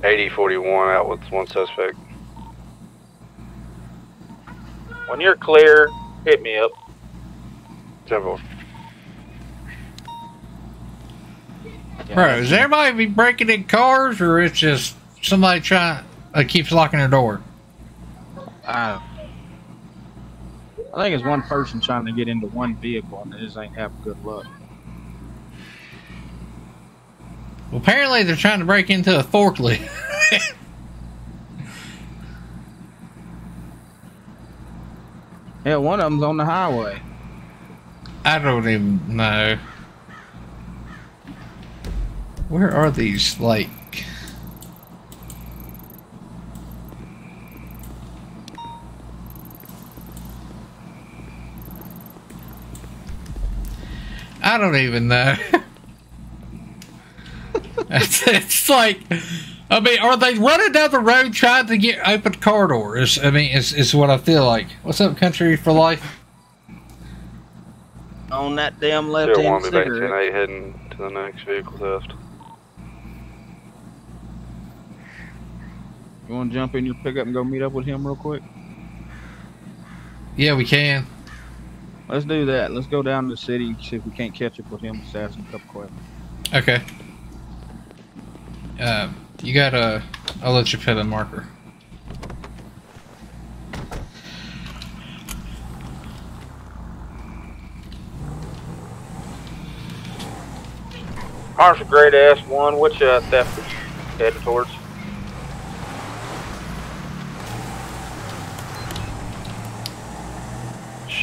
8041 out with one suspect. When you're clear, hit me up. Several. Bro, is everybody be breaking in cars or it's just somebody trying, uh, keeps locking their door? I, I think it's one person trying to get into one vehicle and they just ain't having good luck. Well, apparently they're trying to break into a forklift. (laughs) Yeah, one of them's on the highway. I don't even know. Where are these? Like, I don't even know. (laughs) it's, it's like, I mean, are they running down the road trying to get open car doors? I mean, it's, is what I feel like. What's up, Country for Life? On that damn left Zero hand one, be back ten cigarette. eight, heading to the next vehicle theft. You want to jump in your pickup and go meet up with him real quick? Yeah, we can. Let's do that. Let's go down to the city, see if we can't catch up with him. Just ask him a couple questions. Okay. Uh, you got a. I'll let you put a marker. Marshall Grade S1, which uh, theft are you heading towards?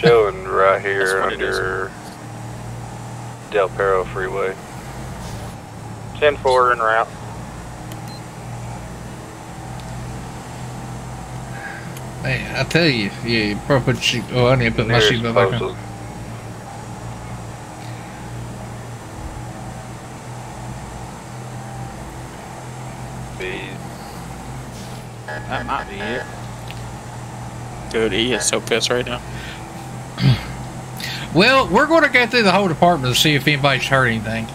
Showing right here That's what it is. under Del Perro Freeway. 10-4 en route. Hey, I tell you, yeah, you probably put sheep. Oh, I need to put my Nearest back on. postal. That might be it. Dude, he is so pissed right now. (clears throat) Well, we're going to go through the whole department to see if anybody's heard anything.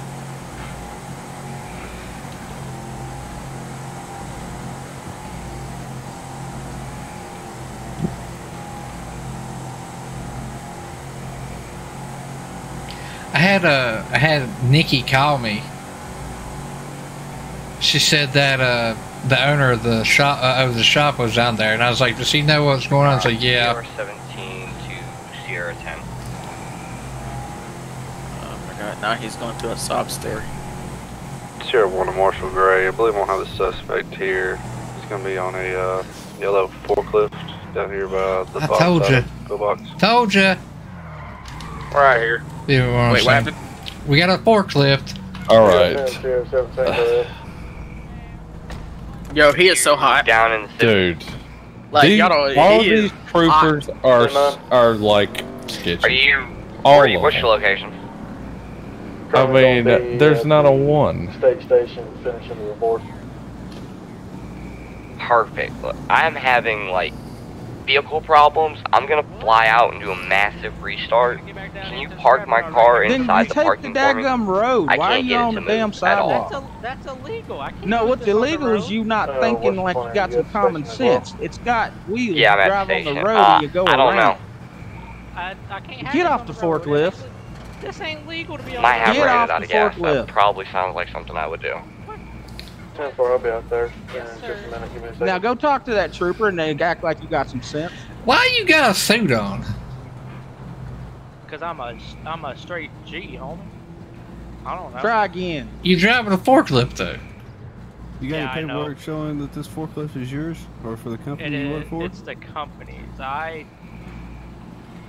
I had a I had Nikki call me. She said that uh, the owner of the shop uh, of the shop was down there, and I was like, "Does he know what's going on?" I was like, "Yeah." Sierra 17 10. Oh my god, now he's going to a sob story. Sierra 1 to Marshal Gray. I believe we'll have a suspect here. He's going to be on a uh, yellow forklift down here by the I box told side ya. Go box. Told you. Right here. Yeah, what I'm Wait, what saying. We got a forklift. All right. Yo, he is so hot. Down in the Dude. Like, these, y'all don't- all these troopers are are like sketchy. Are you. All are you? What's your location? I mean, there's not a one. State station finishing the report. Perfect. Look, I'm having like vehicle problems. I'm gonna fly out and do a massive restart. Can you park my car Then you inside the take the parking for me? daggum road. I Why are can't you get on the damn move at all. sidewalk? That's illegal. I can't No, what's the illegal is you not Uh, thinking like you got some common station as well. sense. It's got wheels. Yeah, I'm at drive the on the road Uh, and you go I don't around. know. I, I can't have Get off on the forklift. This ain't legal to be on Might the have. Get ran off it out the of gas. forklift. That probably sounds like something I would do. 10 4, I'll be out there. in just a minute. Give me a second. Now go talk to that trooper and they act like you got some sense. Why you got a suit on? Cause I'm a I'm a straight G, homie. I don't know. Try again. You driving a forklift though? You got Yeah, any paperwork showing that this forklift is yours or for the It company you is. work for? It's the company's. I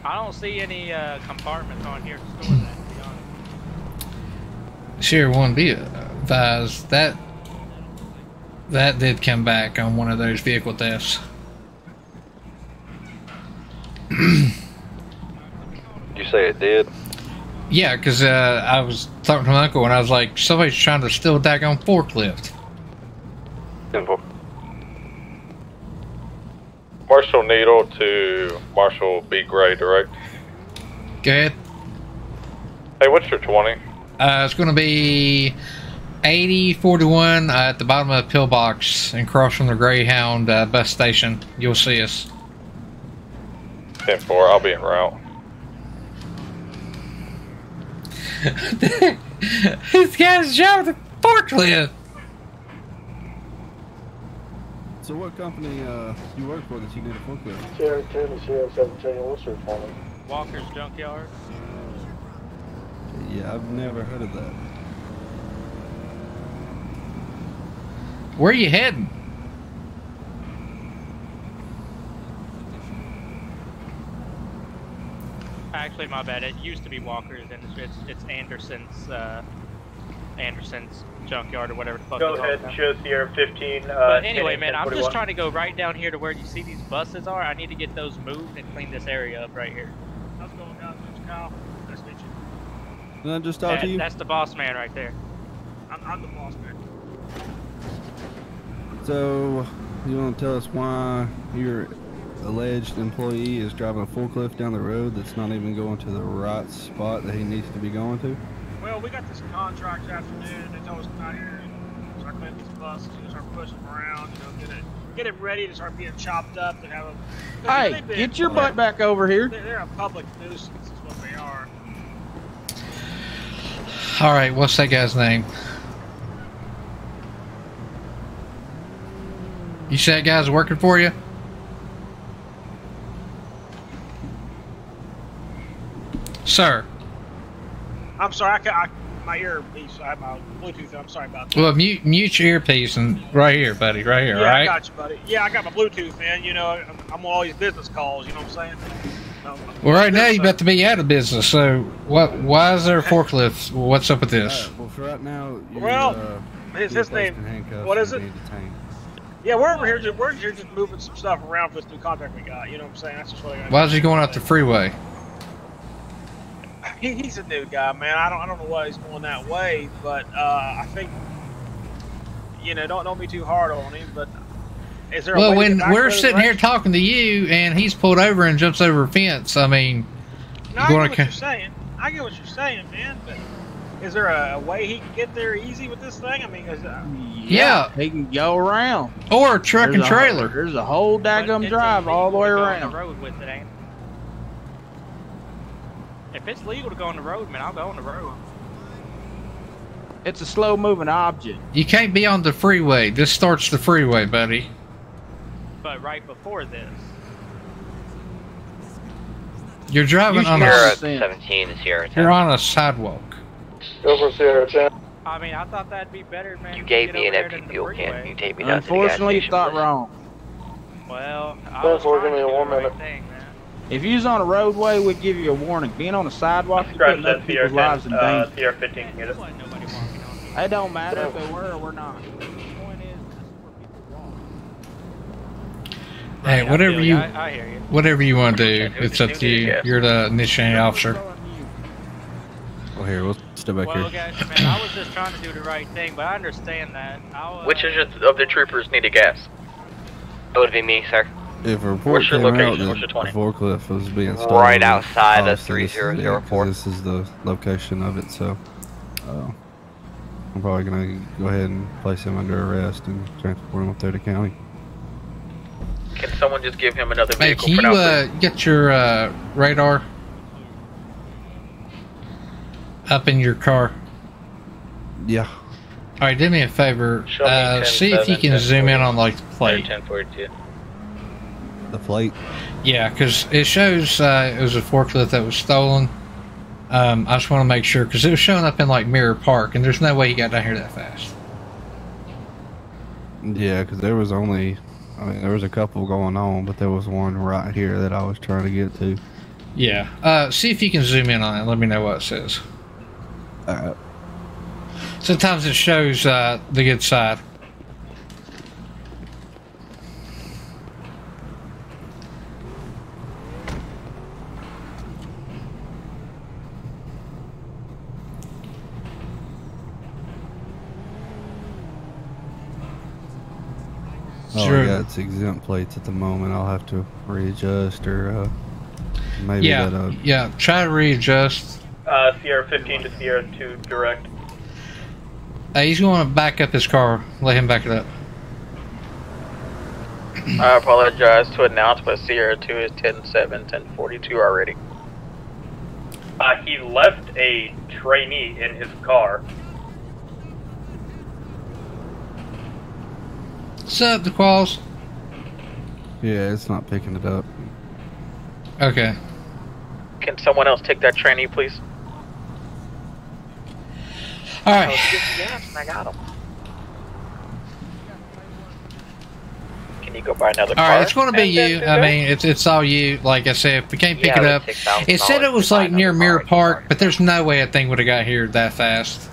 I don't see any uh, compartments on here to store that. To be honest. Sure, one be advised that that did come back on one of those vehicle thefts. You say it did? Yeah, because uh, I was talking to my uncle and I was like, somebody's trying to steal a daggone forklift. 10 4. Marshal Needle to Marshal B. Gray, direct. Go ahead. Hey, what's your 20? Uh, it's going to be 8041 uh, at the bottom of the pillbox and across from the Greyhound uh, bus station. You'll see us. 10 4, I'll be en route. (laughs) this guy's driving a forklift. So what company uh, you work for that you need a forklift? Sierra 10 to Sierra 17 Wilson Farm. Walker's Junkyard. Yeah, I've never heard of that. Where are you heading? Actually, my bad. It used to be Walker's, and it's, it's Anderson's uh, Anderson's junkyard or whatever the fuck. Go ahead called and now. show Sierra 15. Uh, But anyway, 10, man, I'm 1041. just trying to go right down here to where you see these buses are. I need to get those moved and clean this area up right here. How's it going, guys? It's Kyle. Nice to meet you. Did I just talk That- to you? That's the boss man right there. I'm, I'm the boss man. So, you want to tell us why your alleged employee is driving a forklift down the road that's not even going to the right spot that he needs to be going to? Well, we got this contract this afternoon, and they told us to come out here and start cleaning these buses, you know, start pushing them around, you know, get it, get it ready to start being chopped up and have them. Hey, get your butt back over here. They're, they're a public nuisance, is what they are. All right, what's that guy's name? You said that guy's working for you? Sir. I'm sorry, I, ca- I my earpiece, I have my Bluetooth. I'm sorry about that. Well, mute, mute your earpiece and right here, buddy, right here, yeah, all right? I got you, buddy. Yeah, I got my Bluetooth in. You know, I'm, I'm on all these business calls. You know what I'm saying? Um, Well, right now you're about to be out of business, so what? Why is there a forklift? What's up with this? Well, for right now, you're, Well, uh, his- his name- what is it? Yeah, we're over here. Just, we're here just moving some stuff around for this new contract we got. You know what I'm saying? That's just what I got. Why is he going out the freeway? He, he's a new guy, man. I don't I don't know why he's going that way, but uh, I think you know don't don't be too hard on him. But is there? a Well, way to when get back we're to sitting here talking to you and he's pulled over and jumps over a fence, I mean, No, I you get what ca- you're saying. I get what you're saying, man. But is there a, a way he can get there easy with this thing? I mean, is, uh, Yeah. He can go around. or a truck and There's a- trailer. there's a whole daggum drive all the way around. the road with it, ain't it? If it's legal to go on the road, man, I'll go on the road. It's a slow moving object. You can't be on the freeway. This starts the freeway, buddy. But right before this, You're driving on Sierra a 17 to Sierra 10. you're on a sidewalk. Go for Sierra 10. I mean, I thought that'd be better, man. You gave me an empty fuel freeway. can. You take me down to the gas Unfortunately, you station. thought wrong. Well, I Go was for trying give me to a do one the right minute. thing, man. If you was on a roadway, we'd give you a warning. Being on a sidewalk, you're Scratch putting other people's lives in Uh, danger. Sierra 15 can it. It don't matter if they were or we're not. Hey, I whatever feel you, I, I hear you. whatever you want to do, it's up to you. You're the initiating officer. Well, here, we'll step back Well, here. guys, man, I was just trying to do the right thing, but I understand that. I'll, uh, Which is it of the troopers needed gas? That would be me, sir. If a report What's your came out location? that What's your the forklift was being stolen, Right outside of obviously this is it, 3004. 'cause This is the location of it, so uh, I'm probably gonna go ahead and place him under arrest and transport him up there to county. Can someone just give him another Hey, can you uh, get your uh, radar up in your car? Yeah. All right, do me a favor. Uh, 10, see if you can 10, zoom in on like the plate. 1042. The plate. Yeah, because it shows uh, it was a forklift that was stolen. Um, I just want to make sure because it was showing up in like Mirror Park, and there's no way he got down here that fast. Yeah, because there was only, I mean, there was a couple going on, but there was one right here that I was trying to get to. Yeah. Uh, see if you can zoom in on it. Let me know what it says. Uh, Sometimes it shows uh, the good side. Sure. yeah, it's exempt plates at the moment. I'll have to readjust or uh, maybe yeah, that. Uh, yeah. Try to readjust. Uh, Sierra 15 to Sierra 2 direct. Uh, he's going to back up his car. Let him back it up. (clears throat) I apologize to announce, but Sierra 2 is 10-7, 1042 already. Uh, he left a trainee in his car. What's up, the quals? yeah, it's not picking it up. Okay. Can someone else take that trainee, please? All right. Oh, yes, I got him. Can you go buy another All car? right, it's going to be you. I mean, it's it's all you. Like I said, if we can't pick Yeah, it it up, it said it was like near another Mirror Park, but there's no way a thing would have got here that fast.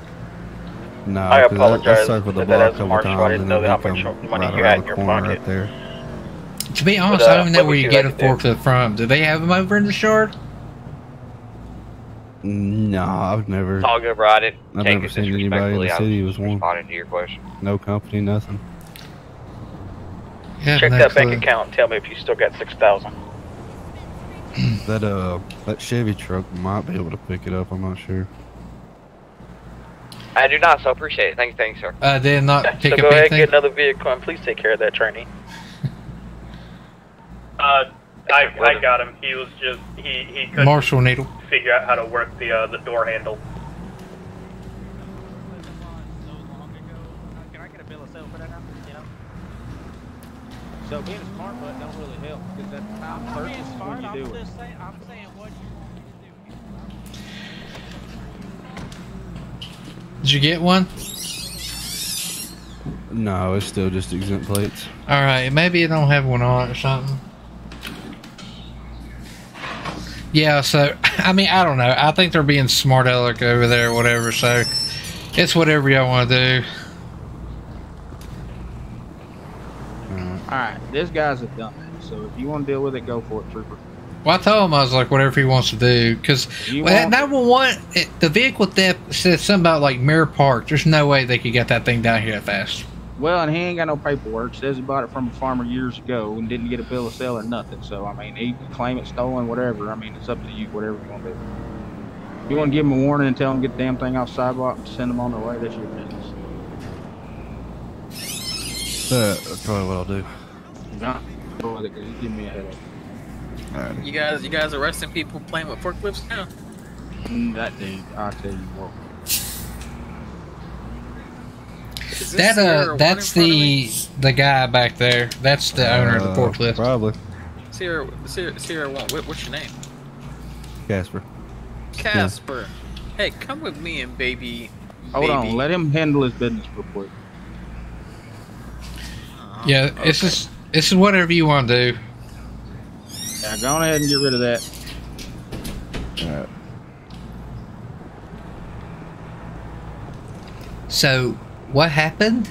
No, I 'cause apologize. I circled the Said that block as a a couple marshal, I didn't know how much money right you had in the your corner pocket. right there. To be honest, uh, I don't even know where you you get a like to do? forklift from. Do they have them over in the shard? No, I've never. It's all good, bro. I didn't I've take never seen anybody in the city was one. responding to your question. No company, nothing. Yeah, Check that bank clue. account and tell me if you still got six thousand. That uh, that Chevy truck might be able to pick it up. I'm not sure. I do not, so appreciate it. Thank you, thank you, sir. Uh, did not pick so up go ahead and get another vehicle and please take care of that trainee. (laughs) Uh, I, I got him. He was just he he couldn't Marshal Needle. figure out how to work the uh, the door handle. So being a smart butt don't really help because that's time purchase when you do it. I'm saying what Did you get one? No, it's still just exempt plates. All right, maybe it don't have one on it or something. Yeah, so (laughs) I mean, I don't know. I think they're being smart aleck over there, or whatever. So it's whatever y'all want to do. All right, this guy's a dumbass. So if you want to deal with it, go for it, trooper. Well, I told him I was like, whatever he wants to do, because You well, want- 911, it, the vehicle theft said something about like Mirror Park. There's no way they could get that thing down here that fast. Well, and he ain't got no paperwork. Says he bought it from a farmer years ago and didn't get a bill of sale or nothing. So I mean, he can claim it stolen, whatever. I mean, it's up to you, whatever you want to do. If you want to give him a warning and tell him to get the damn thing off the sidewalk and send him on their way, that's your business. Uh, that's probably what I'll do. Nah, go with it, 'cause me a headache. You guys, you guys arresting people playing with forklifts now? Mm, That dude, I'll tell you what. Is this That uh, that's in front of me? the the guy back there. That's the owner of the Uh, forklift. Probably. Sierra, Sierra, Sierra one. What, what's your name? Casper. Casper. Hey, come with me and baby. Hold baby. on, let him handle his business real quick. Yeah, it's just it's whatever you want to do. Yeah, go on ahead and get rid of that. Alright. So, what happened?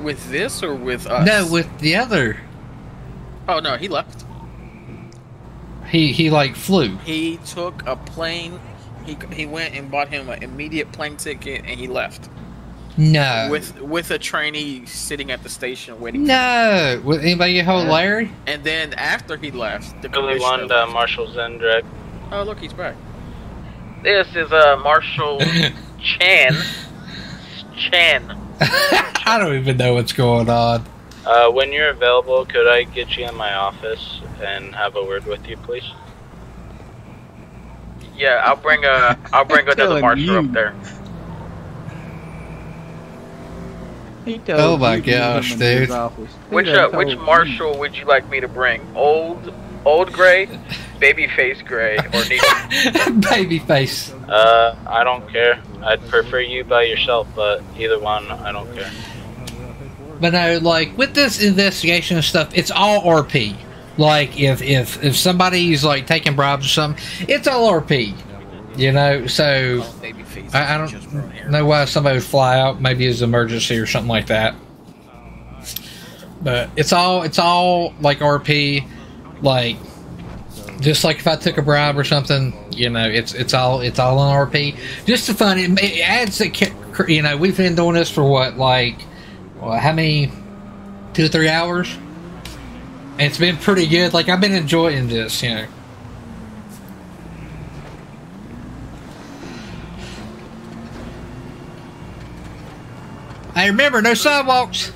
With this or with us? No, with the other. Oh no, he left. He he like flew. He took a plane. He he went and bought him an immediate plane ticket, and he left No. with with a trainee sitting at the station waiting. no. With anybody get hold of Larry? And then after he left, the Billy commissioner one, uh, left. Marshal Zendrak. Oh look, he's back. This is uh Marshall (laughs) Chan. Chan. (laughs) I don't even know what's going on. Uh, when you're available, could I get you in my office and have a word with you, please? Yeah, I'll bring a I'll bring (laughs) another Telling marshal you. up there. He tells Oh my you to leave him gosh, dude. Which done uh, which you. marshal would you like me to bring? Old old gray, (laughs) babyface gray, or (laughs) neither? Baby face. Uh, I don't care. I'd prefer you by yourself, but either one, I don't care. But no, like with this investigation and stuff, it's all RP. Like if if if somebody's like taking bribes or something, it's all RP. You know, so I, I don't know why somebody would fly out. Maybe it's an emergency or something like that. But it's all it's all like RP. Like just like if I took a bribe or something, you know, it's it's all it's all on RP. Just to fun, it, it adds the you know we've been doing this for what like well, how many two or three hours? And it's been pretty good. Like I've been enjoying this, you know. I remember no sidewalks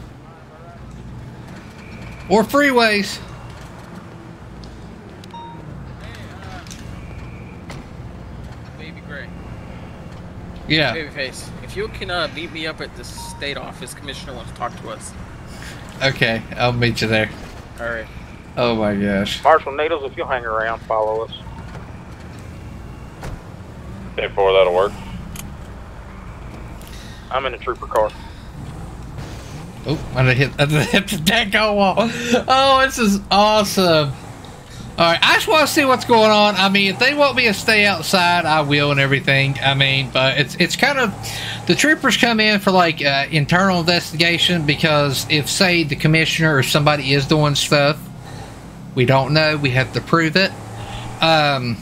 or freeways. Baby Gray. Yeah. Babyface. If you can uh, meet me up at the state office, commissioner wants to talk to us. Okay, I'll meet you there. All right. Oh my gosh. Marshal Needles, if you'll hang around, follow us. Ten four, that'll work. I'm in a trooper car. Oh, I hit, (laughs) I hit the deck on wall. Oh, this is awesome. All right, I just want to see what's going on. I mean, if they want me to stay outside, I will and everything. I mean, but it's it's kind of the troopers come in for like uh, internal investigation because if say the commissioner or somebody is doing stuff, we don't know. We have to prove it. Um,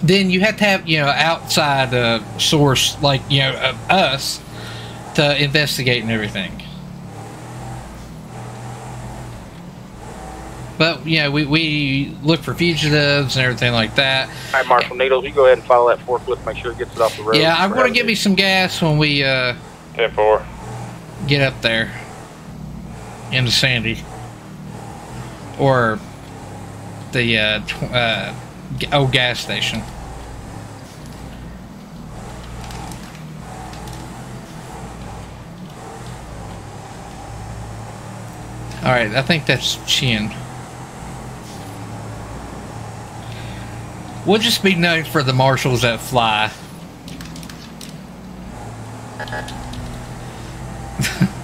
then you have to have you know outside uh, source like you know us to investigate and everything. But you know we, we look for fugitives and everything like that. All right, Marshal Needles, you go ahead and follow that forklift. Make sure it gets it off the road. Yeah, I'm gonna give me some gas when we uh, Ten four. get up there into Sandy or the uh, tw- uh, g- old gas station. All right, I think that's Chin. We'll just be known for the marshals that fly. (laughs)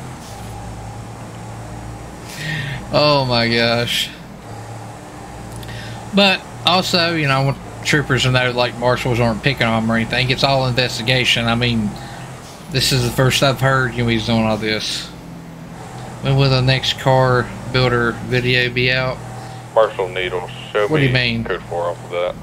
Oh my gosh. But also, you know, I want troopers to know like marshals aren't picking on them or anything. It's all investigation. I mean, this is the first I've heard you know, he's doing all this. When will the next car builder video be out? Marshal Needles. Show What do you mean? code four off of that.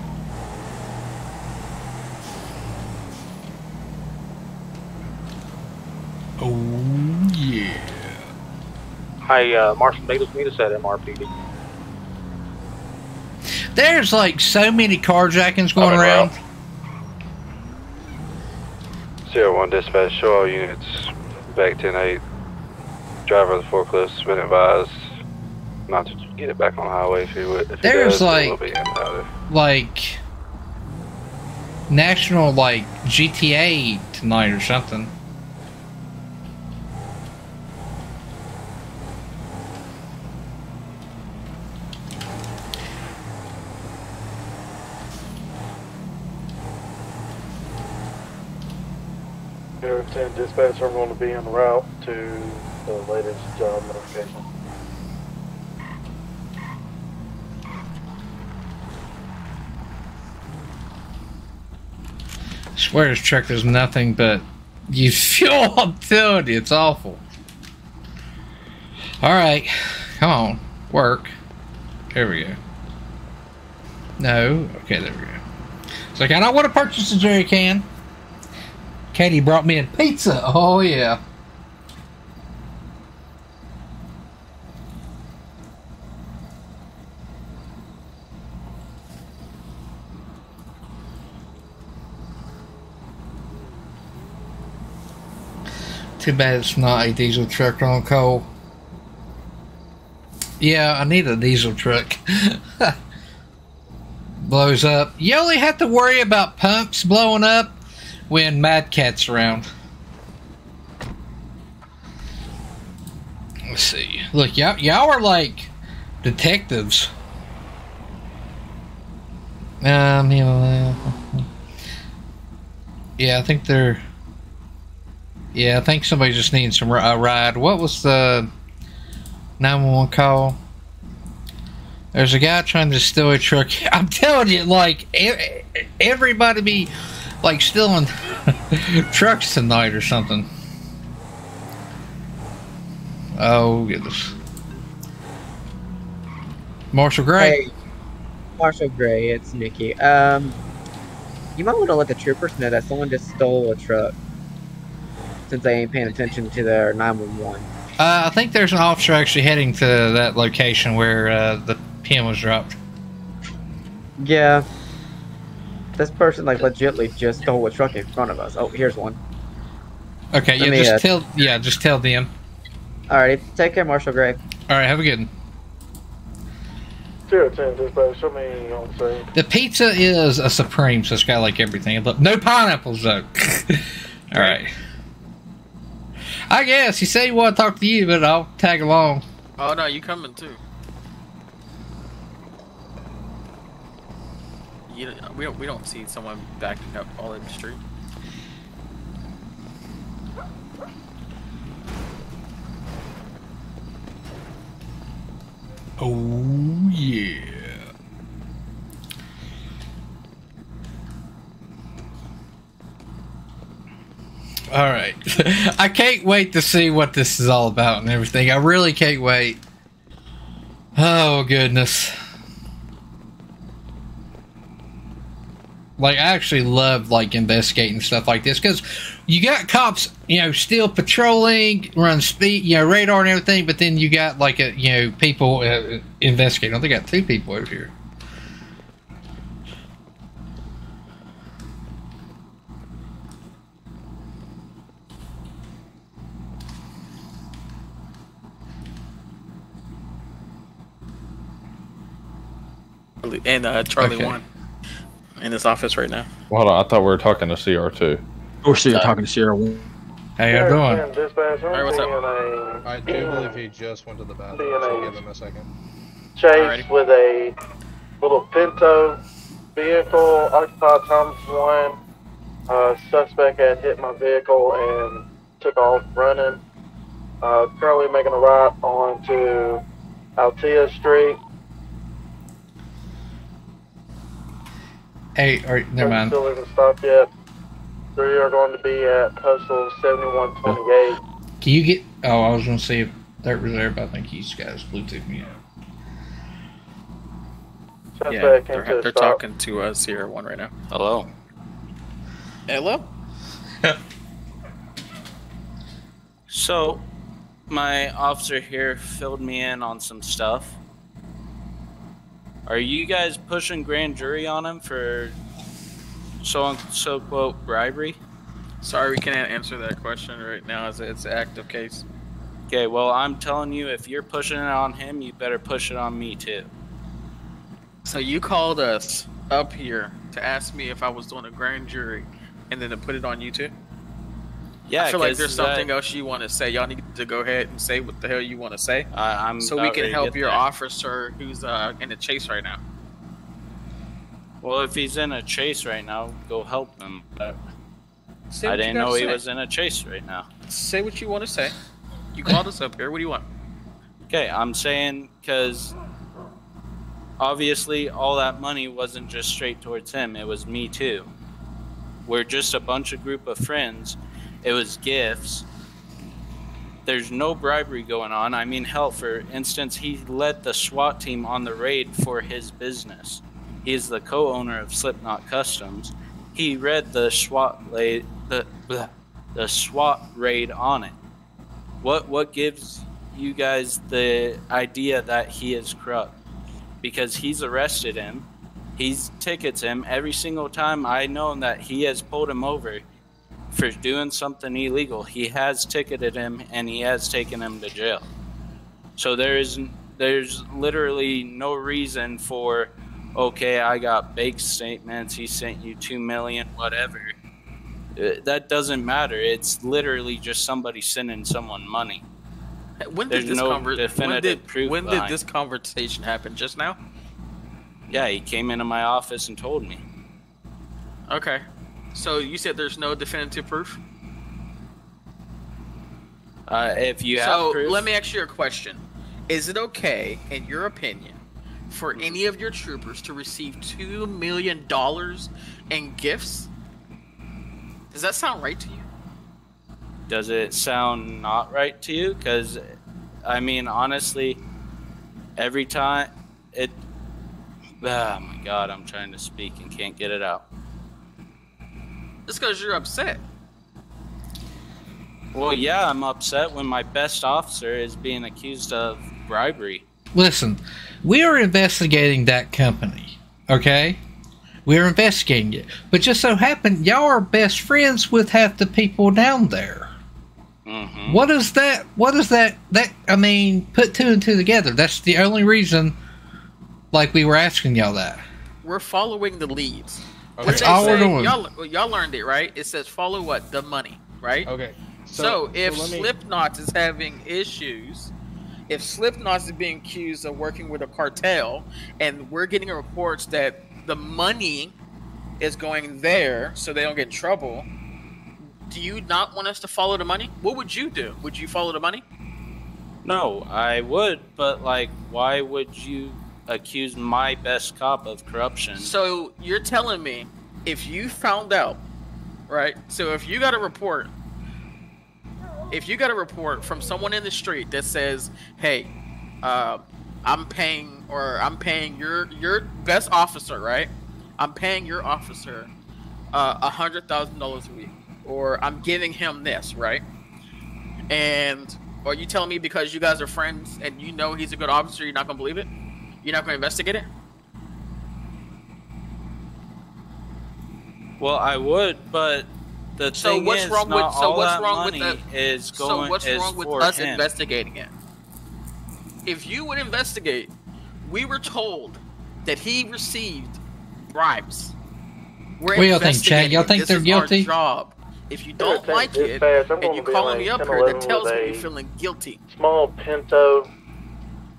Oh yeah. Hi, uh, Marshal Needles, meet us at MRPD. There's like so many carjackings going I'm en around. Zero one dispatch, show all units back 10-8. Driver of the forklift has been advised not to get it back on the highway if he would. If he There's, does, like- be. Like national like GTA tonight or something. Zero ten dispatch, I'm going to be en route to the latest job notification. I swear truck is nothing but you fuel. (laughs) You, it's awful. All right, come on, work. There we go. No, okay, there we go. It's like I don't want to purchase a jerry can. Katie brought me a pizza. Oh yeah. Too bad it's not a diesel truck on coal. Yeah, I need a diesel truck. (laughs) Blows up. You only have to worry about pumps blowing up when Mad Cat's around. Let's see. Look, y'all, y'all are like detectives. Um, uh, yeah, I think they're. Yeah, I think somebody just needs some a ride. What was the 911 call? There's a guy trying to steal a truck. (laughs) I'm telling you, like everybody be like stealing (laughs) trucks tonight or something. Oh goodness. Marshal Gray. Hey, Marshal Gray, it's Nikki. Um, you might want to let the troopers know that someone just stole a truck since they ain't paying attention to their 911. Uh, I think there's an officer actually heading to that location where uh, the pin was dropped. Yeah. This person, like, legitly just stole a truck in front of us. Oh, here's one. Okay, Let yeah, me, just uh, tell yeah, just tell them. Alrighty, take care, Marshal Gray. All right, have a good one. Zero ten dispatch, show me on scene. The pizza is a supreme, so it's got like everything. But no pineapples though. (laughs) All right. I guess. You say you want to talk to you, but I'll tag along. Oh, no, you coming too. You, we, don't, we don't see someone backing up all in the street. Oh, yeah. All right. (laughs) I can't wait to see what this is all about and everything. I really can't wait. Oh goodness. Like I actually love like investigating stuff like this because you got cops, you know, still patrolling, run speed, you know, radar and everything, but then you got like a, you know, people uh, investigating. They got two people over here. And uh, Charlie Okay. one in his office right now. Hold on, I thought we were talking to CR2. We're still talking to Sierra One. How y'all doing? Dispatch, Alright, what's up? a I do believe he just went to the bathroom, so give him a second. chase with a little Panto vehicle, occupied Thomas one. Uh, suspect had hit my vehicle and took off running. Uh, currently making a right onto Alta Street. Hey, all right, never mind. Still isn't stopped yet. Three are going to be at postal 7128. Can you get? Oh, I was gonna say if that was there, but I think he's got his Bluetooth mute. Yeah, Suspect they're, into a they're talking to us here, one right now. Hello. Hello. (laughs) So, my officer here filled me in on some stuff. Are you guys pushing grand jury on him for so so quote bribery? Sorry, we can't answer that question right now as it's an active case. Okay, well I'm telling you, if you're pushing it on him, you better push it on me too. So you called us up here to ask me if I was doing a grand jury, and then to put it on you too. Yeah, I feel like there's that- something else you want to say. Y'all need to go ahead and say what the hell you want to say, I, I'm so we can help your officer who's uh, in the chase right now. Well, if he's in a chase right now, go help him. But I didn't know he say. was in a chase right now. Say what you want to say. You called us up here. What do you want? (laughs) Okay, I'm saying because obviously all that money wasn't just straight towards him, it was me too. We're just a bunch of group of friends. It was gifts. There's no bribery going on. I mean, hell, for instance, he led the SWAT team on the raid for his business. He is the co-owner of Slipknot Customs. He read the SWAT la- the bleh, the SWAT raid on it. What what gives you guys the idea that he is corrupt? Because he's arrested him, he's tickets him every single time I know that he has pulled him over for doing something illegal. He has ticketed him and he has taken him to jail. So there is there's literally no reason for okay, I got bank statements, he sent you 2 million whatever. Uh, That doesn't matter. It's literally just somebody sending someone money. When There's did this no conver- when did, when did this conversation happen? Just now? Yeah, he came into my office and told me. Okay. So you said there's no definitive proof. Uh, if you have so proof, let me ask you a question: Is it okay, in your opinion, for any of your troopers to receive two million dollars in gifts? Does that sound right to you? does it sound not right to you? Because, I mean, honestly, every time it. Oh my god, I'm trying to speak and can't get it out. It's because you're upset. Well, yeah, I'm upset when my best officer is being accused of bribery. Listen, we are investigating that company, okay? We're investigating it. But just so happened, y'all are best friends with half the people down there. Mm-hmm. What is that? What is that? That I mean, put two and two together. That's the only reason. Like we were asking y'all that. We're following the leads. Okay. What All we're doing. Y'all, y'all learned it, right? It says follow what? The money, right? Okay. So, So- if so me- Slipknot is having issues, if Slipknot is being accused of working with a cartel, and we're getting reports that the money is going there so they don't get in trouble, do you not want us to follow the money? What would you do? Would you follow the money? No, I would, but like, why would you accuse my best cop of corruption? So you're telling me if you found out, right? So if you got a report, if you got a report from someone in the street that says, "Hey, uh, I'm paying or I'm paying your your best officer, right? I'm paying your officer uh, a hundred thousand dollars a week, or I'm giving him this, right? And are you telling me because you guys are friends and you know he's a good officer, you're not gonna believe it? You're not gonna investigate it? Well, I would, but the So thing what's is, wrong with not so all what's that wrong with money the is so what's is wrong with for us him. investigating it? If you would investigate, we were told that he received bribes. We're What do y'all think, Chad? Y'all investigating think This they're is guilty? Our job. If you don't take like this it fast. And you gonna calling me up here, that tells me you're feeling guilty. Small Panto,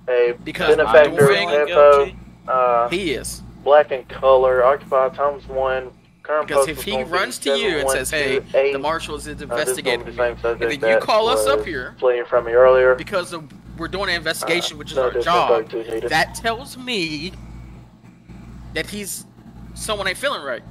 a Because benefactor I'm of feeling info. Uh, he is. Black in color, occupied Thomas one. Current Because postal if he gonna be runs to you and says, "Hey, 71228." the marshals is Uh, is investigating," be the and then you call us up here fleeing from me earlier. because of, we're doing an investigation, which is no our job. That tells me that he's someone ain't feeling right.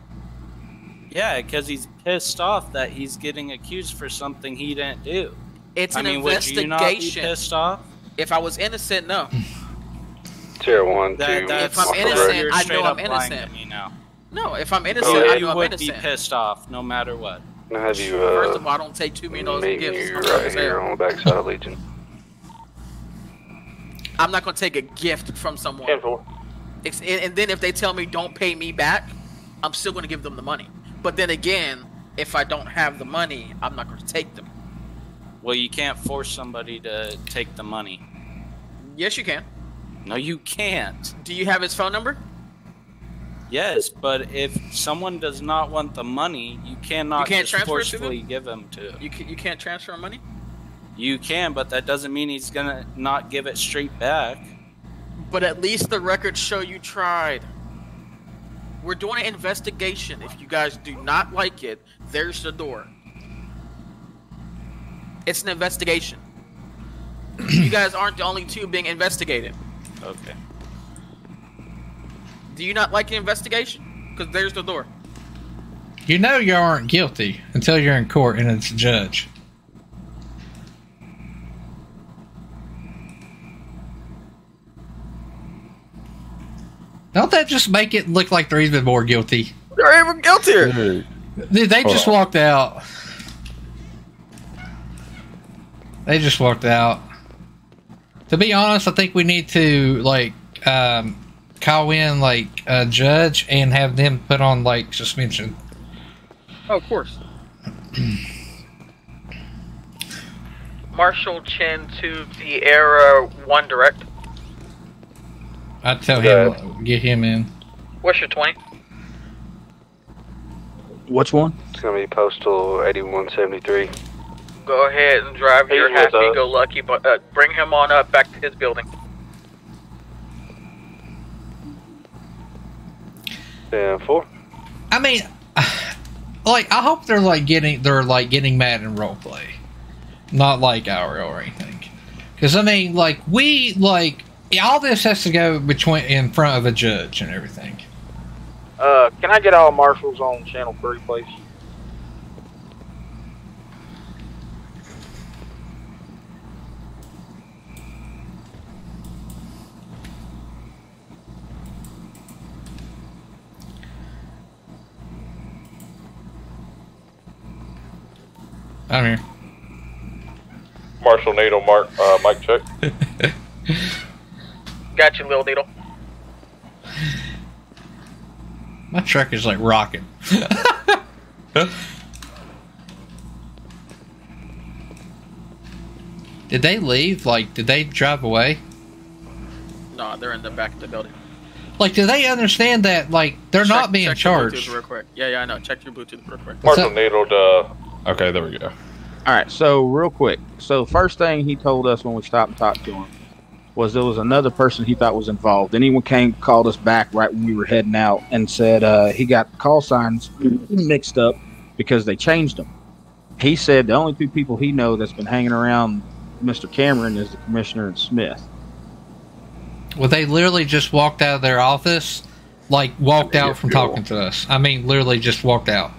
Yeah, because he's pissed off that he's getting accused for something he didn't do. It's I an mean, would you not be investigation. pissed off? If I was innocent, no. (laughs) Tier one, That, two. If I'm innocent, I know I'm up lying to innocent. me now. No, if I'm So innocent, I you know I'm would innocent. be pissed off no matter what. Can I have you First uh, of all, I don't take two million dollars in meet gifts. me I'm right not here on the backside of Legion? I'm not gonna take a gift from someone. Ex- And, and then if they tell me don't pay me back, I'm still gonna give them the money. But then again, if I don't have the money, I'm not gonna take them. Well, you can't force somebody to take the money. Yes, you can. No, you can't. Do you have his phone number? Yes, but if someone does not want the money, you cannot You can't just transfer it to them? forcefully give them to. You can, you can't transfer money. You can, but that doesn't mean he's gonna not give it straight back. But at least the records show you tried. We're doing an investigation. If you guys do not like it, there's the door. It's an investigation. you guys aren't the only two being investigated. Okay. Do you not like an investigation? Because there's the door. You know you aren't guilty until you're in court and it's a judge. Don't that just make it look like they're even more guilty? They're even guiltier. Dude, they just Hold walked out. They just walked out. To be honest, I think we need to like um, call in like a judge and have them put on like suspension. Oh, of course. Marshal Chin to the Era One Direct. I'd tell him get him in. What's your twenty? Which one? It's gonna be postal eighty-one seventy-three. Go ahead and drive He's your with happy-go-lucky, but uh, bring him on up back to his building. Yeah, four. I mean, (sighs) like I hope they're like getting they're like getting mad in role play, not like our or anything. Because I mean, like we like all this has to go between in front of a judge and everything. Uh, can I get all marshals on channel three, please? I'm here. Marshal Needle, Mark, uh, Mike check. Got you, little needle. My truck is like rocking. (laughs) did they leave? Like, did they drive away? No, they're in the back of the building. Like, do they understand that? Like, they're Check- not being check your charged. Bluetooth real quick. Yeah, yeah, I know. Check your Bluetooth real quick. Marshal Needle to. Okay, there we go. All right, so real quick. So first thing he told us when we stopped and talked to him was there was another person he thought was involved. Then he came called us back right when we were heading out and said uh, he got the call signs mixed up because they changed them. He said the only two people he know that's been hanging around Mr. Cameron is the commissioner and Smith. Well, they literally just walked out of their office, like walked out from talking to us. I mean, literally just walked out.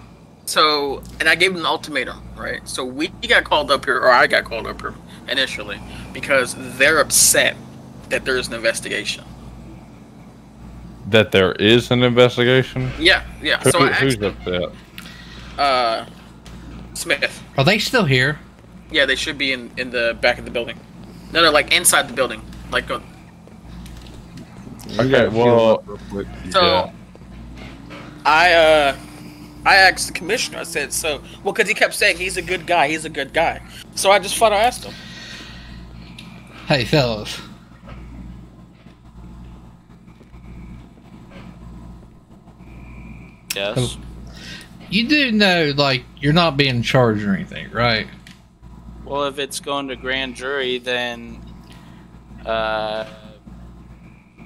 So, and I gave them an ultimatum, right? So we got called up here, or I got called up here initially, because they're upset that there is an investigation. That there is an investigation. Yeah, yeah. Who, So I who's asked upset? uh, Smith. Are they still here? Yeah, they should be in in the back of the building. No, no, like inside the building. Like, uh, Okay, well, so yeah. I uh, I asked the commissioner. I said, so well, because he kept saying he's a good guy. He's a good guy. So I just thought I asked him. Hey, fellas. Yes. You do know, like, you're not being charged or anything, right? Well, if it's going to grand jury, then, uh,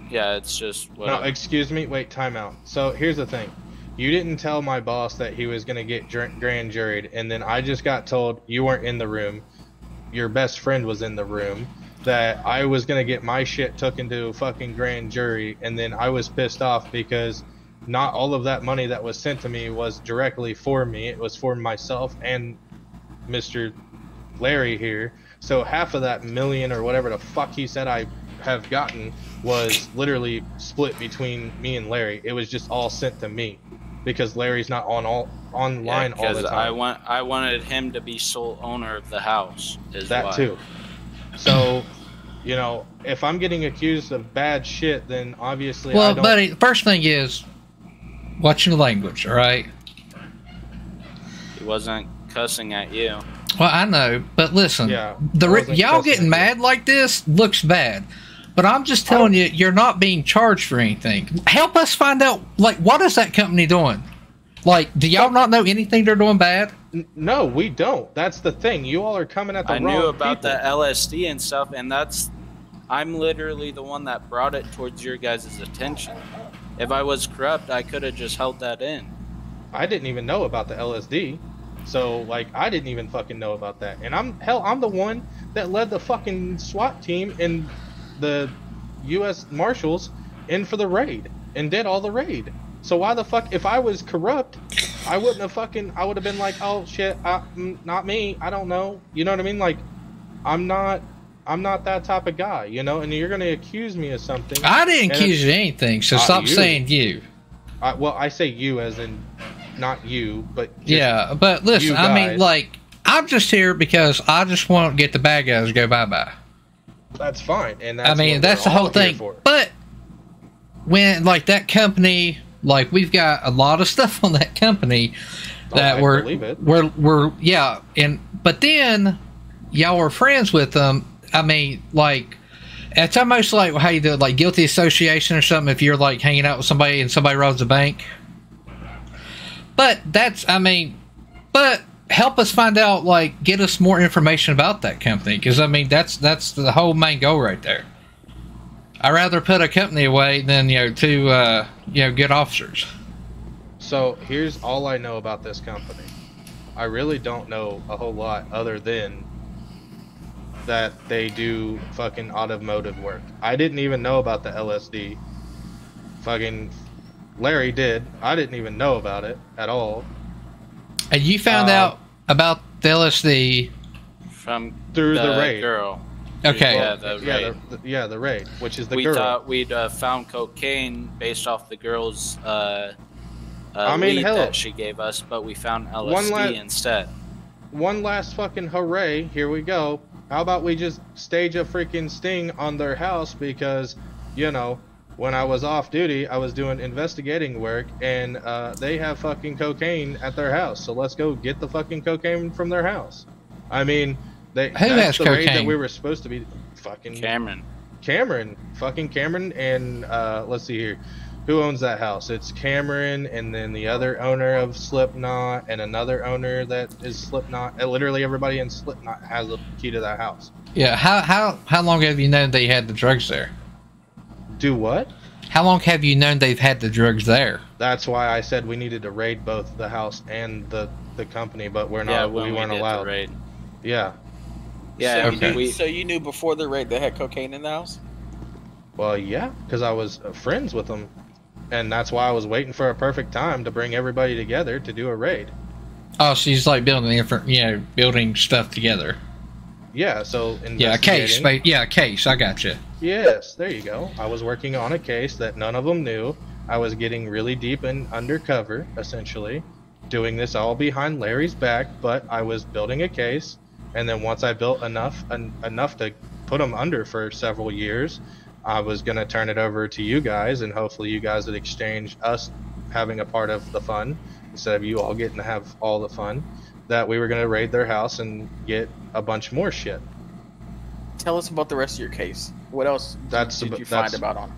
yeah, it's just No, excuse me. Wait, timeout. So here's the thing. You didn't tell my boss that he was gonna get dr- grand juried, and then I just got told you weren't in the room. Your best friend was in the room. That I was gonna get my shit took into a fucking grand jury, and then I was pissed off because not all of that money that was sent to me was directly for me. It was for myself and Mr. Larry here. So half of that million or whatever the fuck he said I have gotten was literally split between me and Larry. It was just all sent to me because Larry's not on all online all because the I want I wanted him to be sole owner of the house. Is that why. too. So, you know, if I'm getting accused of bad shit, then obviously I Well, don't. buddy, first thing is watch your language, all right? He wasn't cussing at you. Well, I know, but listen, Yeah, the I re- wasn't y'all getting mad like this looks bad. But I'm just telling you, you're not being charged for anything. Help us find out, like, what is that company doing? Like, do y'all not know anything they're doing bad? No, we don't. That's the thing. You all are coming at the I wrong knew about people. the LSD and stuff, and that's I'm literally the one that brought it towards your guys' attention. If I was corrupt, I could have just held that in. I didn't even know about the LSD. So like I didn't even fucking know about that. And I'm hell I'm the one that led the fucking SWAT team and the US Marshals in for the raid and did all the raid. So why the fuck if I was corrupt, I wouldn't have fucking I would have been like, "Oh shit, mm, not me. I don't know." You know what I mean? Like I'm not I'm not that type of guy, you know, and you're going to accuse me of something. I didn't accuse you of anything, so stop you. saying you. I, well, I say you as in not you, but Yeah, but listen, I mean, like, I'm just here because I just want to get the bad guys to go bye bye. That's fine, and that's I mean, that's the whole thing. for. But when, like, that company, like, we've got a lot of (laughs) stuff on that company oh, that Oh, we're, we're, we're, yeah, and but then y'all were friends with them. I mean, like, it's almost like how you do it, like guilty association or something. If you're like hanging out with somebody and somebody robs a bank, but that's, I mean, but help us find out, like, get us more information about that company because I mean, that's that's the whole main goal right there. I'd rather put a company away than you know two uh, you know good officers. So here's all I know about this company. I really don't know a whole lot other than that they do fucking automotive work. I didn't even know about the LSD. Fucking Larry did. I didn't even know about it at all. And you found Uh, out about the LSD From through the, the raid. girl. Okay. Yeah, the yeah, raid. the, the- yeah, the raid, which is the we girl. thought we'd uh, found cocaine based off the girl's uh, uh, I mean, lead hell, that she gave us, but we found LSD one la- instead. One last fucking hooray! Here we go. How about we just stage a freaking sting on their house because, you know, when I was off duty, I was doing investigating work, and uh, they have fucking cocaine at their house. So let's go get the fucking cocaine from their house. I mean, they Who that's has the raid that we were supposed to be fucking Cameron. Cameron, fucking Cameron, and uh, let's see here, who owns that house? It's Cameron, and then the other owner of Slipknot, and another owner that is Slipknot. Uh, literally everybody in Slipknot has a key to that house. Yeah. How how how long have you known they had the drugs there? Do what? How long have you known they've had the drugs there? That's why I said we needed to raid both the house and the the company, but we're not. Yeah, we when we weren't did the allowed. raid. Yeah. Yeah, So, you okay. knew, so you knew before the raid they had cocaine in the house? Well, yeah, because I was uh, friends with them, and that's why I was waiting for a perfect time to bring everybody together to do a raid. Oh, she's like building different, you know, building stuff together. Yeah, so Yeah, a case. Yeah, a case. I got you. Yes, there you go. I was working on a case that none of them knew. I was getting really deep and undercover, essentially, doing this all behind Larry's back. But I was building a case, and then once I built enough en- enough to put them under for several years, I was gonna turn it over to you guys, and hopefully you guys would exchange us having a part of the fun instead of you all getting to have all the fun. That we were gonna raid their house and get a bunch more shit. Tell us about the rest of your case. What else That's did ab- you find about on?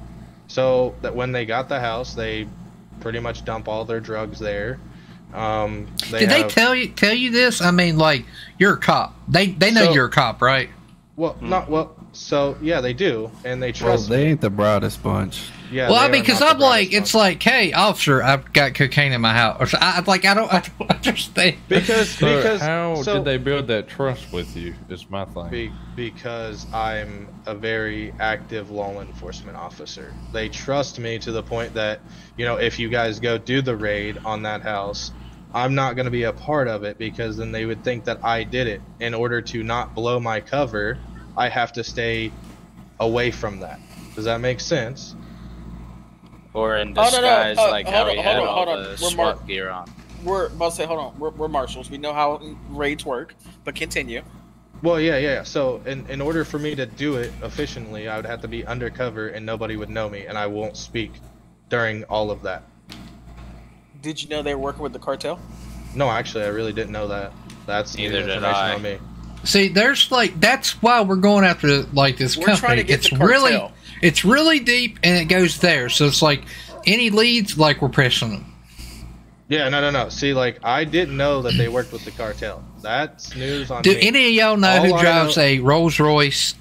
So that when they got the house, they pretty much dump all their drugs there. Um, they Did they tell you tell you this? I mean, like you're a cop. They they know So- you're a cop, right? Well, not well. So yeah, they do, and they trust. Well, they ain't the broadest bunch. yeah. well, I mean, because I'm the like, it's like, hey, officer, I've got cocaine in my house. Or I, I'm like, I don't, I don't (laughs) understand. Because So because how so- did they build that trust with you? Is my thing. Be, because I'm a very active law enforcement officer. They trust me to the point that, you know, if you guys go do the raid on that house, I'm not going to be a part of it because then they would think that I did it. In order to not blow my cover, I have to stay away from that. Does that make sense? Or in Oh, no, no, disguise, uh, like hold how on, he hold had on, all hold the on. We're SWAT mar- gear on. We're about to say, hold on. We're, we're marshals. We know how raids work, but continue. Well, yeah, yeah. yeah. So, in, in order for me to do it efficiently, I would have to be undercover and nobody would know me, and I won't speak during all of that. Did you know they were working with the cartel? No, actually, I really didn't know that. That's new Neither did information I. on me. See, there's like that's why we're going after like this We're trying company. to get it's the cartel. really, it's really deep, and it goes there. So it's like any leads, like we're pressing them. Yeah, no, no, no. See, like, I didn't know that they worked with the cartel. That's news on Do me. any of y'all know All who I drives know- a Rolls Royce?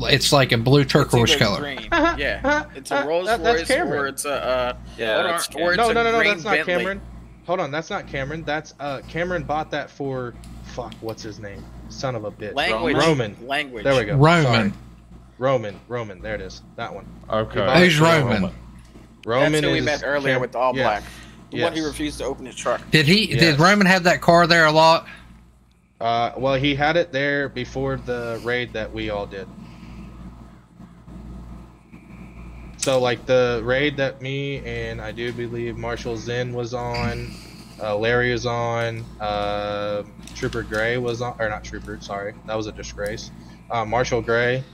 It's like a blue turquoise Either color. green. (laughs) yeah, it's a Rolls That- that's Royce Cameron. or it's a uh, Yeah, hold on, that's or it's no, no, no, no. That's not Bentley. Cameron. Hold on, that's not Cameron. That's uh, Cameron bought that for, fuck, what's his name? Son of a bitch. Language. Roman. Language. There we go. Roman. Sorry. Roman. Roman. There it is. That one. Okay. bought Who's it for Roman? Roman That's who we is met earlier Cam- with the all yeah. black. The one who refused to open his truck. Did he? Yes. Did Roman have that car there a lot? Uh, well, he had it there before the raid that we all did. So, like the raid that me and I do believe Marshall Zen was on, uh, Larry was on, uh, Trooper Gray was on, or not Trooper, sorry, that was a disgrace. Uh, Marshal Gray,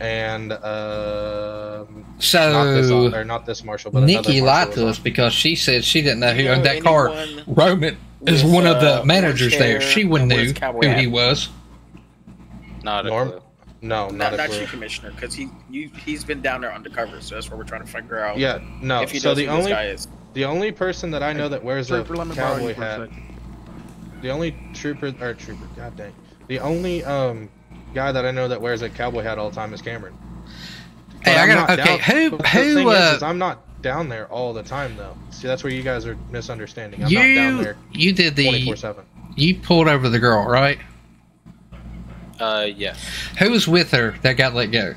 and uh, So not this, or not this Marshall, but Nikki lied to us because she said she didn't know who owned that car. Roman is with, one of the uh, managers there. She wouldn't and knew who hat? he was. Not a Norm? clue. No, Not, not, a not clue. you, Commissioner, because he you, he's been down there undercover, so that's what we're trying to figure out. Yeah, no. If he so the only this guy is. The only person that I know that wears a Trooper, let me borrow cowboy you a hat, the only trooper or trooper, god dang, the only um guy that I know that wears a cowboy hat all the time is Cameron. Hey, But I I'm gotta- not okay, down- who- but who, thing is, uh, is I'm not down there all the time though. See, that's where you guys are misunderstanding. I'm not down You there you did the 24/7. you pulled over the girl, right? Uh, yes. Who was with her that got let go?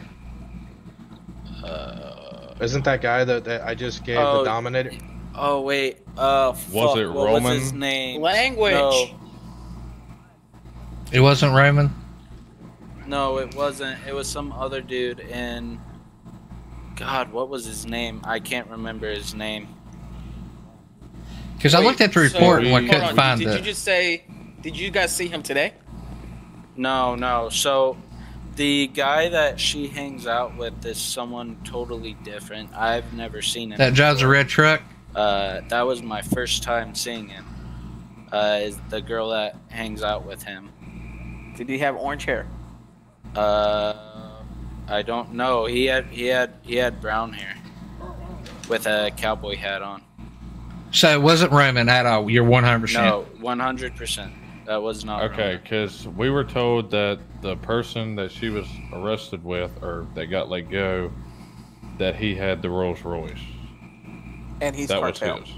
Uh, Isn't that guy that, that I just gave Oh. the Dominator? Oh wait. Uh, fuck, it what Roman? was his name? Language. No, It wasn't Roman. no, it wasn't. It was some other dude in. God, what was his name? I can't remember his name. Because I looked at the so- report and I couldn't on, find did, it. Did you just say? Did you guys see him today? No, no. So, the guy that she hangs out with is someone totally different. I've never seen him. that drives a red truck. Uh, that was my first time seeing him. Uh, is the girl that hangs out with him. Did he have orange hair? Uh, I don't know. He had he had he had brown hair with a cowboy hat on. So it wasn't Roman at all. You're 100. percent No, one hundred percent. That was not. Okay, because we were told that the person that she was arrested with, or that got let go, that he had the Rolls Royce. And he's that cartel. was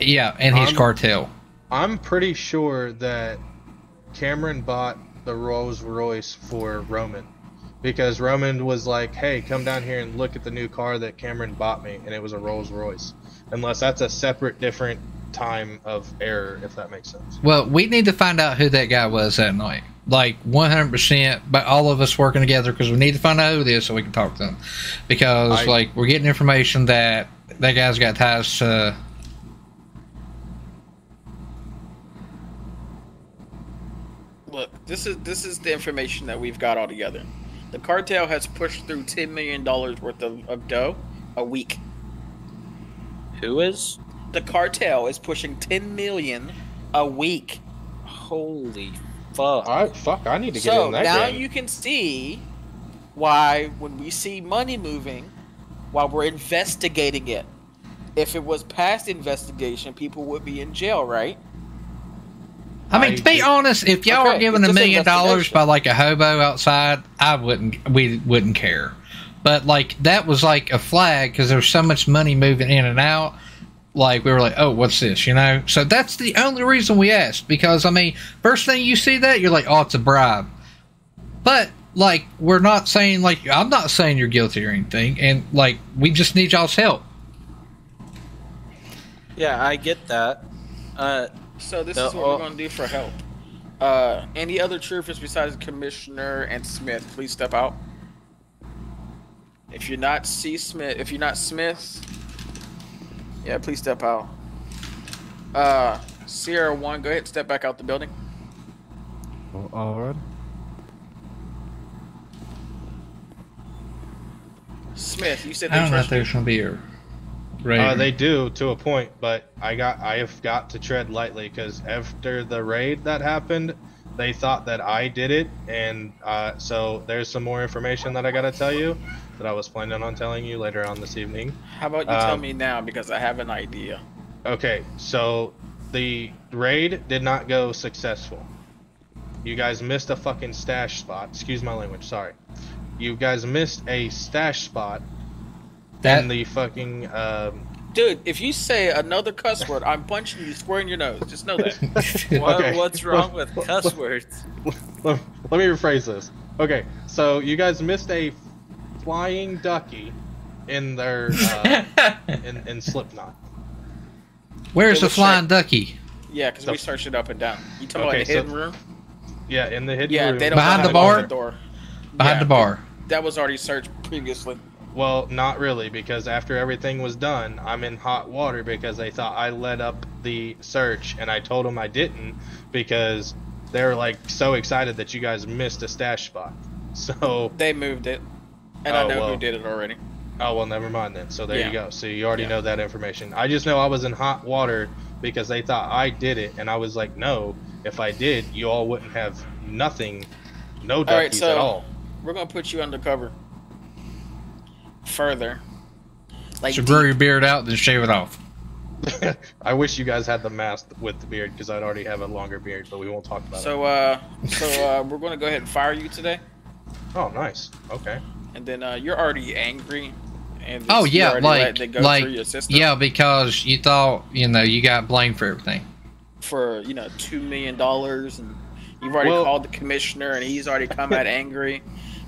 his. Yeah, and he's I'm- cartel. I'm pretty sure that Cameron bought the Rolls Royce for Roman. Because Roman was like, hey, come down here and look at the new car that Cameron bought me, and it was a Rolls Royce. Unless that's a separate, different time of error, if that makes sense. Well, we need to find out who that guy was that night. Like 100%, but all of us working together because we need to find out who it is so we can talk to them. Because, I- like, we're getting information that that guy's got ties to. Look, this is this is the information that we've got all together. The cartel has pushed through ten million dollars worth of, of dough a week. Who is? The cartel is pushing ten million a week. Holy fuck! All right, fuck. I need to get So in that now game. you can see why when we see money moving, while we're investigating it, if it was past investigation, people would be in jail, right? I mean, to be honest, if y'all were given a million dollars by like a hobo outside, I wouldn't. We wouldn't care. But like that was like a flag because there's so much money moving in and out. Like we were like, oh, what's this? You know. So that's the only reason we asked because I mean, first thing you see that you're like, oh, it's a bribe. But like, we're not saying like I'm not saying you're guilty or anything, and like we just need y'all's help. Yeah, I get that. Uh, So this The- is what we're gonna do for help. Uh, any other troopers besides Commissioner and Smith, please step out. If you're not C Smith, if you're not Smith, yeah, please step out. Uh, Sierra One, go ahead and step back out the building. All right. Smith, you said I they don't know if trust you. there's gonna be a. Uh, they do to a point, but I got I have got to tread lightly because after the raid that happened, they thought that I did it, and uh, so there's some more information that I gotta tell you that I was planning on telling you later on this evening. How about you tell Um, me now because I have an idea. Okay, so the raid did not go successful. You guys missed a fucking stash spot. Excuse my language, sorry. You guys missed a stash spot That- in the fucking um, Dude, if you say another cuss word, I'm punching you square in your nose. Just know that. (laughs) what, Okay. what's wrong with (laughs) cuss words? let, let me rephrase this. Okay, so you guys missed a flying ducky in their uh, in, in Slipknot. Where's Okay, the flying check. ducky? Yeah, because we searched it up and down. You talking Okay, about the so- hidden room? Yeah, in the hidden Yeah, room. they don't Behind the bar? the door. Behind Yeah, the bar. That was already searched previously. Well, not really, because after everything was done, I'm in hot water because they thought I led up the search, and I told them I didn't because they were like so excited that you guys missed a stash spot. (laughs) So, They moved it, and I Oh, know well. who did it already. oh well, never mind then. So there Yeah. you go. So you already Yeah. know that information. I just know I was in hot water because they thought I did it, and I was like, no, if I did, you all wouldn't have nothing, no All right, duckies so at all. We're gonna put you undercover. Further, like So grow your beard out, then shave it off. (laughs) I wish you guys had the mask with the beard because I'd already have a longer beard, but we won't talk about it. so uh, so uh, (laughs) we're gonna go ahead and fire you today, Oh, nice. Okay. and then uh, you're already angry. And Oh yeah, already let like go like your system yeah, because you thought you know you got blamed for everything. for you know two million dollars, and you've already Well- called the commissioner, and he's already come (laughs) out angry,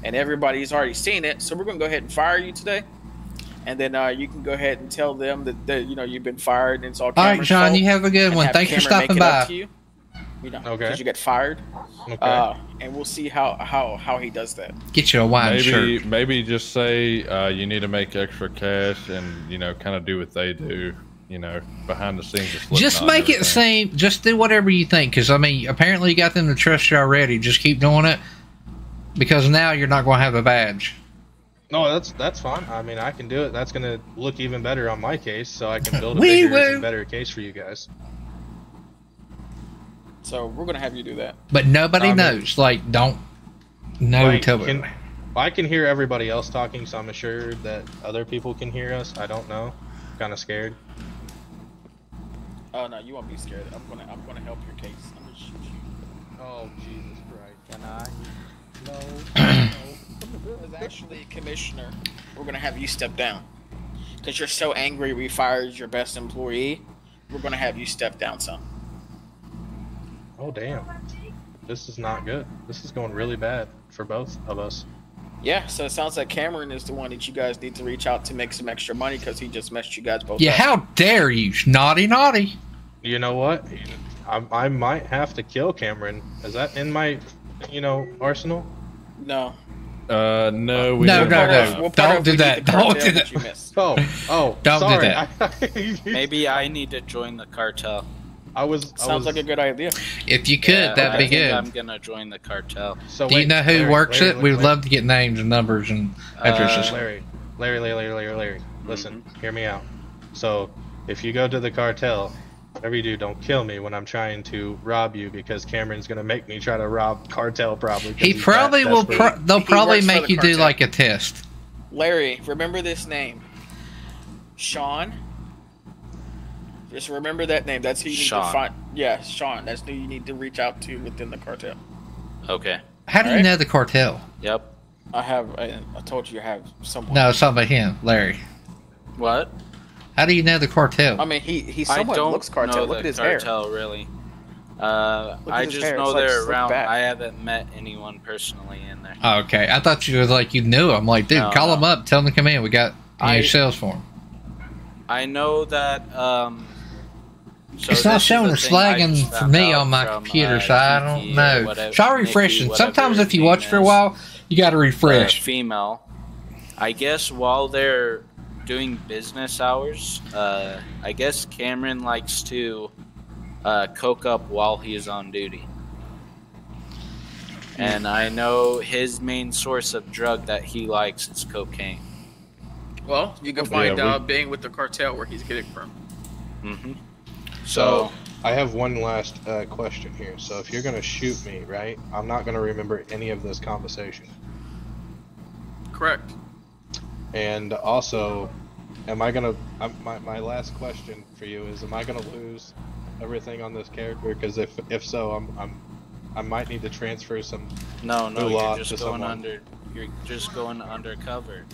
and everybody's already seen it. So we're gonna go ahead and fire you today, and then uh, you can go ahead and tell them that, that you know you've been fired, and it's all. All right, Cameron's John, fault, you have a good one. Thanks for stopping by. you, you know, Okay. because you get fired. Okay. Uh, and we'll see how how how he does that. Get you a wine maybe shirt. maybe just say uh, you need to make extra cash and you know kind of do what they do. You know, behind the scenes. of Just make it seem. Just do whatever you think, because I mean, apparently you got them to trust you already. Just keep doing it, because now you're not going to have a badge. No, that's that's fine. I mean, I can do it. That's gonna look even better on my case, so I can (laughs) build a bigger and better case for you guys. So we're gonna have you do that. But nobody I mean- knows. Like, don't no Like, tell can- me. I can hear everybody else talking, so I'm assured that other people can hear us. I don't know. Kind of scared. Oh no, you won't be scared. I'm gonna I'm gonna help your case. I'm gonna shoot you. Oh Jesus Christ! Can I? No. As actually commissioner, we're gonna have you step down. Cause you're so angry we fired your best employee. We're gonna have you step down some. Oh damn. this is not good. This is going really bad for both of us. Yeah, so it sounds like Cameron is the one that you guys need to reach out to make some extra money because he just messed you guys both Yeah, up. how dare you? Naughty, naughty. You know what? I, I might have to kill Cameron. Is that in my, you know, arsenal? No. Uh, no, we No, don't. no, no. What part Don't do that. Don't do that that. you? Oh, oh, (laughs) Don't do that. Maybe I (laughs) need to join the cartel. I was. I Sounds was, like a good idea. If you could, Yeah, that'd I be think good. I'm gonna join the cartel. So Do you know who Larry, works Larry, it? We'd love to get names and numbers and addresses. Uh, Larry, Larry, Larry, Larry, Larry, Larry. Listen, hear me out. So, if you go to the cartel, whatever you do, don't kill me when I'm trying to rob you because Cameron's gonna make me try to rob cartel probably. he probably will. desperate. Pro- they'll He probably make the you do like a test. Larry, remember this name. Sean. Just remember that name. That's who you need Sean. to find. Yeah, Sean. That's who you need to reach out to within the cartel. Okay. How do you Alright. know the cartel? Yep. I have. I, I told you I have someone. No, it's not about him, Larry. What? How do you know the cartel? I mean, he he somewhat don't looks cartel. know Look the at his hair. cartel really. Uh, I just hair, know it's they're slicked around. I haven't met anyone personally in there. Oh, okay, I thought you was like you knew him. Like, dude, No, call no. him up, tell him to come in. We got you know, sales for him. I know that. Um, so it's not showing the a slagging for me on my from, computer, uh, so I don't know. whatever- Try refreshing. whatever Sometimes if you name watch for a while, you got to refresh. female. I guess while they're doing business hours, uh, I guess Cameron likes to uh, coke up while he is on duty. And I know his main source of drug that he likes is cocaine. Well, you can Yeah, find we- out being with the cartel where he's getting from. Mm-hmm. So, I have one last uh, question here. So, if you're gonna shoot me, right? I'm not gonna remember any of this conversation. Correct. And also, am I gonna? Um, my my last question for you is: Am I gonna lose everything on this character? Because if if so, I'm I'm I might need to transfer some. No, no, you're just to going someone. under. You're just going undercover.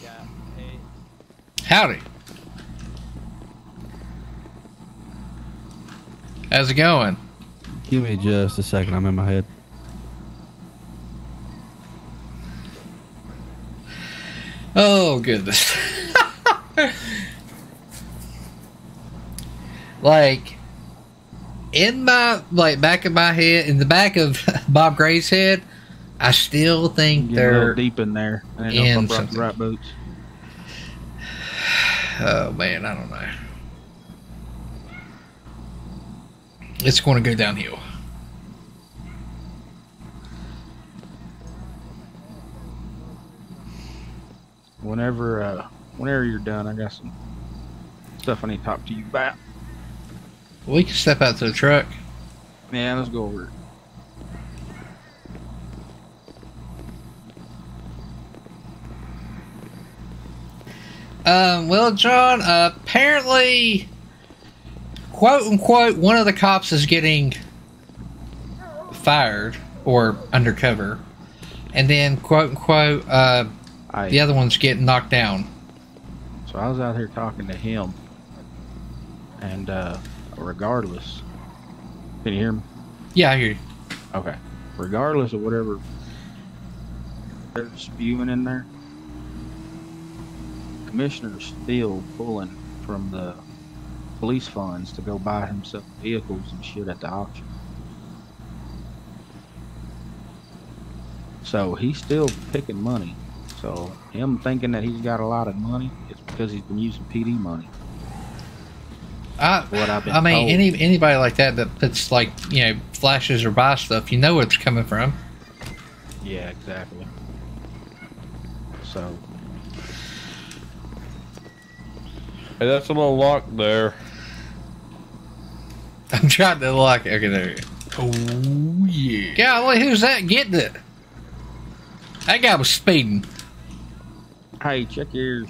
Yeah. Hey. Howdy. How's it going? Give me just a second. I'm in my head. Oh goodness. like in my like back of my head, in the back of (laughs) Bob Gray's head, I still think Get a little they're deep in there. I didn't know if I in brought something. the right boots. Oh man, I don't know. It's going to go downhill. Whenever, uh, whenever you're done, I got some stuff I need to talk to you about. We can step out to the truck. Yeah, let's go over it. Um, well, John, uh, apparently, quote unquote, one of the cops is getting fired or undercover, and then quote unquote, uh, The other one's getting knocked down. So I was out here talking to him, and uh, regardless, can you hear me? Yeah, I hear you. Okay. Regardless of whatever they're spewing in there, commissioner's still pulling from the police funds to go buy himself vehicles and shit at the auction. So he's still picking money. So him thinking that he's got a lot of money, it's because he's been using PD money. I, What I've been I mean, told. any anybody like that that puts like you know flashes or buy stuff, you know where it's coming from. Yeah, exactly. So Hey, that's a little lock there. (laughs) I'm trying to lock it. Okay, there you go. Oh yeah. Golly, who's that getting it? That guy was speeding. Hey, check yours.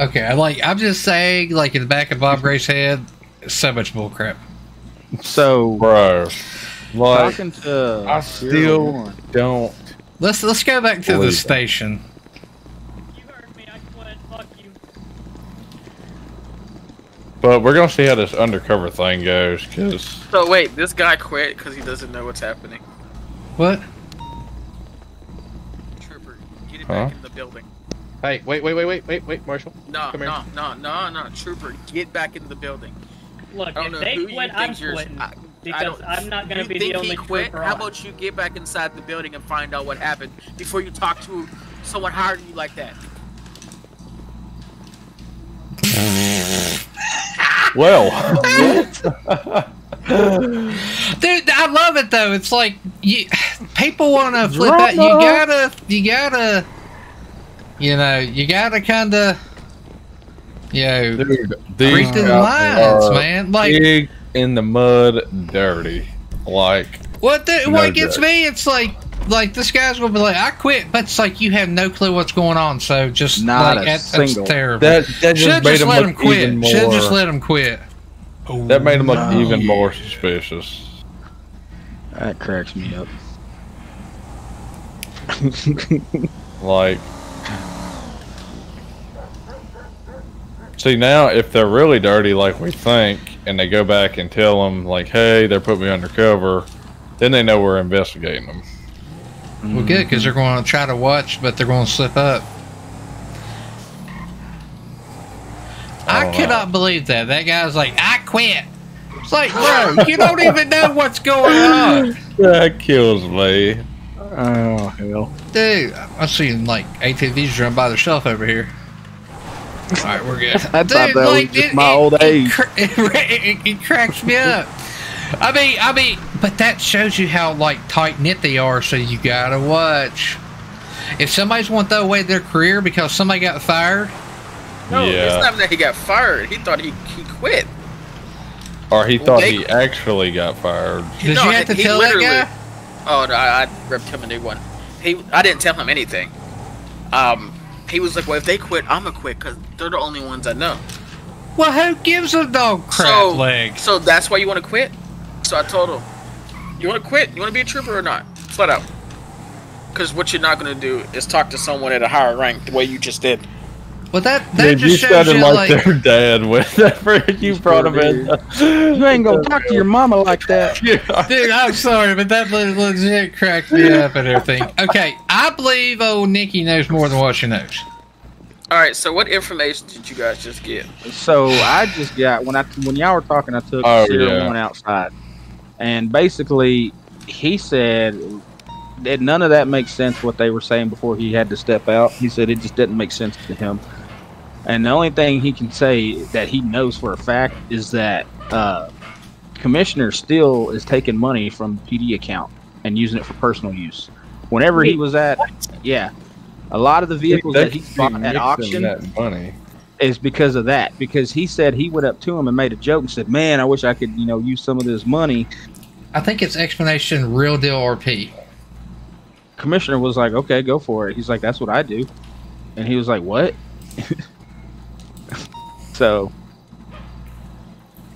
Okay, I'm like. I'm just saying, like in the back of Bob Gray's head, so much bullcrap. So, bro, like talking to I still don't. Let's let's go back to the station. But we're gonna see how this undercover thing goes, cause So wait, this guy quit because he doesn't know what's happening. What? Back in the building. Hey, wait, wait, wait, wait, wait, wait, Marshal. No, Come here. no, no, no, no, Trooper, get back in the building. Look, I don't if know they who quit, you I'm you're- quitting. I- I because don't- I'm not gonna be think the only he quit? trooper How on. about you get back inside the building and find out what happened before you talk to someone hiring you like that? well, (laughs) Dude, I love it though. It's like you, people want to flip out. You gotta, you gotta, you know, you gotta kind of, you know, dude, these the lines, man. Like, big in the mud, dirty. Like what the, No what gets joke. me? It's like, like this guy's gonna be like, I quit, but it's like you have no clue what's going on. So just Not like a that, that's single. terrible. That- that just Should've made just him let him quit. even Should just let him quit. that made him look no. even more suspicious. That cracks me up. (laughs) Like, see now if they're really dirty like we think, and they go back and tell them like, "Hey, they're putting me undercover," then they know we're investigating them. Well, good because they're going to try to watch, but they're going to slip up. I Oh, cannot believe that. That guy's like, I quit. It's like, bro, you (laughs) don't even know what's going on. That kills me. Oh hell. Dude, I'm seeing like ATVs run by themselves over here. All right, we're good. (laughs) I thought that was just my old age. cr- (laughs) It, it, it cracks me up. I mean, I mean, but that shows you how like tight knit they are. So you gotta watch. If somebody's want to throw away their career because somebody got fired, No, Yeah. it's not that he got fired. He thought he, he quit. Or he thought They- he actually got fired. Did no, you have to he tell that literally- guy? Oh, no, I, I ripped him a new one. He, I didn't tell him anything. Um, he was like, "Well, if they quit, I'm gonna quit because they're the only ones I know." Well, who gives a dog crap so, legs? So that's why you want to quit. So I told him, "You want to quit? You want to be a trooper or not? Flat out." Because what you're not gonna do is talk to someone at a higher rank the way you just did. Well, that that Dude, you just shows sounded you like, like, their dad whenever (laughs) you brought him in. (laughs) You ain't gonna talk to your mama like that. (laughs) Dude, I'm sorry, but that le- legit cracked me up and everything. Okay, I believe old Nikki knows more than what she knows. All right. So what information did you guys just get? So I just got when I when y'all were talking, I took Oh, Sierra yeah. one outside, and basically he said that none of that makes sense. What they were saying before he had to step out, he said it just didn't make sense to him. And the only thing he can say that he knows for a fact is that uh, Commissioner still is taking money from the PD account and using it for personal use. Whenever he was at, yeah, a lot of the vehicles They that he bought at auction That money. is because of that. Because he said he went up to him and made a joke and said, "Man, I wish I could, you know, use some of this money." I think it's explanation real deal RP. Commissioner was like, "Okay, go for it." He's like, "That's what I do," and he was like, "What?" (laughs) so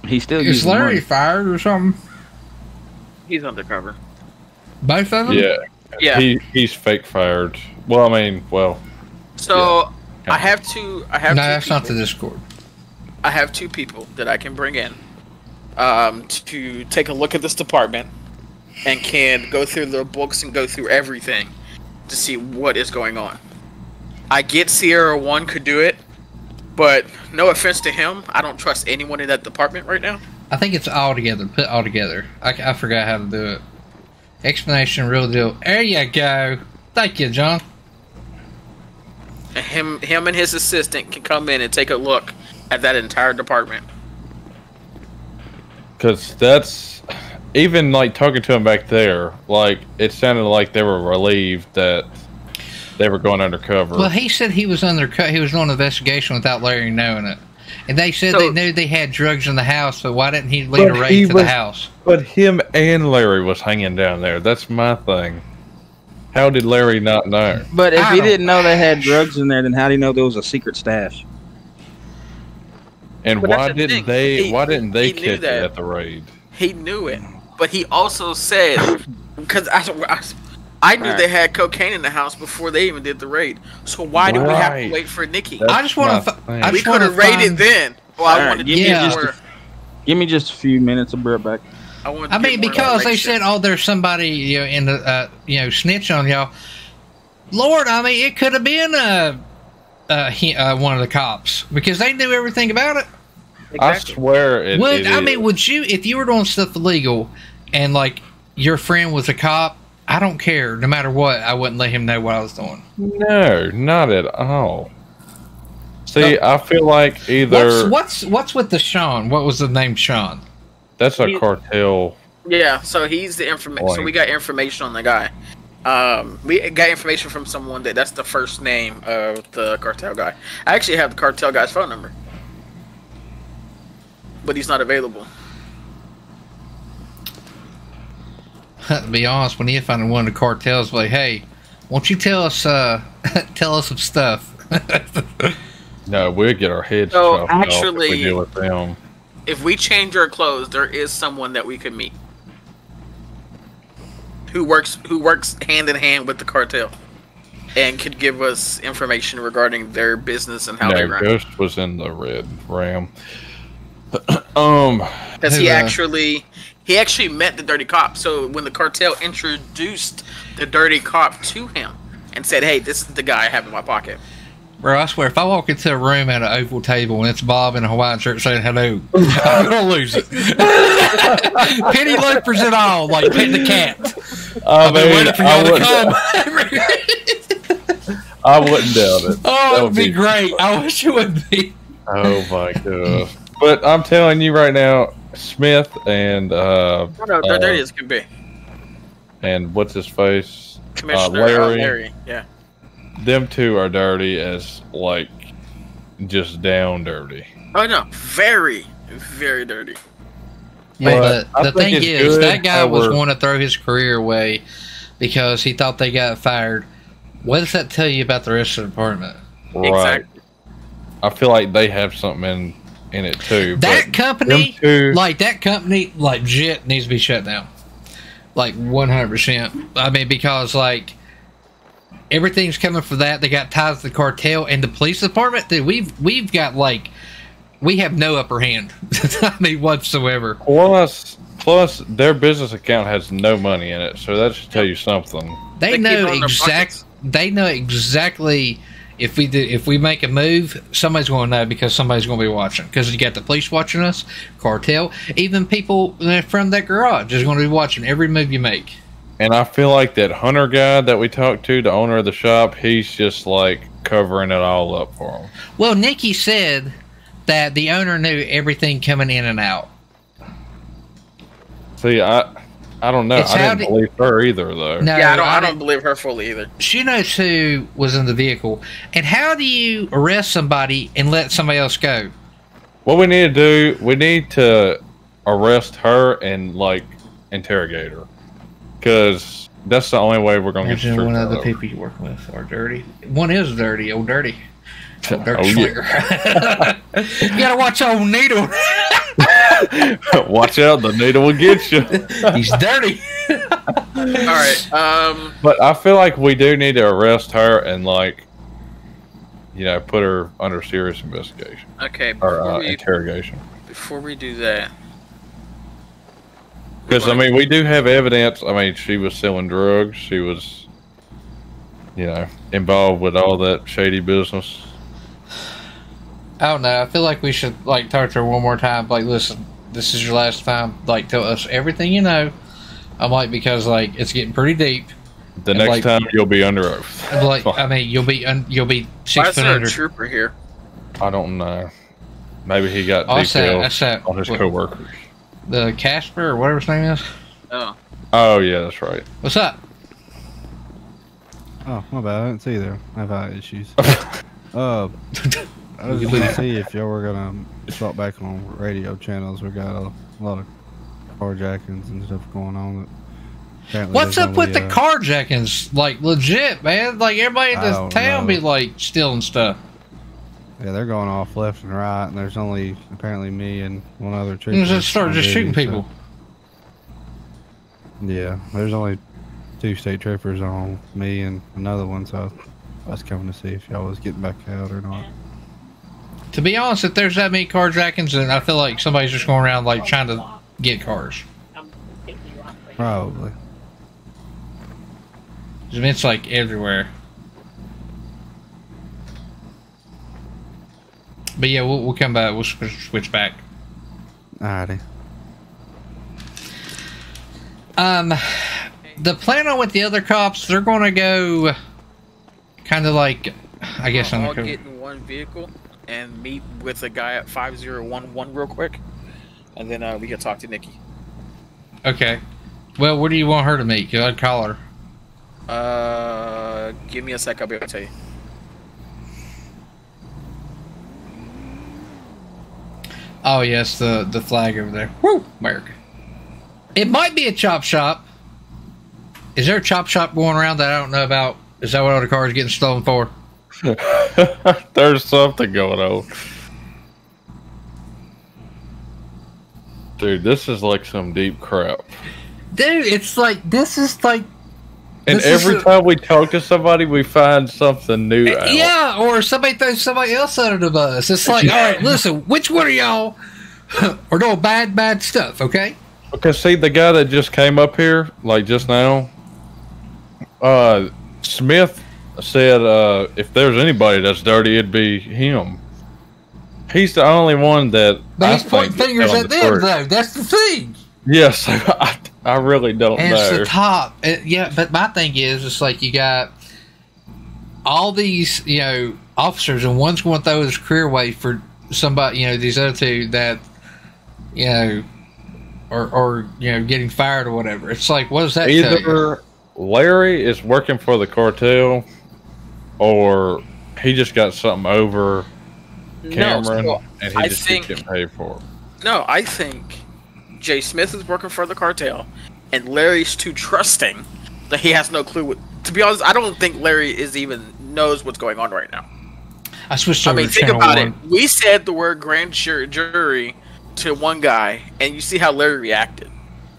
he still Is Larry money. fired or something? He's undercover. Both of them? Yeah. Yeah. He he's fake fired. Well, I mean, well, So I have two. I have no, two that's not the Discord. I have two people that I can bring in um, to take a look at this department and can go through the books and go through everything to see what is going on. I get Sierra One could do it, but no offense to him, I don't trust anyone in that department right now. I think it's all together. Put all together. I, I forgot how to do it. Explanation real deal. There you go. Thank you, John. Him, him and his assistant can come in and take a look at that entire department. because that's even like talking to him back there. Like it sounded like they were relieved that they were going undercover. Well, he said he was undercover. He was doing an investigation without Larry knowing it. And they said they knew they had drugs in the house, but why didn't he lead a raid to was- the house? But him and Larry was hanging down there. That's my thing. How did Larry not know? But if I he didn't know they had drugs in there, then how do you know there was a secret stash? And But why the didn't thing. they? He- why didn't they he knew catch it that. at the raid? He knew it, but he also said because I, I, I knew Right. they had cocaine in the house before they even did the raid. So why do we have to wait for Nikki? That's I just wanna my fi- we could have raided find- then, Well, I All right, wanted give to me just a, give me just a few minutes. I'll be right back. I, I mean, because they said, "Oh, there's somebody you know in the uh, you know snitch on y'all." Lord, I mean, it could have been uh, uh, uh, one of the cops because they knew everything about it. I swear it, would it I is. mean, would you if you were doing stuff illegal and like your friend was a cop? I don't care. No matter what, I wouldn't let him know what I was doing. No, not at all. See, I feel like either What's what's what's with the Sean? What was the name Sean? that's a cartel. Yeah, so he's the information. So we got information on the guy. Um, we got information from someone that that's the first name of the cartel guy. I actually have the cartel guy's phone number, but he's not available. To (laughs) be honest, when you find one of the cartels, like, hey, won't you tell us uh (laughs) tell us some stuff? (laughs) No, we'd get our heads So, chopped off if actually- we deal with them. If we change our clothes, there is someone that we could meet who works who works hand in hand with the cartel and could give us information regarding their business and how they No, run. Ghost was in the red ram. (clears throat) um, Because he uh, actually he actually met the dirty cop. So when the cartel introduced the dirty cop to him and said, "Hey, this is the guy I have in my pocket," Bro, I swear, if I walk into a room at an oval table and it's Bob in a Hawaiian shirt saying hello, I'm gonna lose it. (laughs) Penny loafers and all, like pet the cat. I I've been mean, waiting for I y'all to wouldn't- come. (laughs) I wouldn't doubt it. Oh, That it would be great. I wish it would be. Oh my god! But I'm telling you right now, Smith and uh, Oh, no, they're uh, dirty as can be. and what's his face, uh, Commissioner uh, Larry, Larry. Yeah. Them two are dirty as like just down dirty. Oh no, very, very dirty. Yeah, But I but the thing is, that guy how was going to throw his career away because he thought they got fired. What does that tell you about the rest of the department? Right. I feel like they have something in in it too. That but company, two- like that company, like legit needs to be shut down. Like one hundred percent. I mean, because like everything's coming for that. They got ties to the cartel and the police department. That we've we've got like we have no upper hand. (laughs) I mean, whatsoever. Plus, plus their business account has no money in it, so that should tell you something. They, They know on their exact. They know exactly if we do if we make a move, somebody's going to know because somebody's going to be watching. Because you got the police watching us, cartel, even people from that garage is going to be watching every move you make. And I feel like that hunter guy that we talked to, the owner of the shop, he's just like covering it all up for him. Well, Nikki said that the owner knew everything coming in and out. See, I, I don't know. It's I how didn't did- believe her either, though. No, yeah, I don't. I I, don't believe her fully either. She knows who was in the vehicle. And how do you arrest somebody and let somebody else go? What we need to do, we need to arrest her and like interrogate her, because that's the only way we're gonna get Imagine the one of the people you're working with are dirty. One is dirty, old dirty. Old dirty Oh, yeah. (laughs) you gotta watch old Needle. (laughs) Watch out, the needle will get you. (laughs) He's dirty. All right. Um. But I feel like we do need to arrest her and like, you know, put her under serious investigation Okay. or uh, we, interrogation. before we do that, Because I mean, we do have evidence. I mean, she was selling drugs. She was, you know, involved with all that shady business. I don't know. I feel like we should like talk to her one more time. Like, listen, this is your last time. Like, tell us everything you know. I'm like because like it's getting pretty deep. The And, next like- time you'll be under oath. I'm Like, I mean, you'll be un, you'll be why six is foot there a trooper here? I don't know. Maybe he got Oh, that's that- details that's that- on his what- coworkers. The Casper or whatever his name is. Oh. Oh yeah, that's right. What's up? Oh, my bad. I didn't see there. I've had issues. (laughs) uh, (laughs) I was going to see if y'all were going to start back on radio channels. We got a lot of carjackings and stuff going on. What's up with the uh, carjackings? Like legit, man. Like everybody in this town know. be like stealing stuff. Yeah, they're going off left and right, and there's only apparently me and one other You trooper. just start just duty, shooting so- people. Yeah, there's only two state troopers on me and another one, so I was coming to see if y'all was getting back out or not. To be honest, if there's that many carjackings, then I feel like somebody's just going around like trying to get cars. Probably. I mean, It's like everywhere. But yeah, we'll, we'll come back. We'll switch, switch back. Alrighty. Um, the plan on with the other cops, they're going to go kind of like, I guess, I'll undercover. get in one vehicle and meet with a guy at 5011 real quick. And then uh, we can talk to Nikki. Okay. Well, what do you want her to meet? I'd call her. Uh, give me a sec. I'll be able to tell you. Oh yes, the the flag over there. Woo, America. It might be a chop shop. Is there a chop shop going around that I don't know about? Is that what all the cars getting stolen for? (laughs) There's something going on. Dude, this is like some deep crap. Dude, it's like this is like And every a- time we talk to somebody, we find something new out. yeah, or somebody throws somebody else under the bus. It's like, (laughs) all right, listen, which one of y'all (laughs) are doing bad, bad stuff? Okay. Because see, the guy that just came up here, like just now, uh, Smith said, uh, if there's anybody that's dirty, it'd be him. He's the only one that. But I he's pointing fingers at the them, though. That's the thing. Yes, (laughs) I, I really don't And it's know. the top. Uh, yeah, but my thing is, it's like you got all these, you know, officers, and one's going to throw his career away for somebody, you know, these other two that, you know, or, or you know, getting fired or whatever. It's like, what does that? Either Larry is working for the cartel, or he just got something over Cameron, so and he I just think- keeps getting paid for it. No, I think Jay Smith is working for the cartel, and Larry's too trusting that he has no clue. What, to be honest, I don't think Larry is even knows what's going on right now. I switched to I mean, to think channel about one. it. We said the word grand jury to one guy, and you see how Larry reacted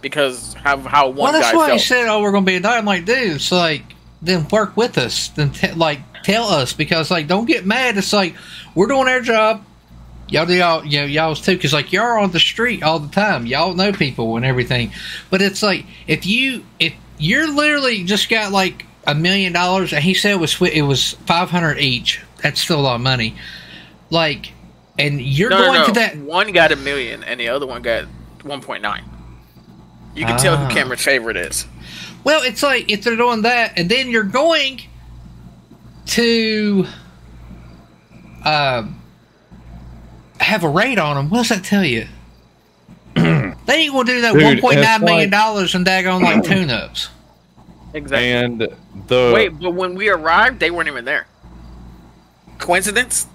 because how how one Well, that's guy why he said, "Oh, we're going to be a night." I'm like, dude, it's like, then work with us. Then, t- like, tell us because, like, don't get mad. It's like we're doing our job. Y'all do y'all, you know, y'all's too, because like y'all are on the street all the time. Y'all know people and everything. But it's like if you if you're literally just got like a million dollars, and he said it was it was five hundred each. That's still a lot of money. Like, and you're no, no, going no. to that. One got a million, and the other one got one point nine. You can tell Ah. who Cameron's favorite is. Well, it's like if they're doing that, and then you're going to um, have a raid on them. What does that tell you? (clears throat) they ain't gonna do that Dude, one point nine it's million like- dollars and daggone like (clears throat) tune-ups. Exactly. And the Wait, but when we arrived, they weren't even there. Coincidence?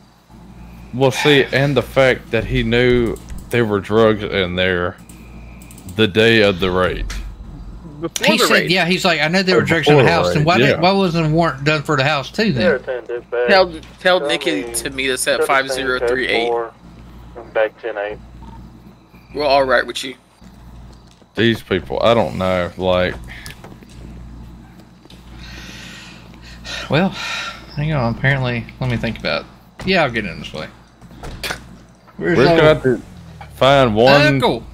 Well, see, and the fact that he knew there were drugs in there the day of the raid. Before He the said, raid. "Yeah." He's like, "I know there were drugs in the house, and why, yeah. did, why wasn't a warrant done for the house too?" Then Tell tell Nikki to meet us at five zero three eight. Back 10 8. We're all right with you. These people, I don't know. Like, Well, hang on. Apparently, let me think about. It. Yeah, I'll get in this way. Where's we've old- got to find one Uncle?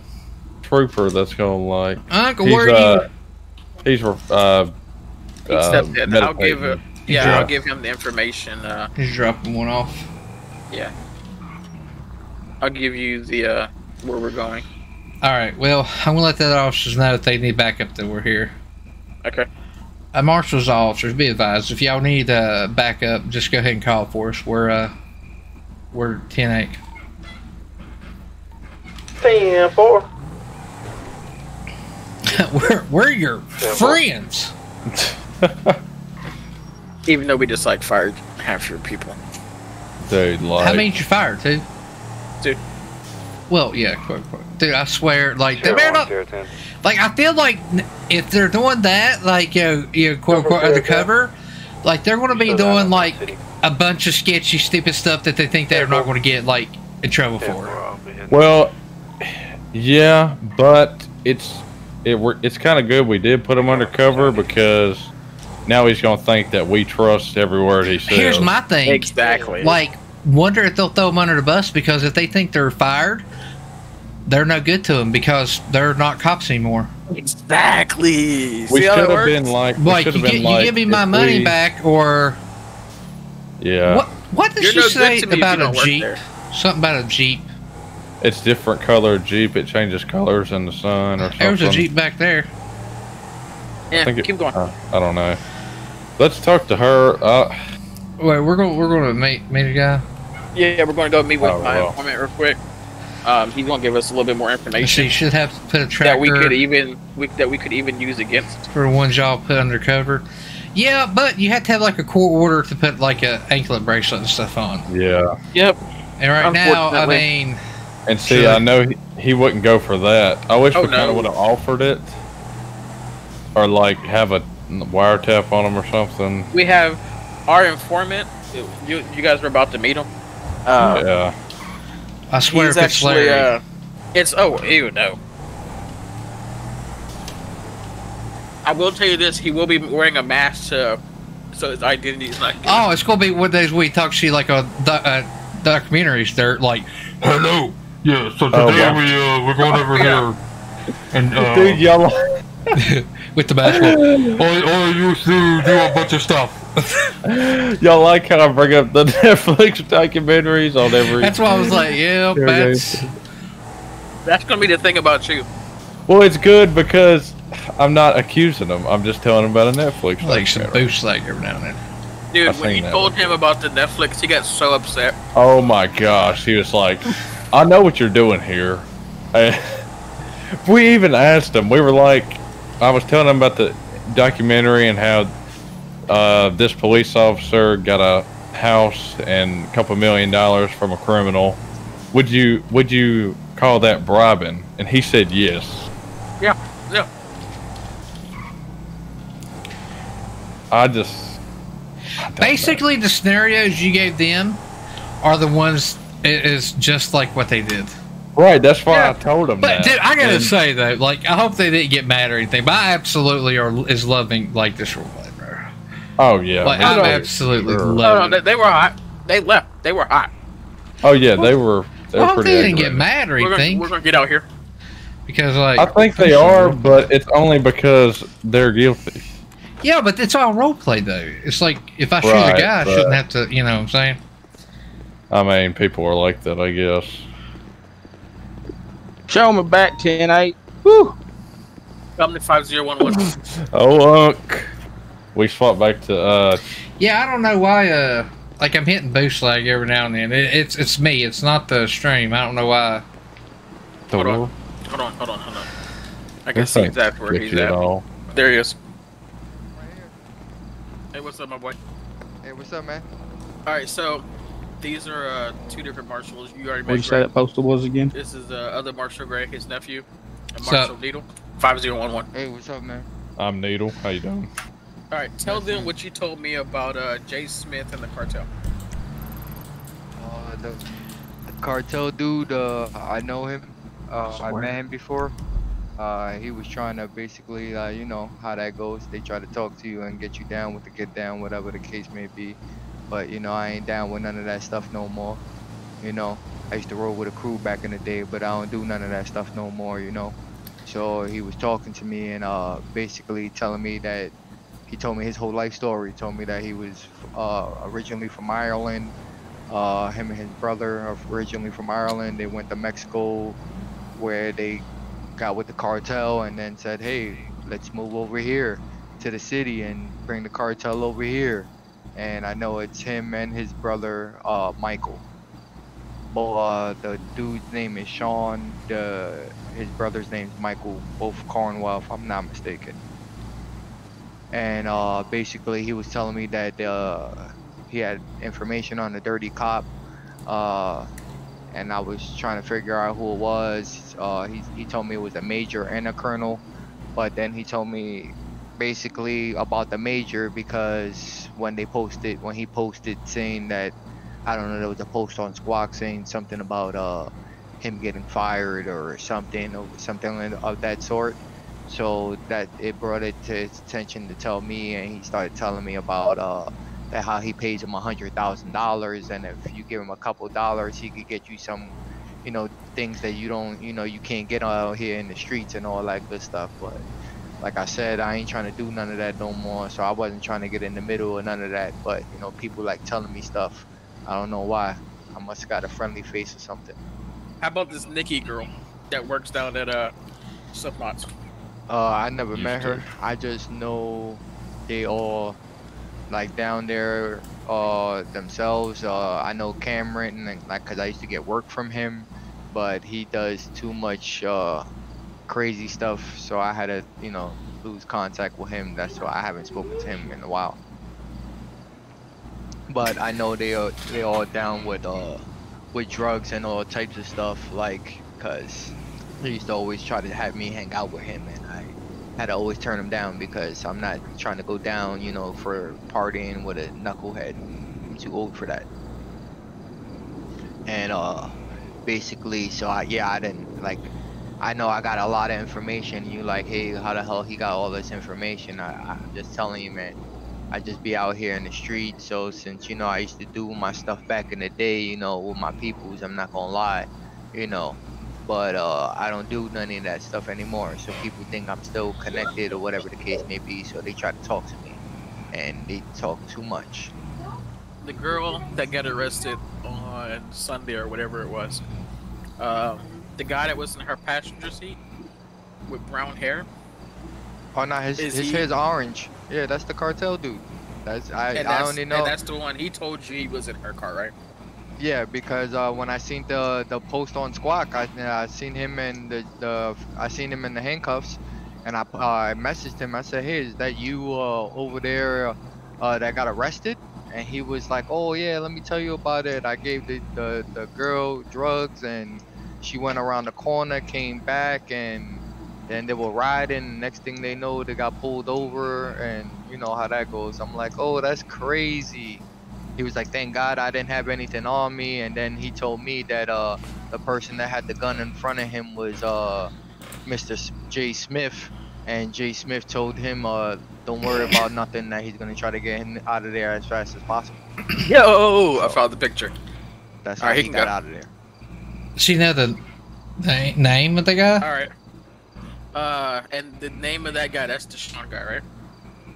trooper that's gonna like. Uncle, he's, where are uh, He's uh, He uh, stepped. I'll give meditating. it. Yeah, Yeah. I'll give him the information. Uh, He's dropping one off. yeah. I'll give you the uh, where we're going. All right. Well, I'm gonna let that other officers know if they need backup that we're here. Okay. Uh, marshals, officers, be advised if y'all need uh, backup, just go ahead and call for us. We're uh, we're ten eight. 10 4. (laughs) we're we're your friends. (laughs) Even though we just like fired half your people. Dude, like. How many did you fire, too? Dude. Well, yeah, quote, quote. Dude, I swear, like they Zero better not. zero ten. Like I feel like if they're doing that, like you know, you know, quote unquote undercover, like they're going to be doing like a bunch of sketchy, stupid stuff that they think they're not going to get like in trouble for. Well, yeah, but it's it. were- It's kind of good we did put him undercover because now he's gonna think that we trust every word he says. Here's my thing. Exactly. Like wonder if they'll throw them under the bus because if they think they're fired, they're no good to them because they're not cops anymore. Exactly. We See should have works? been like, we Like you, have get, been you like, give me my money we- back, or Yeah, what? What did You're she no say to me if about a jeep? there. Something about a jeep. It's different color Jeep. It changes colors in the sun or something. There was a jeep back there. Yeah, I it- keep going. uh, I don't know. Let's talk to her. Uh, Wait, we're going. We're going to meet meet a guy. Yeah, we're going to go meet with Oh, my well. informant real quick. Um, he's going to give us a little bit more information She should have to put a tracker that we could even we, that we could even use against. for ones y'all put undercover. Yeah, but you have to have like a court order to put like a anklet bracelet and stuff on. yeah. Yep. And right now, I mean, And see, Sure. I know he, he wouldn't go for that. I wish Oh, we kind of would have offered it, or like have a wiretap on him or something. We have our informant. You you guys were about to meet him. Uh, yeah. I swear he's if it's actually Larry. uh, it's oh ew no. I will tell you this: he will be wearing a mask, to, so his identity is not. Oh, it's gonna be one of those we talk shit like a do- uh, documentaries. They're like, Hello. Yeah, so Oh, today wow. we uh, we're going over here and uh, Dude, y'all. (laughs) with the basketball. (laughs) all, all you used to do a bunch of stuff. (laughs) Y'all like how I bring up the Netflix documentaries on every. That's why I was like, yeah, There that's. That's gonna be the thing about you. Well, it's good because I'm not accusing them. I'm just telling them about a Netflix. Like some documentary. boostleg every now and then. Dude, I've when you that told him about the Netflix, he got so upset. Oh my gosh, he was like, "I know what you're doing here." And (laughs) we even asked him. We were like, I was telling him about the documentary and how uh, this police officer got a house and a couple million dollars from a criminal. Would you would you call that bribing? And he said yes. Yeah, yeah. I just Basically, the scenarios you gave them are the ones. It is just like what they did. right. That's why I told them. But that. dude, I gotta And- say though, like I hope they didn't get mad or anything. But I absolutely are is loving like this role play, bro. Oh yeah. Like I'm too. absolutely Sure. No, no, they, they were hot. They left. They were hot. Oh yeah, they were. They Well, I were hope pretty. they didn't get mad or We're gonna, anything we're gonna get out here. because like I think they are, but it's only because they're guilty. Yeah, but it's all role play though. It's like if I shoot Right, a guy, I shouldn't have to. You know what I'm saying? I mean, people are like that, I guess. Show me back 10 8. Woo! Come to five zero one one. (laughs) Oh, Unc. We swap back to, uh, Yeah, I don't know why. Uh, like I'm hitting boost lag every now and then. It, it's it's me. It's not the stream. I don't know why. the Hold on. Hold on, hold on, hold on. I can This see exactly where he's at. at all. There he is. Hey, what's up, my boy? Hey, what's up, man? All right, so these are uh, two different marshals. You already What'd you say Greg. that postal was again? This is uh, other Marshal Gray, his nephew, and So- Marshal Needle. Five zero one one. Hey, what's up, man? I'm Needle. How you doing? All right, tell them what you told me about uh, Jay Smith and the cartel. Uh, the, the cartel dude, uh, I know him. Uh, I met him before. Uh, he was trying to basically, uh, you know how that goes. They try to talk to you and get you down with the get down, whatever the case may be. But you know, I ain't down with none of that stuff no more. You know, I used to roll with a crew back in the day, but I don't do none of that stuff no more. You know. So he was talking to me and uh, basically telling me that he told me his whole life story. He told me that he was uh, originally from Ireland. Uh, him and his brother are originally from Ireland. They went to Mexico, where they got with the cartel, and then said, "Hey, let's move over here to the city and bring the cartel over here." And I know it's him and his brother, uh, Michael. Well, uh, the dude's name is Sean. The his brother's name is Michael. Both Cornwell, if I'm not mistaken. And uh, basically, he was telling me that uh, he had information on the dirty cop, uh, and I was trying to figure out who it was. Uh, he he told me it was a major and a colonel, but then he told me basically about the major because when they posted when he posted saying that I don't know there was a post on Squawk saying something about uh him getting fired or something or something of that sort. So that it brought it to his attention to tell me, and he started telling me about uh that how he pays him a hundred thousand dollars, and if you give him a couple dollars, he could get you some, you know, things that you don't, you know, you can't get out here in the streets and all that good stuff. But like I said, I ain't trying to do none of that no more. So I wasn't trying to get in the middle of none of that. But you know, people like telling me stuff. I don't know why. I must have got a friendly face or something. How about this Nikki girl that works down at uh Submods? Uh, I never Used met to. her. I just know they all like down there uh themselves. Uh, I know Cameron, and, like, cause I used to get work from him, but he does too much uh crazy stuff, so I had to, you know, lose contact with him. That's why I haven't spoken to him in a while. But I know they are they all down with uh with drugs and all types of stuff, like, cause he used to always try to have me hang out with him, and I had to always turn him down because I'm not trying to go down, you know, for partying with a knucklehead. I'm too old for that. And uh, basically, so I yeah, I didn't like. I know I got a lot of information. You like, hey, how the hell he got all this information? I, I'm just telling you, man. I just be out here in the street. So since you know I used to do my stuff back in the day, you know, with my peoples, I'm not gonna lie, you know. But uh, I don't do none of that stuff anymore. So people think I'm still connected or whatever the case may be. So they try to talk to me, and they talk too much. The girl that got arrested on Sunday or whatever it was. Um, the guy that was in her passenger seat with brown hair. Oh no, his Is his he- hair's orange. Yeah, that's the cartel dude. That's I and I that's, only and that's the one he told you he was in her car, right? Yeah, because uh, when I seen the the post on Squawk, I I seen him in the, the I seen him in the handcuffs, and I uh, I messaged him. I said, "Hey, is that you uh, over there uh, that got arrested?" And he was like, "Oh yeah, let me tell you about it. I gave the the, the girl drugs, and she went around the corner, came back, and then they were riding. Next thing they know, they got pulled over, and you know how that goes. I'm like, oh, that's crazy. He was like, thank God I didn't have anything on me. And then he told me that uh, the person that had the gun in front of him was uh, Mr. S- Jay Smith, and Jay Smith told him, uh, don't worry about nothing. That he's gonna try to get him out of there as fast as possible. Yo, I found the picture. That's All how right, he he can got go. out of there. Does she know the na- name of the guy? All right. Uh, and the name of that guy, that's the Sean guy, right?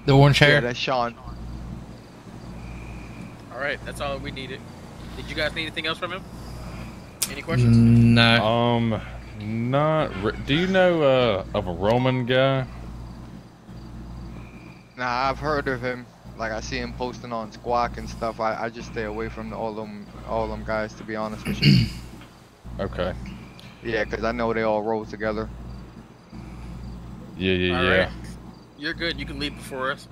The orange hair? Yeah, that's Sean. All right, that's all we needed. Did you guys need anything else from him? Any questions? No. Um, not. Re- Do you know uh of a Roman guy? Nah, I've heard of him. Like I see him posting on Squawk and stuff. I, I just stay away from all them all them guys to be honest with you. (clears throat) Okay. Yeah, because I know they all roll together. Yeah, yeah, All yeah. right. You're good. You can leave before us.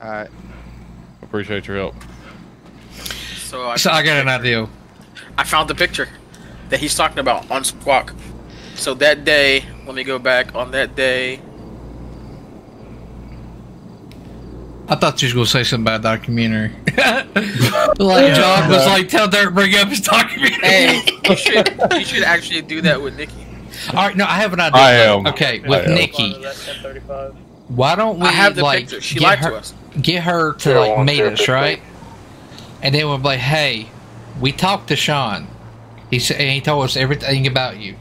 All right. Appreciate your help. So I, So I got an idea. I found the picture that he's talking about on Squawk. So that day, let me go back. On that day, I thought you was gonna say something about documentary. (laughs) like John was like, tell Dirk bring up his documentary. hey, (laughs) you should you should actually do that with Nikki. All right, no, I have an idea. I am. Okay, with am. Nikki, That's 1035. why don't we I have the like picture. She get lied her, to us. get her to Zero like meet us, right? And then we'll be like, hey, we talked to Sean. He said and he told us everything about you.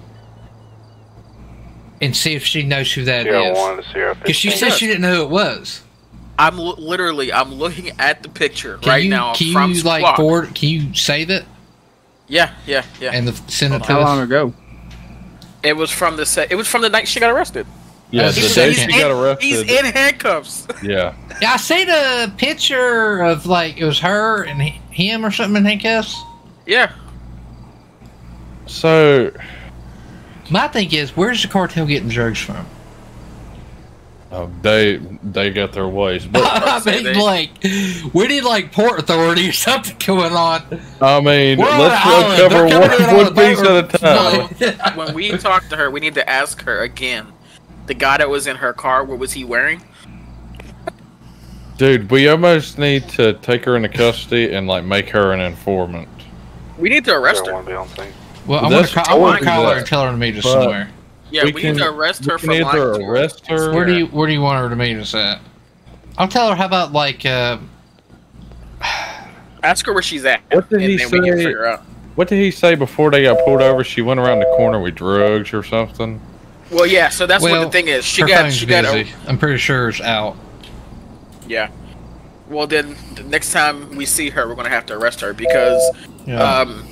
And see if she knows who that Zero is. one to zero Because she said she didn't know who it was. I'm li- literally I'm looking at the picture Can right you now can from you like Squawk. forward? Can you save it Yeah, yeah, yeah. and the, send it to How us? long ago? it was from the set. It was from the night she got arrested. Yeah, That's the the day second. she got arrested. He's in handcuffs. (laughs) Yeah. Yeah, I seen the picture of like it was her and he, him or something in handcuffs. yeah. So, My thing is, where's the cartel getting drugs from? Oh, they they got their ways, but (laughs) I say mean, they- like, we need like Port Authority or (laughs) something going on. I mean, We're let's an island. uncover They're coming in one, on one piece at a time. (laughs) When we talk to her, we need to ask her again. The guy that was in her car, what was he wearing? Dude, we almost need to take her into custody and like make her an informant. We need to arrest her. one be on scene. Well, I'm gonna call, I I want wanna call her and tell her to meet us somewhere. Yeah, we, can, need to arrest her we can for lying either to her. arrest her. Where do you Where do you want her to meet us at? I'll tell her. How about like uh, (sighs) Ask her where she's at, What did and he then we can say? figure out. What did he say before they got pulled over? She went around the corner with drugs or something. Well, yeah. So that's well, what the thing is. She her got. She got. Busy. I'm pretty sure it's out. yeah. Well, then the next time we see her, we're gonna have to arrest her because Yeah. um,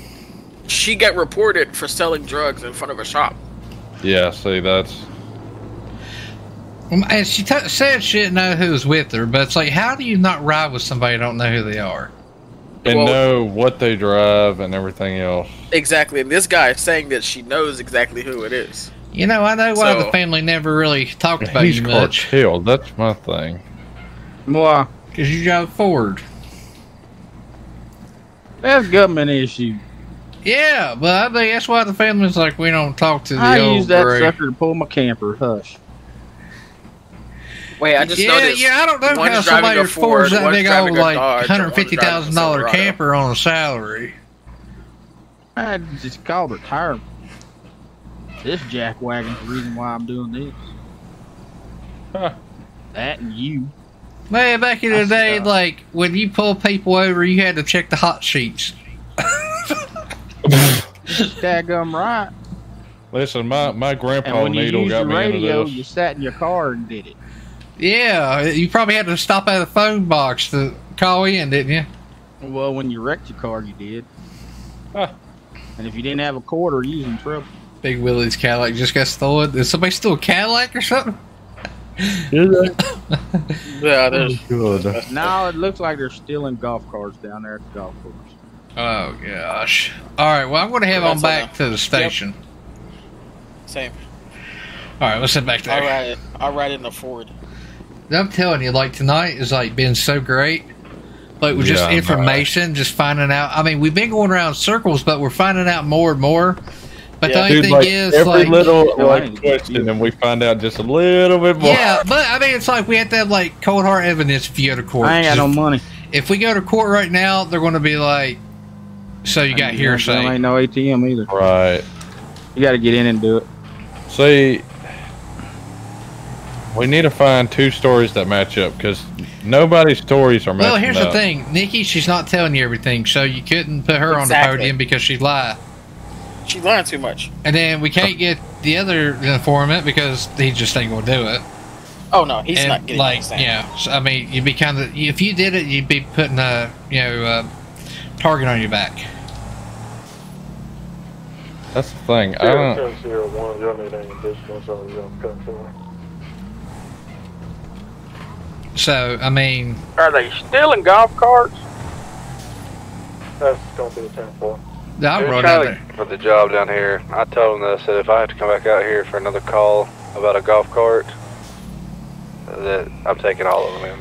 she got reported for selling drugs in front of a shop. Yeah, see, that's Um, And she t- said she didn't know who was with her, but it's like, how do you not ride with somebody you don't know who they are? and Well- know what they drive and everything else. Exactly, and this guy is saying that she knows exactly who it is. You know, I know why So- the family never really talked about He's you much. cartel. That's my thing. Why? Because you drive Ford. That's government issue. Yeah, but I think that's why the family's like, we don't talk to the I old use that gray. sucker to pull my camper. Hush. Wait, I just yeah, noticed. yeah, I don't know how somebody a affords that one's big old a like Dodge, and hundred one's fifty driving a thousand dollar camper on a salary. I just called retirement. This jack jackwagon's the reason why I'm doing this. Huh. That and you. Man, back in the day, like when you pull people over, you had to check the hot sheets. (laughs) (laughs) Daggum right. Listen, my, my And grandpa when you Needle used got the me radio, into you sat in your car and did it. Yeah, you probably had to stop at a phone box to call in, didn't you? Well, when you wrecked your car, you did. And if you didn't have a quarter, you was in trouble. Big Willie's Cadillac just got stolen. Is somebody steal a Cadillac or something? (laughs) Yeah, there's. Oh, good. Now it looks like they're stealing golf carts down there at the golf course. Oh gosh. All right. Well, I'm going to head on That's back to the station. Same. All right. Let's head back I'll there. ride it. I'll ride in the Ford. I'm telling you, like tonight has like been so great. Like with just Yeah, information, just finding out. I mean, we've been going around in circles, but we're finding out more and more. But the only Dude, thing like, is, every like, little like question, and we find out just a little bit more. yeah, but I mean, it's like we have to have like cold hard evidence if you go to court. I ain't got no money. If we go to court right now, they're going to be like, "So you got There hearsay." ain't no ATM either. Right. You got to get in and do it. See, we need to find two stories that match up because nobody's stories are matching Well, here's up. the thing, Nikki. She's not telling you everything, so you couldn't put her on the podium because she lied. She's lying too much. And then we can't get the other informant because he just ain't gonna do it. Oh no, he's and not getting like, the same. yeah. So, I mean, you'd be kind of if you did it, you'd be putting a you know uh, target on your back. That's the thing. I Zero don't. ten zero one. Y'all need any additional, so you don't come to me. So I mean, Are they stealing golf carts? That's gonna be a ten four. I'll Who's roll trying down to- there. For the job down here, I told him that I said if I have to come back out here for another call about a golf cart, that I'm taking all of them in.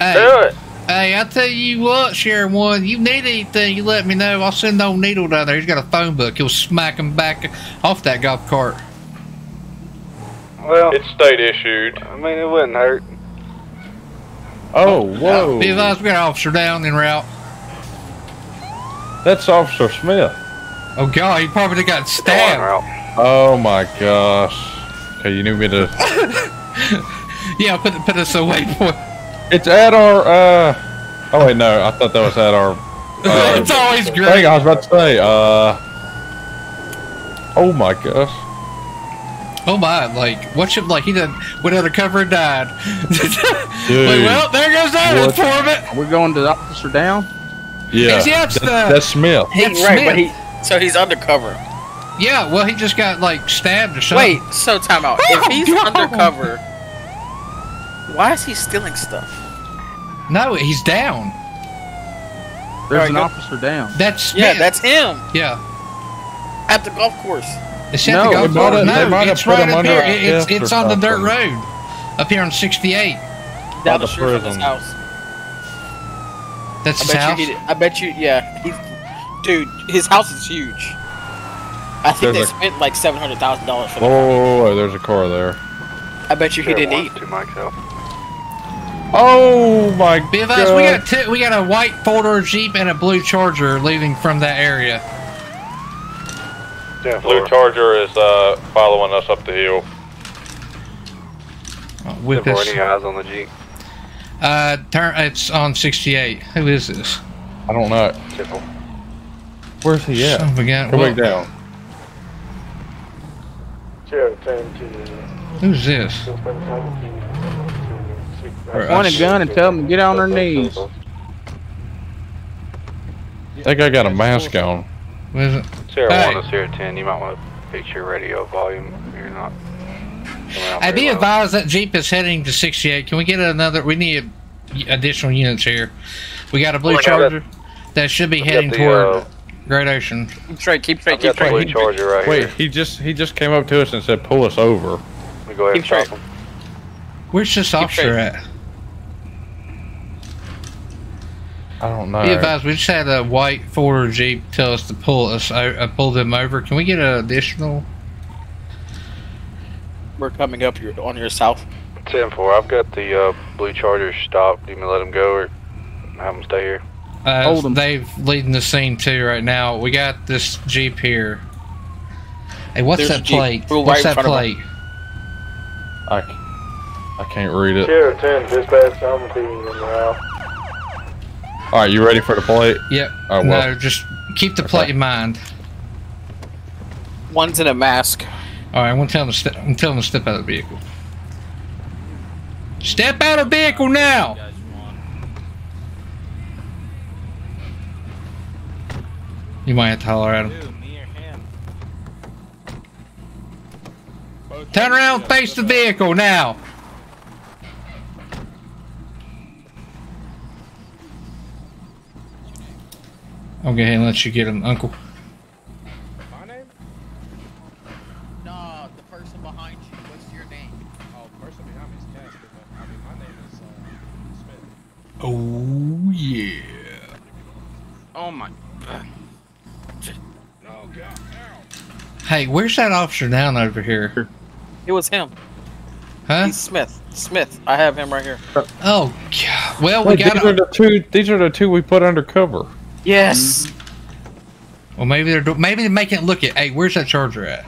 Hey, Hey, I tell you what, Sharon One, you need anything, you let me know. I'll send old Needle down there. He's got a phone book. He'll smack him back off that golf cart. Well, it's state issued. I mean, it wouldn't hurt. Oh, whoa! Be advised, we got an officer down en route. That's Officer Smith. Oh God, he probably got stabbed. Oh my gosh. Okay, you need me to. (laughs) yeah, put put us away for. It's at our. uh Oh wait, no. I thought that was at our. (laughs) Uh, It's always great. Thing I was about to say. Uh. Oh my gosh. Oh my, like what should like he done went undercover and died. (laughs) Dude. Like, well, there goes that What? informant. We're going to the officer down. Yeah. He's the- that- that's Smith. He, That's right, Smith. but he so he's undercover. Yeah, well, he just got like stabbed or something. Wait, so time out. If he's undercover, why is he stealing stuff? No, he's down. There's Alright, an go- officer down. That's Yeah, Smith. that's him yeah. at the golf course. It's at No, the golf they might course. have- they No, might it's put right up under here. It's it's or on the dirt road, up here on 68. Down the the street from his house. That's I his bet house. you. He, I bet you. Yeah, he's dude. His house is huge. I think There's they a- spent like seven hundred thousand dollars for Whoa, that. whoa, whoa, whoa, there's a car there. I bet you he didn't eat. Two mics out. Oh my Be advised, we got two, we got a white four door Jeep and a blue Charger leaving from that area. Ten Blue four. Charger is uh following us up the hill. Uh, With Ten four, this, any eyes on the Jeep? uh, turn. It's on 68. Who is this? I don't know. Where's he at? Son of. Come Well- back down. Zero ten to. Who's this? Point a gun and tell them to get on their knees. That guy got a mask on. What is it? Sierra Hey. 1 to Sierra 10, you might want to fix your radio volume. You're not. I very be loud. advised that Jeep is heading to 68. Can we get another? We need additional units here. We got a blue Well, I got- charger that should be I've heading the, toward uh, Great Ocean. Keep straight, keep straight, keep got straight. blue charger right Wait, here. he just he just came up to us and said, "Pull us over." Let me go ahead and Keep straight. stop him. Where's this officer straight. at? I don't know. Be advised, we just had a white Ford Jeep tell us to pull us, o- uh, pull them over. Can we get an additional? We're coming up here on your south. 10 4, I've got the uh, blue charger stopped. Do you want me to let them go or have them stay here? Uh, them. They've leading the scene too right now. We got this Jeep here. Hey, what's There's that plate? We're What's that front of plate? I, c- I can't read it. Sierra ten dispatch. I'm being in route. All right, you ready for the plate? Yep. Oh, well. No, just keep the plate in mind. One's in a mask. All right, I'm gonna tell him to step. I'm telling him to step out of the vehicle. Step out of the vehicle now. You might have to holler at him. Turn around, face the vehicle now. I'll go ahead and let you get him, Uncle. My name? No, the person behind you. What's your name? Oh, person behind me is Casper, but I mean, my name is uh, Smith. Oh yeah. Oh my. Oh God! Hey, where's that officer down over here? It was him. Huh? He's Smith. Smith. I have him right here. Oh, God. Well, we Wait, these are the two. These are the two we put undercover. Yes. Well, maybe they're maybe they're making it look at. Hey, where's that charger at?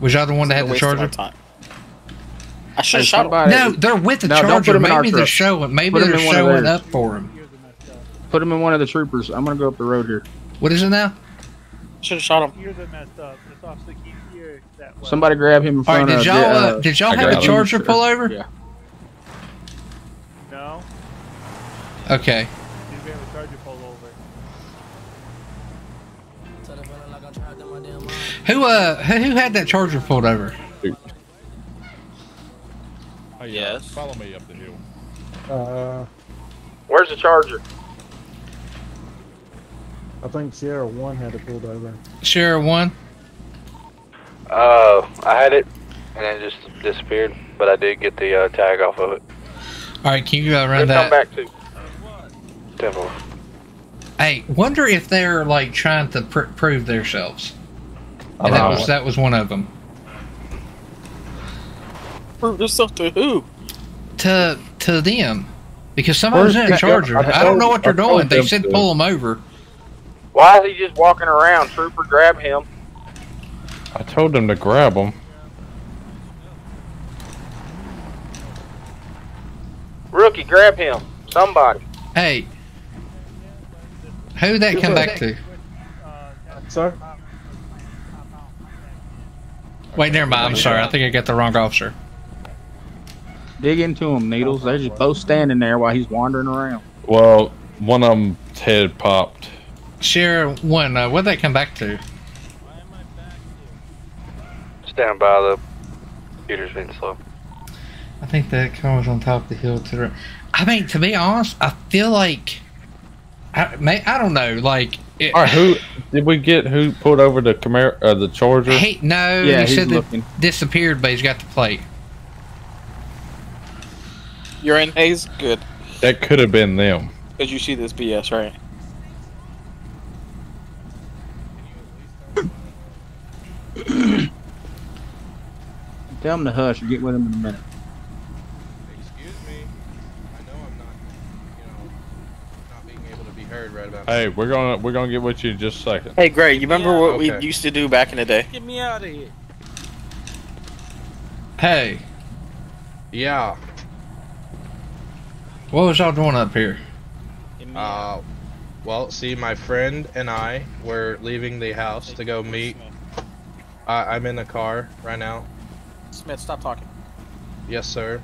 Was y'all the one that had the Wasting our charger? time. I should Hey, have shot him. somebody- No, they're with the No, charger. put 'em in our Maybe they're truck. showing. Maybe Put 'em they're in one of showing up for him. Put him in one of the troopers. I'm gonna go up the road here. What is it now? Should have shot him. Ears are messed up. This officer keeps here that way. Somebody grab him in All front right, did of y'all uh, uh, did y'all have the got it. charger pull over? Yeah. Okay. you have a charger pulled over. Who uh who, who had that charger pulled over? Hey, uh, Yes. Follow me up the hill. Uh, Where's the charger? I think Sierra One had it pulled over. Sheriff one. Uh, I had it, and it just disappeared. But I did get the uh, tag off of it. All right, can you uh, run Come that? back to. Temple. Hey, wonder if they're like trying to pr- prove themselves. I And that was that was one of them. Prove yourself to who? To to them, because somebody's Where's in a charger. I I don't know what they're doing. They said pull them over. Why is he just walking around? Trooper, grab him. I told them to grab him. Rookie, grab him. Somebody. Hey, who that come back to? Sir? Wait, never mind. I'm sorry. I think I got the wrong officer. Dig into him, Needles. They're just both standing there while he's wandering around. Well, one of them's head popped. Sheriff one. Uh, what'd that come back to? Stand by the computer's being slow. I think that car was on top of the hill to the. I mean, to be honest, I feel like. I, may, I don't know. Like, it, All right, who did we get? Who pulled over the Camaro, uh, the Charger? He, no, Yeah, he he's said looking. disappeared, but he's got the plate. You're in Hayes? Good. That could have been them. Because you see this BS, right? Tell him to hush and get with him in a minute. Excuse me. I know I'm not, you know, not being able to be heard right about Hey, we're gonna we're gonna get with you in just a second. Hey, Gray, you remember what we Okay. used to do back in the day? Get me out of here. Hey, Yeah. What was y'all doing up here? Uh, well, see, my friend and I were leaving the house to go meet. I I'm in the car right now. Smith, stop talking. Yes, sir.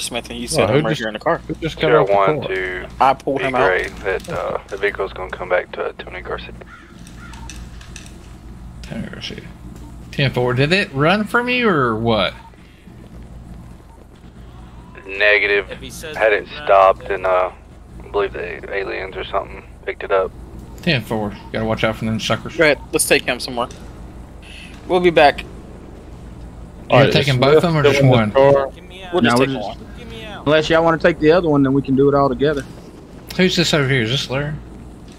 Smith, and you said who I'm right just- here in the car. just got Zero out one car? to I pulled him out. great that uh, the vehicle's gonna come back to Tony Garcia. Tony Garcia. 10 4. Did it run from you or what? Negative. If he Had it it stopped and uh, I believe the aliens or something picked it up. 10 4. Gotta watch out for them suckers. Right, let's take him somewhere. We'll be back. Are You're taking both of them or just one? We'll No, just we're take just- one. Unless y'all want to take the other one, then we can do it all together. Who's this over here? Is this Larry?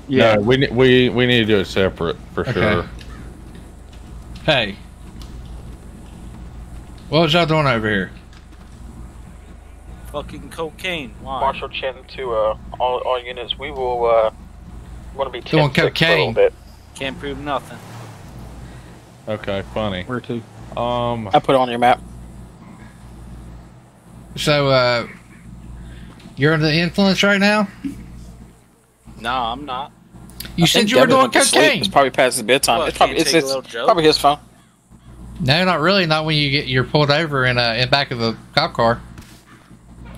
Yeah. No, we we we need to do it separate for Okay. sure. Hey. What was y'all doing over here? Fucking cocaine. Why? Marshal Chin to uh, all, all units. We will uh, want to be Doing 10 for a little cocaine. bit. Can't prove nothing. Okay, funny. Where to? Um, I put it on your map. So, uh, you're under the influence right now? No, I'm not. You I said think you were doing went to sleep. cocaine. It's probably past his bedtime. What, it's probably it's, it's probably his phone. No, not really. Not when you get you're pulled over in a in back of the cop car.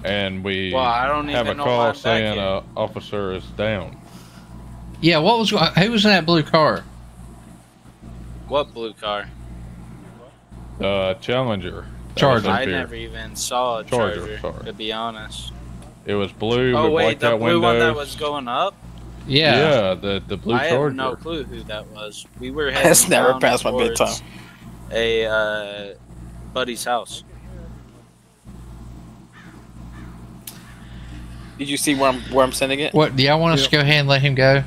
and we Well, I don't have a know call saying here. uh, officer is down. Yeah, what was who was in that blue car? What blue car? Uh, Challenger. that Charger. I never even saw a Charger, charger, sorry. to be honest. It was blue. oh with wait, the out blue one that was going up. Yeah. Yeah, the the blue I Charger. have no clue who that was. We were (laughs) heading That's never down past my towards bedtime. A uh, buddy's house. Did you see where I'm where I'm sending it? What do y'all want us to go ahead and let him go?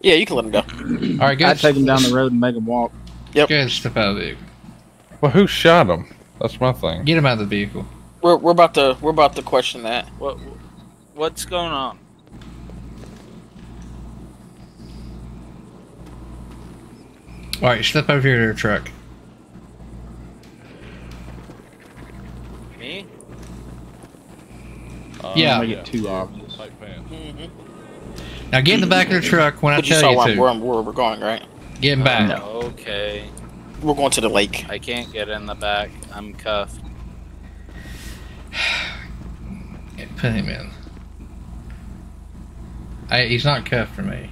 Yeah, you can let him go. All right, good. I'd take him down the road and make him walk. Yep. Good. Step out of the vehicle. Well, who shot him? That's my thing. Get him out of the vehicle. We're, we're about to we're about to question that. What what's going on? All right, step over here to your truck. Me? Uh, Yeah. Make it too obvious. Now get in the back of the truck when I But you tell saw you where, to. I'm- where, I'm- where we're going, right? Getting him back. Okay. We're going to the lake. I can't get in the back. I'm cuffed. (sighs) Put him in. I, he's not cuffed for me.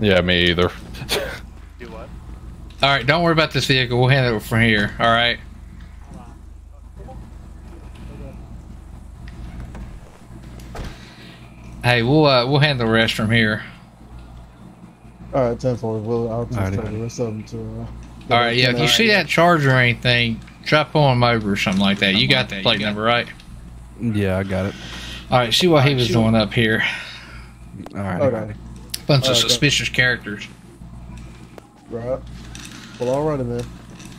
Yeah, me either. Do what? All right, don't worry about this vehicle. We'll handle it from here. All right. Hey, we'll uh, we'll handle the rest from here. All right, ten four. Well, I'll just Alrighty. tell the rest of them to. Uh, All right, yeah. If you see that charger or anything, try pulling him over or something like that. You got the plate number, right? Yeah, I got it. All right. See what he was doing up here. All right. Okay. Bunch of Okay. suspicious characters. Right. Well, all righty then.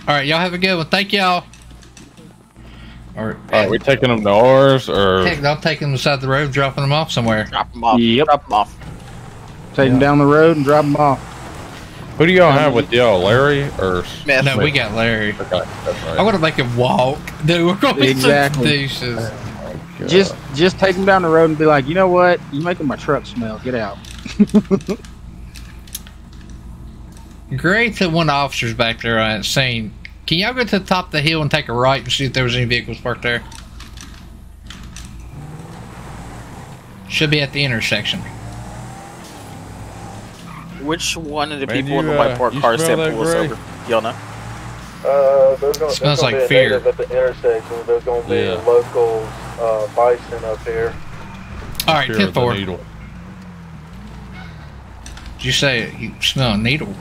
All right, y'all have a good one. Thank y'all. All right. Are we taking them to ours or? Heck, I'll take them beside the road, dropping them off somewhere. Drop them off. Yep. Drop them off. Take him down the road and drop them off. Who do y'all have with y'all, Larry or? Smith. No, we got Larry. Okay, that's right. I want to make him walk. Dude, we're going to be Exactly. Deuces. Just just take him down the road and be like, you know what? You're making my truck smell. Get out. (laughs) Great that one officers back there on that scene. Can y'all go to the top of the hill and take a right and see if there was any vehicles parked there? Should be at the intersection. Which one of the Man, people in the you, white uh, parked you car smell said pull us over? Y'all know? Uh, there's gonna, Smells there's gonna like be fear. at the intersection. There's gonna be Yeah. local uh, bison up here. All right, Fear 10 the 4. needle. Did you say you smell a needle?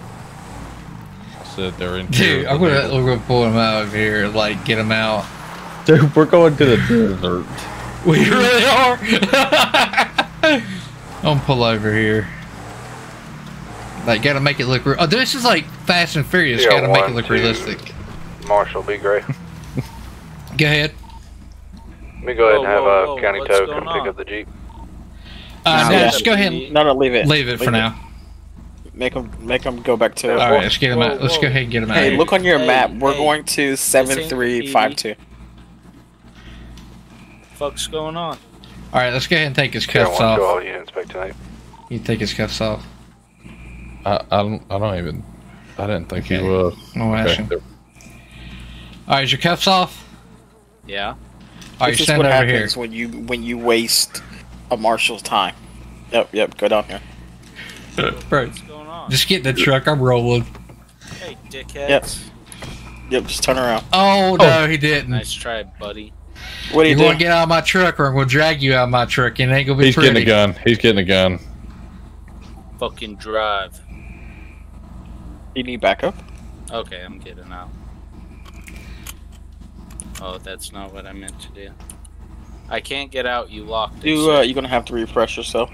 I said they're in. Dude, I'm gonna, needle. we're gonna pull them out of here, like get them out. Dude, we're going to the desert. (laughs) We really are. (laughs) I'm gonna pull over here. Like, gotta make it look. Re- oh, this is like Fast and Furious. Yeah, gotta make it look two. realistic. Marshal, be great. Go ahead. Let me go ahead and have Whoa, uh, whoa, whoa, County Tow come pick up the Jeep. Uh, No, no, yeah. just go ahead. and No, no, leave it. Leave it for now. Make them, make them go back to. All right, let's get him out. Let's go ahead and get him out. Hey, look on your Hey, map. We're hey, going to seven three five two. fuck's going on? All right, let's go ahead and take his Sierra cuffs one, off. show all units back tonight. You take his cuffs off. I, I don't. I don't even. I didn't think he Okay. was. No action. All right, is your cuffs off? Yeah. All right, this you is what over here. happens when you when you waste a marshal's time. Yep, yep. Go down here. Bro, what's going on? just get in the truck. I'm rolling. Hey, dickheads. Yep. Yep. Just turn around. Oh, oh no, he didn't. Nice try, buddy. What do you, you do? want to get out of my truck, or I'm going to drag you out of my truck, and it ain't going to be He's pretty. getting a gun. He's getting a gun. Fucking drive. You need backup? Okay, I'm getting out. Oh, that's not what I meant to do. I can't get out. You locked it. You uh, you're gonna have to refresh yourself.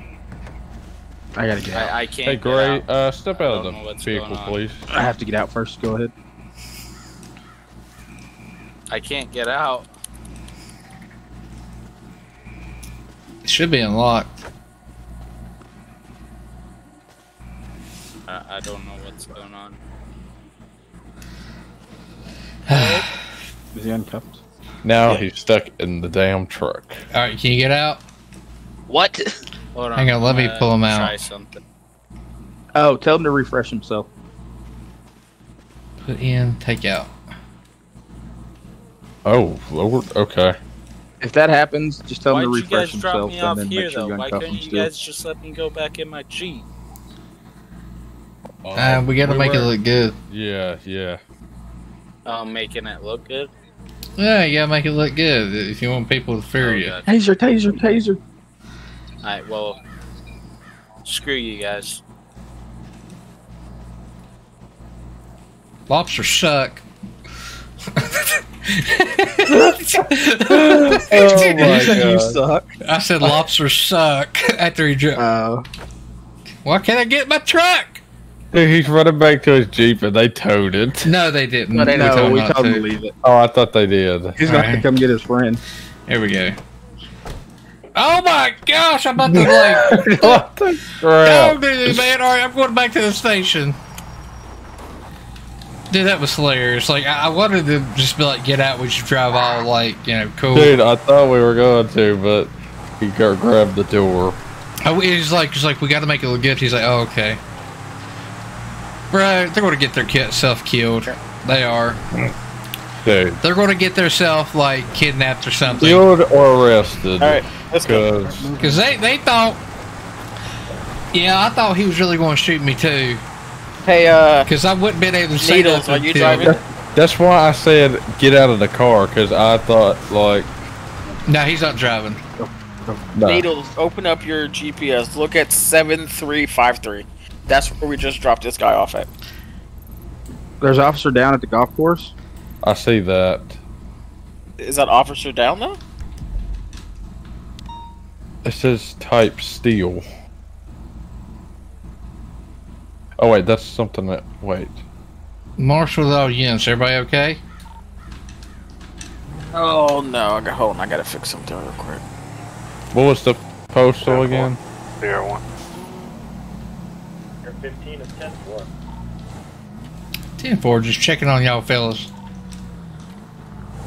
I gotta get out. I, I can't. Hey, get Gray, out. uh, step out of the vehicle, please. I have to get out first. Go ahead. I can't get out. It should be unlocked. I, I don't know what's going on. (sighs) Is he uncuffed? Now he's stuck in the damn truck. All right, can you get out? What? Hold Hang on, let me uh, pull him out. Try something. Oh, tell him to refresh himself. Put in, take out. Oh, Lord. Okay. If that happens, just tell Why'd him to you guys refresh drop himself me and off then here make sure though? you Why uncuff couldn't him you still. guys just let me go back in my jeep? Uh, we got to we make it look good. Yeah, yeah. Oh, making it look good. Yeah, you got to make it look good if you want people to fear Oh, you. God. Taser, taser, taser. Alright, well, screw you guys. Lobster suck. (laughs) Oh my You (laughs) God. suck. I said lobsters suck (laughs) after he dropped. Uh, Why can't I get my truck? Dude, he's running back to his jeep and they towed it. No, they didn't. no, him we told him to. to leave it. Oh, I thought they did. He's gonna have to come get his friend. Here we go. Oh my gosh, I'm about to like. (laughs) what the crap? do man. All right, I'm going back to the station. Dude, that was hilarious. Like, I, I wanted to just be like, get out. We should drive all like, you know, cool. Dude, I thought we were going to, but he got grabbed the door. Oh, he's like, he's like, we got to make it look good. He's like, oh, okay. Bro, they're going to get their kid self killed. They are. Dude. They're going to get their self like kidnapped or something. Killed or arrested. All right, let's go. Because Because they, they thought. Yeah, I thought he was really going to shoot me too. Hey, uh, Because I wouldn't been able to say Needles, nothing are you driving? that's why I said get out of the car, because I thought, like, No, he's not driving. no. Needles, open up your GPS. Look at seven three five three. That's where we just dropped this guy off at. There's officer down at the golf course. I see that. Is that officer down though? It says type steel. Oh, wait, that's something that. Wait. Marshal with all units. Everybody okay? Oh no! I got hold on. I gotta fix something real quick. What was the postal again? Sierra one. You're 15 of 10 4. 10 4, just checking on y'all fellas.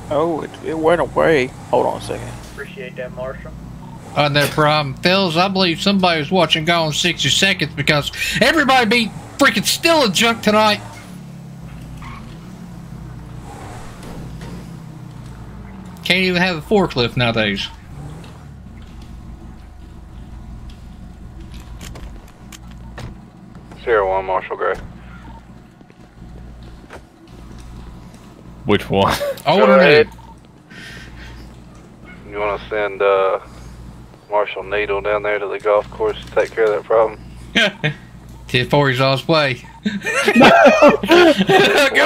Oh, it, it went away. Hold on a second. Appreciate that, Marshal. Uh, no problem. Fellas, I believe somebody was watching Gone 60 Seconds because everybody be freaking still a junk tonight. Can't even have a forklift nowadays. Sierra one, Marshal Gray. Which one? (laughs) Older ahead. dude. You want to send uh, Marshal Needle down there to the golf course to take care of that problem? (laughs) 10 4, he's on his way. Go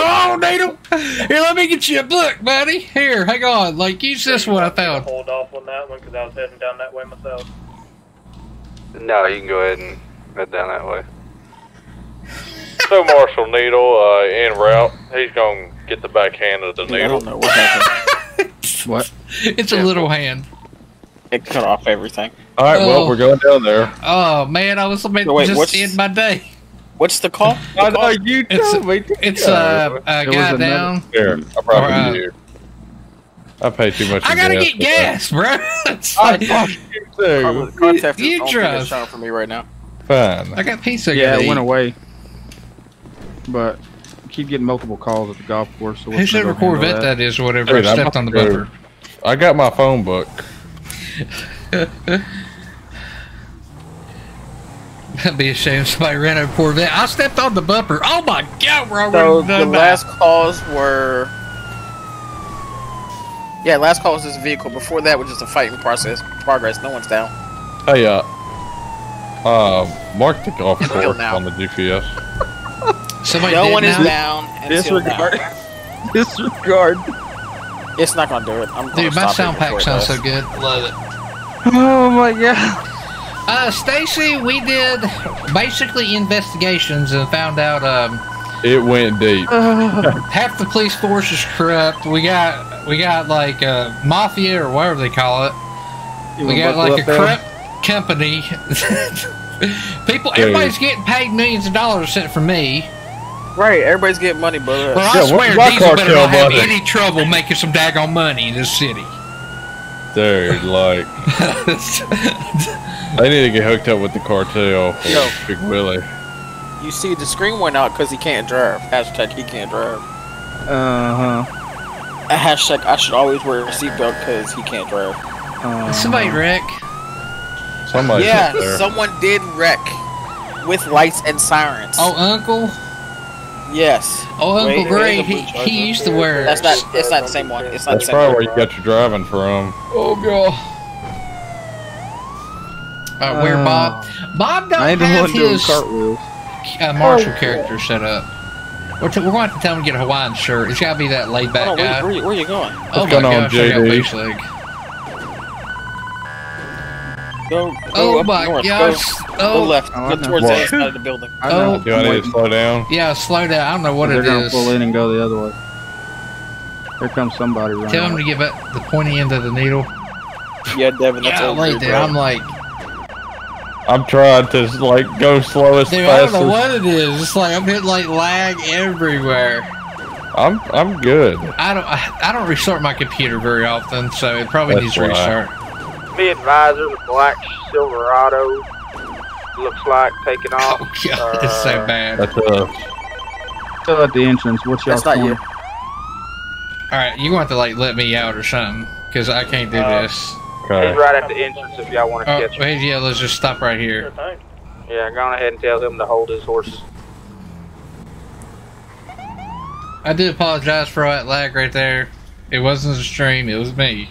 on, Needle. Here, let me get you a book, buddy. Here, hang on. Like, use this one I found. Hold off on that one because I was heading down that way myself. No, you can go ahead and head down that way. So Marshal Needle, uh, en route, he's gonna get the backhand of the I needle. don't know what happened. (laughs) What? It's a little hand. It cut off everything. All right, well, Oh. we're going down there. Oh, man, I was meant So wait, to what's- just end my day. What's the call? The I know call? you It's, told me. it's uh, a There guy down. Here, I brought Alright. it here. I pay too much. I gotta gas get gas, bro. (laughs) It's I like- fucking do. Car, car You the only thing drive. that's showing for me right now. Fine. I got pizza. Yeah, gotta it went away. But I keep getting multiple calls at the golf course. So Who's ever Corvette that is, or whatever, Dude, I'm stepped on the go- bumper. I got my phone book. (laughs) That'd be a shame. Somebody ran over Corvette. I stepped on the bumper. Oh my god, we're So the done last calls were. Yeah, last call was this vehicle. Before that was just a fighting process. Progress. No one's down. Hey, uh, uh, mark the golf course on the GPS. (laughs) Somebody no did one is down. Disregard. Disregard. (laughs) It's not gonna do it. I'm gonna Dude, my stop it sound pack sounds does. so good. Love it. Oh my god. Uh, Stacy, we did basically investigations and found out um, It went deep. half the police force is corrupt. We got we got like uh, mafia or whatever they call it. You we got like a up there? corrupt company. (laughs) People, Dude. everybody's getting paid millions of dollars except for me. Right, everybody's getting money, brother. Well, Yeah, I what- swear, what Diesel better cartel not have money? any trouble making some daggone money in this city. Dude, like, (laughs) they need to get hooked up with the cartel for Yo. Big Willie. you see, the screen went out because he can't drive. Hashtag he can't drive. Uh huh. A hashtag I should always wear a seatbelt because he can't drive. Uh, Somebody wreck. Somebody. yeah, there. someone did wreck with lights and sirens. Oh, Uncle. Yes. Oh, Uncle Wait, Gray. He, he used to wear. That's not. It's not the same one. It's not That's the same probably one. where you got your driving from. Oh god. Uh, where Bob? Bob don't I have his cartwheels. uh, marshal character set up. We're, t- we're going to have to tell him to get a Hawaiian shirt. It's got to be that laid back Oh, where, guy. where, you- where you going? oh my going on, gosh, I got JD? base leg. Go. go Oh up my north. gosh. Go, Oh. go left. Oh, Go know. towards the What? inside of the building. I know. Oh. Do I need to slow down? Yeah, slow down. I don't know what They're it gonna is. pull in and go the other way. Here comes somebody running. Tell him to get back the pointy end of the needle. Yeah, Devin. That's Yeah, all like good, dude. I'm like, I'm trying to like go slow as dude, I don't know as what it is. It's like I'm hitting like lag everywhere. I'm. I'm good. I don't, I, I don't restart my computer very often, so it probably That's needs to why. restart. Be advised, there's a black Silverado. Looks like taking (laughs) off. Oh god, it's so Uh, bad. That's uh. Still at the entrance. What's y'all's That's not point? All right, you want to like let me out or something because I can't do Uh, this. Okay. He's right at the entrance if y'all want to Oh, catch him. wait, yeah, let's just stop right here. Yeah, go on ahead and tell him to hold his horses. I do apologize for all that lag right there. It wasn't the stream, it was me.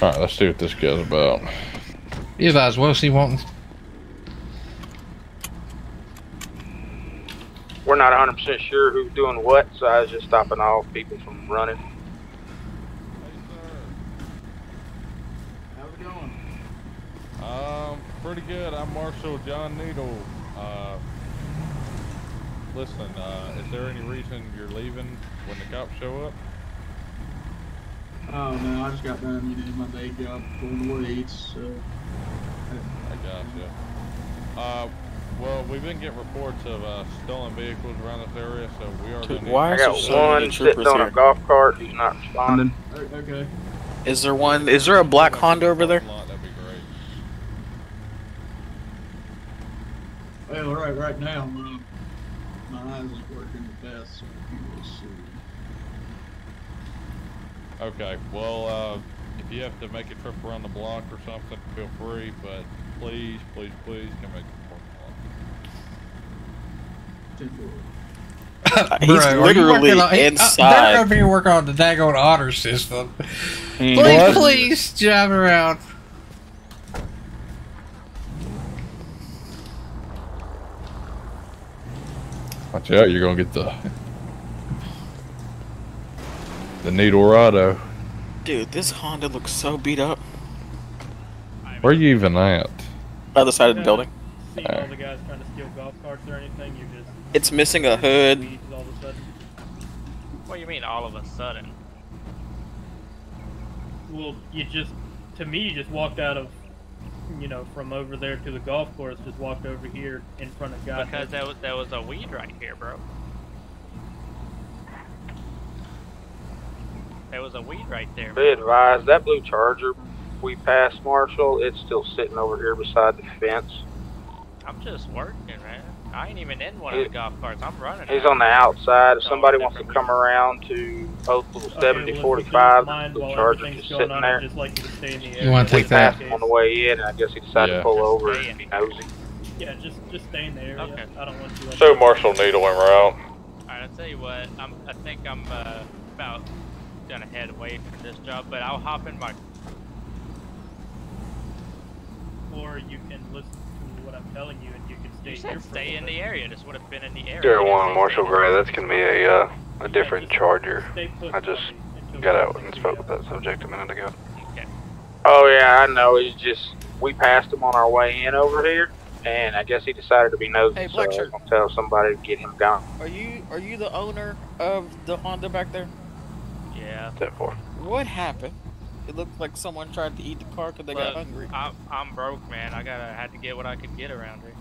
All right, let's see what this guy's about. Be advised, what was he wanting? We're not 100% sure who's doing what, so I was just stopping all people from running. How's it going? Um, pretty good. I'm Marshal John Needle. Uh, listen, uh, is there any reason you're leaving when the cops show up? Oh no, I just got done, you know, my day job going to weeds, so. I gotcha. Uh, well, we've been getting reports of uh, stolen vehicles around this area, so we are going to. Why I is there got so one sitting troopers on a here? golf cart who's not responding. Okay. Is there one? Is there a black Honda over there? That'd be great. Well, right, right now, my, my eyes is working the best, so you will see. Okay. Well, uh, if you have to make a trip around the block or something, feel free. But please, please, please, come make the parking lot. He's Bro, are you literally on- he- uh, inside. they're over here working on the daggone otter system. Ain't Please, What? please, drive around. Watch out, you're gonna get the the Needlerado. Dude, this Honda looks so beat up. Where are you even at? Other side of the building. See all the guys trying to steal golf carts or anything, just It's missing a hood. weeds all of a sudden. What do you mean all of a sudden? Well, you just, to me, you just walked out of, you know, from over there to the golf course, just walked over here in front of guys. Because there was, there was a weed right here, bro. There was a weed right there. Be advised, that blue Charger we passed, Marshal, it's still sitting over here beside the fence. I'm just working, man. I ain't even in one of the golf carts. I'm running. He's out. on the outside. If somebody wants to come around to Oakville Okay, 7045, well, the if you blue don't mind Charger just sitting going on, there. Just like you to stay in the You wanna take that? on the way in, and I guess he decided Yeah. to pull over and be nosy. Yeah, just just stay in the area. Okay. I don't want you. Show Marshal Needle when we're out. Alright, I'll tell you what. I'm, I think I'm uh, about gonna head away from this job, but I'll hop in my. Or you can listen to what I'm telling you, and you can stay You here said for stay a in the area. This would have been in the area. Zero one Marshal Gray. That's gonna be a uh, a different Charger. I just got out and spoke with that subject a minute ago. Okay. Oh yeah, I know. He's just we passed him on our way in over here, and I guess he decided to be nosy. Hey, so I was Shirt. gonna tell somebody to get him gone. Are you are you the owner of the Honda back there? Yeah. Step four. What happened? It looked like someone tried to eat the car because they got hungry. I'm, I'm broke, man. I gotta had to get what I could get around here.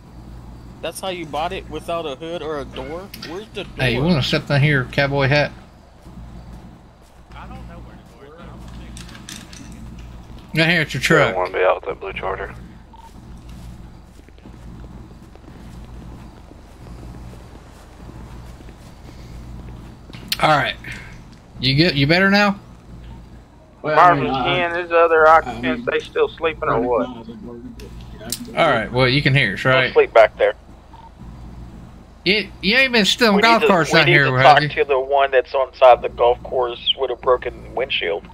That's how you bought it without a hood or a door. Where's the door? Hey, you want to step down here, cowboy hat? I don't know where the door is. Right here at your Zero truck. one be out with that blue Charger. All right. You get you better now? Marvin Ken, his other occupants, they still sleeping or what? All right. Well, you can hear us, right? Sleep back there. You, you ain't been stealing we golf need to, carts we out need here, to have talk you? to the one that's on side the golf course with a broken windshield.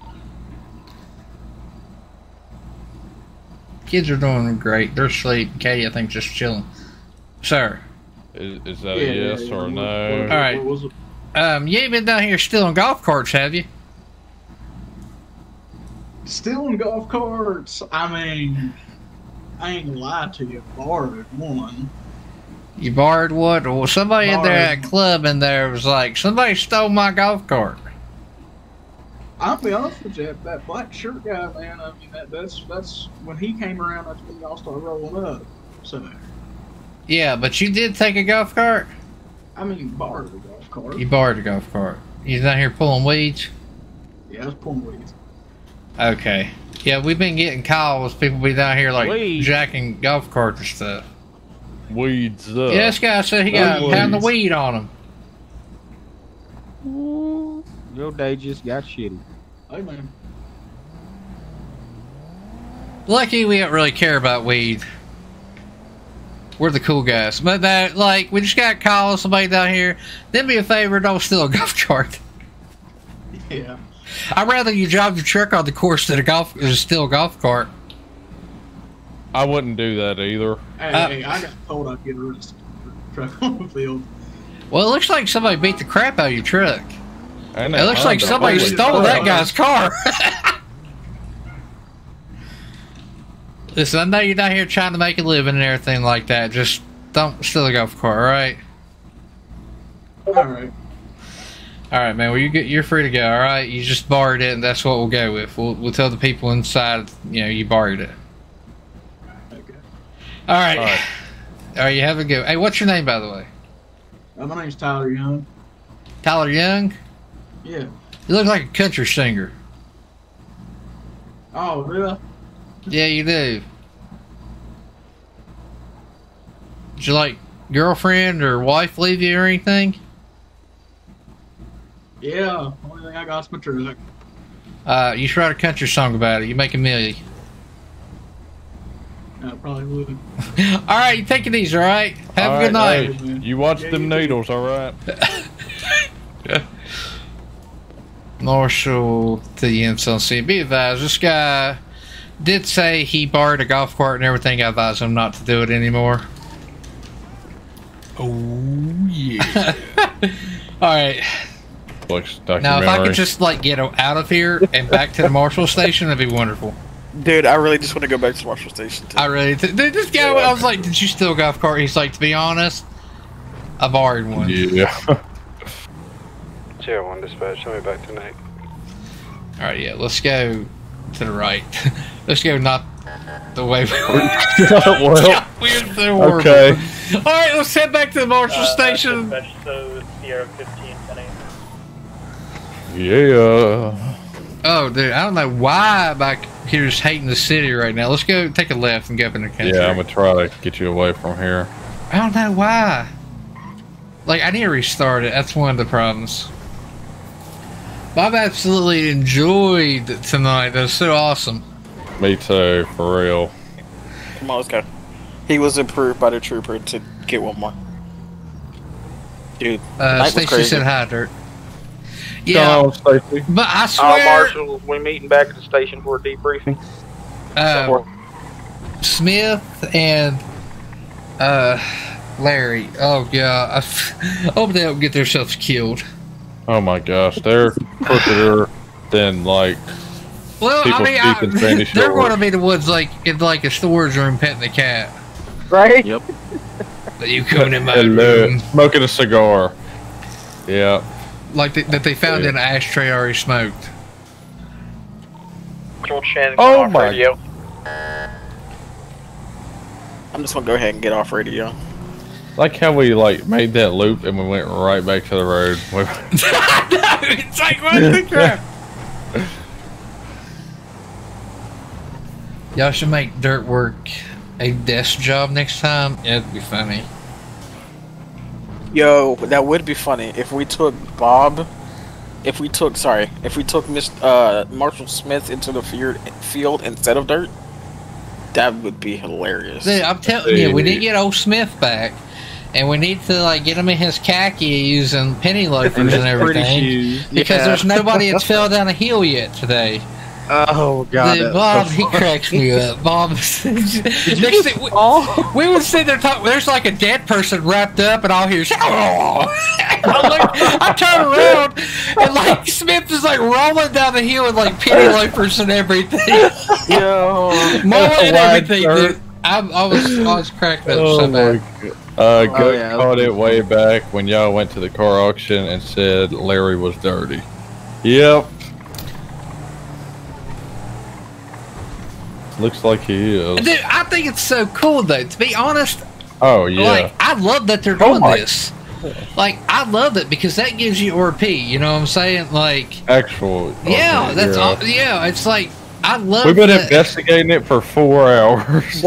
Kids are doing great. They're asleep. Katie, I think, just chilling. Sir. Is, is that Yeah, a yes yeah, or no? All right. Um, you ain't been down here stealing golf carts, have you? Stealing golf carts. I mean, I ain't gonna lie to you. Borrowed one. You borrowed what? Well, somebody in there at Borrowed. club in there was like, somebody stole my golf cart. I'll be honest with you, that black shirt guy, man. I mean, that, that's that's when he came around. That's when y'all started rolling up. So, Yeah, but you did take a golf cart. I mean, borrowed a golf cart. You borrowed a golf cart. He's down here pulling weeds? Yeah, I was pulling weeds. Okay. Yeah, we've been getting calls. People be down here like Weeds. jacking golf carts and stuff. Weeds up. Yeah, this guy said he got a Weeds. pound of weed on him. Your day just got shitty. Hey, man. Lucky we don't really care about weed. We're the cool guys. But that, like, we just got calls somebody down here. Then be a favor, don't steal a (laughs) golf cart. Yeah. I'd rather you drive your truck on the course than a golf than steal a golf cart. I wouldn't do that either. Hey, Uh, hey, I got told I'd get arrested. for Truck (laughs) on the field. Well, it looks like somebody beat the crap out of your truck. And It looks like somebody stole that guy's car. (laughs) Listen, I know you're down here trying to make a living and everything like that. Just don't steal a golf cart, all right? All right. All right, man. Well, you get you're free to go. All right, you just borrowed it, and that's what we'll go with. We'll we'll tell the people inside, you know, you borrowed it. All right. All right. All right. You have a good Hey, what's your name, by the way? Uh, my name's Tyler Young. Tyler Young. Yeah. You look like a country singer. Oh, really? Yeah, you do. Did you like girlfriend or wife leave you or anything? Yeah. Only thing I got is my truck. Uh, you should write a country song about it. You make a million. I probably would. (laughs) all right, you take it easy. All right. Have All a good right, night. hey, you watch them needles, all right? (laughs) Marshal to the NCLC. Be advised, this guy did say he borrowed a golf cart and everything. I advised him not to do it anymore. Oh yeah. (laughs) All right. Looks Now, if I could just like get out of here and back to the Marshal station, that'd be wonderful. Dude, I really just want to go back to the Marshal Station. Too. I really, th- dude, this guy. I was like, "Did you steal a golf cart?" He's like, "To be honest, I borrowed one." Yeah. Zero one dispatch. Show me back tonight. All right, yeah. Let's go to the right. (laughs) let's go not the way we were. (laughs) well, Yeah, we're so horrible. okay. All right, let's head back to the Marshal uh, station. Dispatch, Sierra 15, 10 Yeah. Oh, dude, I don't know why back here's hating the city right now. Let's go take a left and go up in the country. Yeah, I'm gonna try to get you away from here. I don't know why. Like, I need to restart it. That's one of the problems. But I've absolutely enjoyed tonight. That was so awesome. Me too, for real. Come on, let's go. He was approved by the trooper to get one more. Dude, Uh, night was Stacy crazy. said hi, Dirt. Yeah, on, Stacy. but I Uh, swear, Marshal, we meeting back at the station for a debriefing. uh, Smith and uh, Larry. Oh god, I f- (laughs) I hope they don't get themselves killed. Oh my gosh, they're crookeder than like Well, people I mean, deep in Sandy I, (laughs) they're going to be the ones like in like a storage room petting the cat. Right? Yep. That you coming in my Hello. Uh, room, smoking a cigar. Yeah. like th- that they found in an ashtray already smoked. George Shannon Oh off my- radio. I'm just gonna go ahead and get off radio. Like how we like made that loop and we went right back to the road. (laughs) it's like what the (laughs) crap. Y'all should make dirt work a desk job next time. It'd be funny. Yo, that would be funny if we took Bob. If we took, sorry, if we took Miss uh, Marshal Smith into the field, field instead of dirt, that would be hilarious. Dude, I'm telling you, we didn't get old Smith back, and we need to like get him in his khakis and penny loafers and, everything. Because Yeah. there's nobody that's (laughs) fell down a hill yet today. Oh god. Dude, Bob, so he cracks me up. (laughs) Bob, (laughs) next thing, we, we would sit there talking. There's like a dead person wrapped up, and all here's. I, look, I turn around, and like Smith is like rolling down the hill with like penny loafers and everything. Yo. Mowing and everything, dude. I, I was I was cracking up Oh so bad. God. Uh, Oh, yeah, caught it way back when y'all went to the car auction and said Larry was dirty. Yep. Looks like he is. Dude, I think it's so cool though. To be honest, Oh yeah. like I love that they're Oh doing my- this. Like I love it because that gives you RP. You know what I'm saying? Like Actual. yeah, okay, that's yeah. all. Yeah, it's like I love. We've been that- investigating it for four (laughs) hours.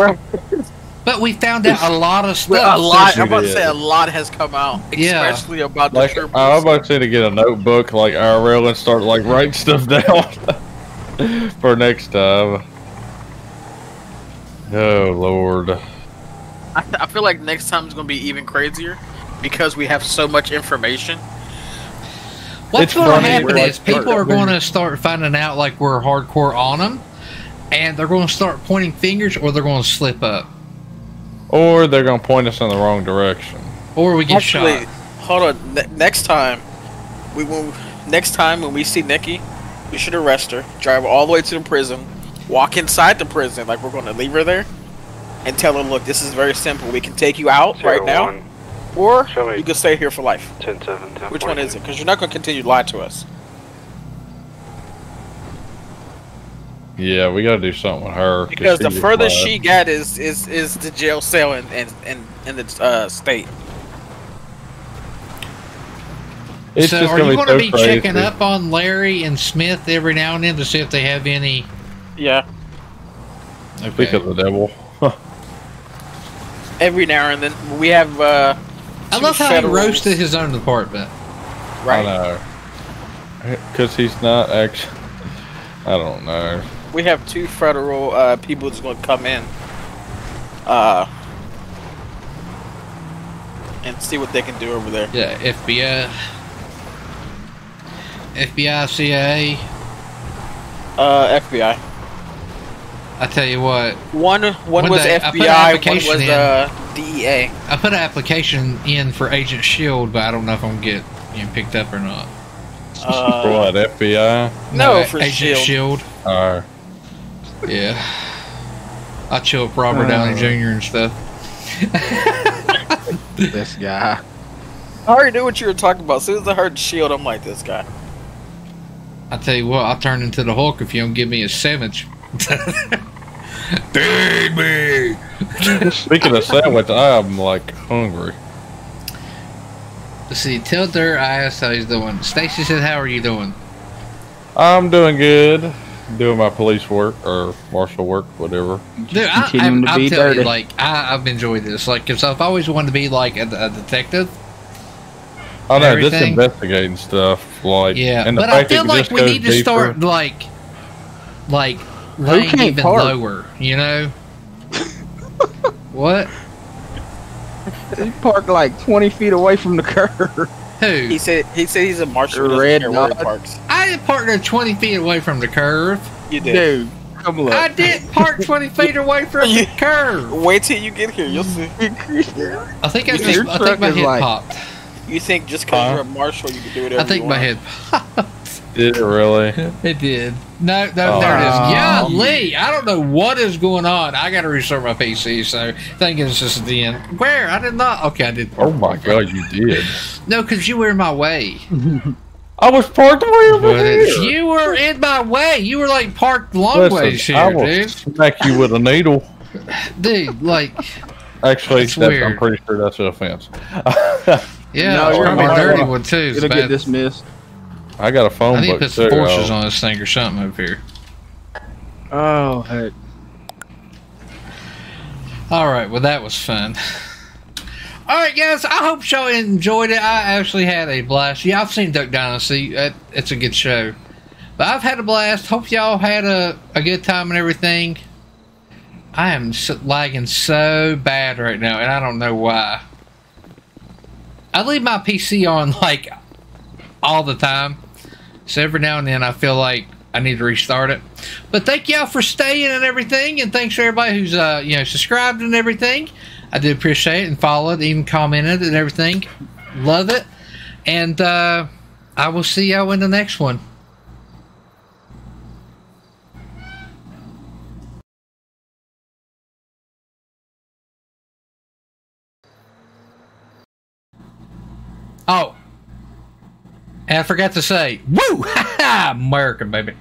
But we found out a lot of stuff. Well, a lot. I'm about to say a lot has come out, Yeah. especially about the Like troopers. I'm about to say to get a notebook like IRL and start like writing (laughs) stuff down (laughs) for next time. Oh lord. I, I feel like next time is gonna be even crazier because we have so much information. What's going to happen we're like- is people are going to start finding out like we're hardcore on them, and they're going to start pointing fingers, or they're going to slip up, Or they're gonna point us in the wrong direction. or we get Actually, shot. hold on. Ne- next time, we will. Next time when we see Nikki, we should arrest her, drive her all the way to the prison, walk inside the prison like we're going to leave her there, and tell her, "Look, this is very simple. We can take you out right now, or you can stay here for life." 10 7, 10 Which one is it? Because you're not going to continue to lie to us. Yeah, we gotta do something with her. Because the she furthest she got is is is the jail cell in in in, in the uh, state. It's so just are gonna you be going to so be crazy. checking up on Larry and Smith every now and then to see if they have any? Yeah. Speak of the devil. (laughs) Every now and then we have. uh I two love how federals- he roasted his own department. Right. I know. Because he's not actually. I don't know. We have two federal uh, people that's going to come in, uh, and see what they can do over there. Yeah, FBI, FBI, CIA. Uh, FBI. I tell you what. One one One was day, I put an FBI, one was in. uh, DEA. I put an application in for Agent Shield, but I don't know if I'm gonna get you know, picked up or not. Uh, for what, FBI? No, for Agent Shield. Shield. Alright. Yeah. I chill with Robert Downey Uh. Jr. and stuff. (laughs) this guy. I already knew what you were talking about. As soon as I heard Shield, I'm like, this guy. I tell you what, I'll turn into the Hulk if you don't give me a sandwich. (laughs) Baby. Speaking of sandwich, I am like hungry. Let's see, tell Dirt I asked how he's doing. Stacy said, How are you doing? I'm doing good. Doing my police work or marshal work, whatever. Dude, I, I, Continuing to I'll be tell you, like, I, I've enjoyed this. Like, because I've always wanted to be, like, a, a detective. I know, just investigating stuff. Like, Yeah, and but I feel like we goes need to start, like, like, laying can't even park? lower, you know? what? (laughs) He parked like 20 feet away from the (laughs) curb. Who? He said he said he's a marshal. He doesn't Red care where he parks. I didn't park there 20 feet away from the curve. You did. Dude, come look. I did park 20 feet (laughs) away from the curve. Wait till you get here. You'll see. I think I just, I think my is head like- popped. You think just because Huh? you're a marshal, you can do whatever I think you my want? head (laughs) Did it really? (laughs) It did. No, no, Oh. there it is. Oh, yeah, Oh. Lee. I don't know what is going on. I got to restart my PC, so thank goodness this is the end. Where? I did not. Okay, I did. Oh my god, you did. (laughs) No, because you were in my way. (laughs) I was parked way over But here. you were in my way. You were like parked long Listen, ways I will dude. smack you with a needle. Dude, like, Actually, That's that's I'm pretty sure that's an offense. yeah, No, it's you're probably a dirty one too. It'll get dismissed. I got a phone I need to put some forces on this thing or something up here. Oh, heck. All right, well that was fun. All right, guys. I hope y'all enjoyed it. I actually had a blast. Yeah, I've seen Duck Dynasty. It's a good show. But I've had a blast. Hope y'all had a, a good time and everything. I am lagging so bad right now, and I don't know why. I leave my PC on like all the time, so every now and then I feel like I need to restart it. But thank y'all for staying and everything, and thanks for everybody who's uh you know subscribed and everything. I do appreciate it and followed, even commented and everything. Love it, and uh, I will see y'all in the next one. Oh, and I forgot to say, woo, (laughs) American baby.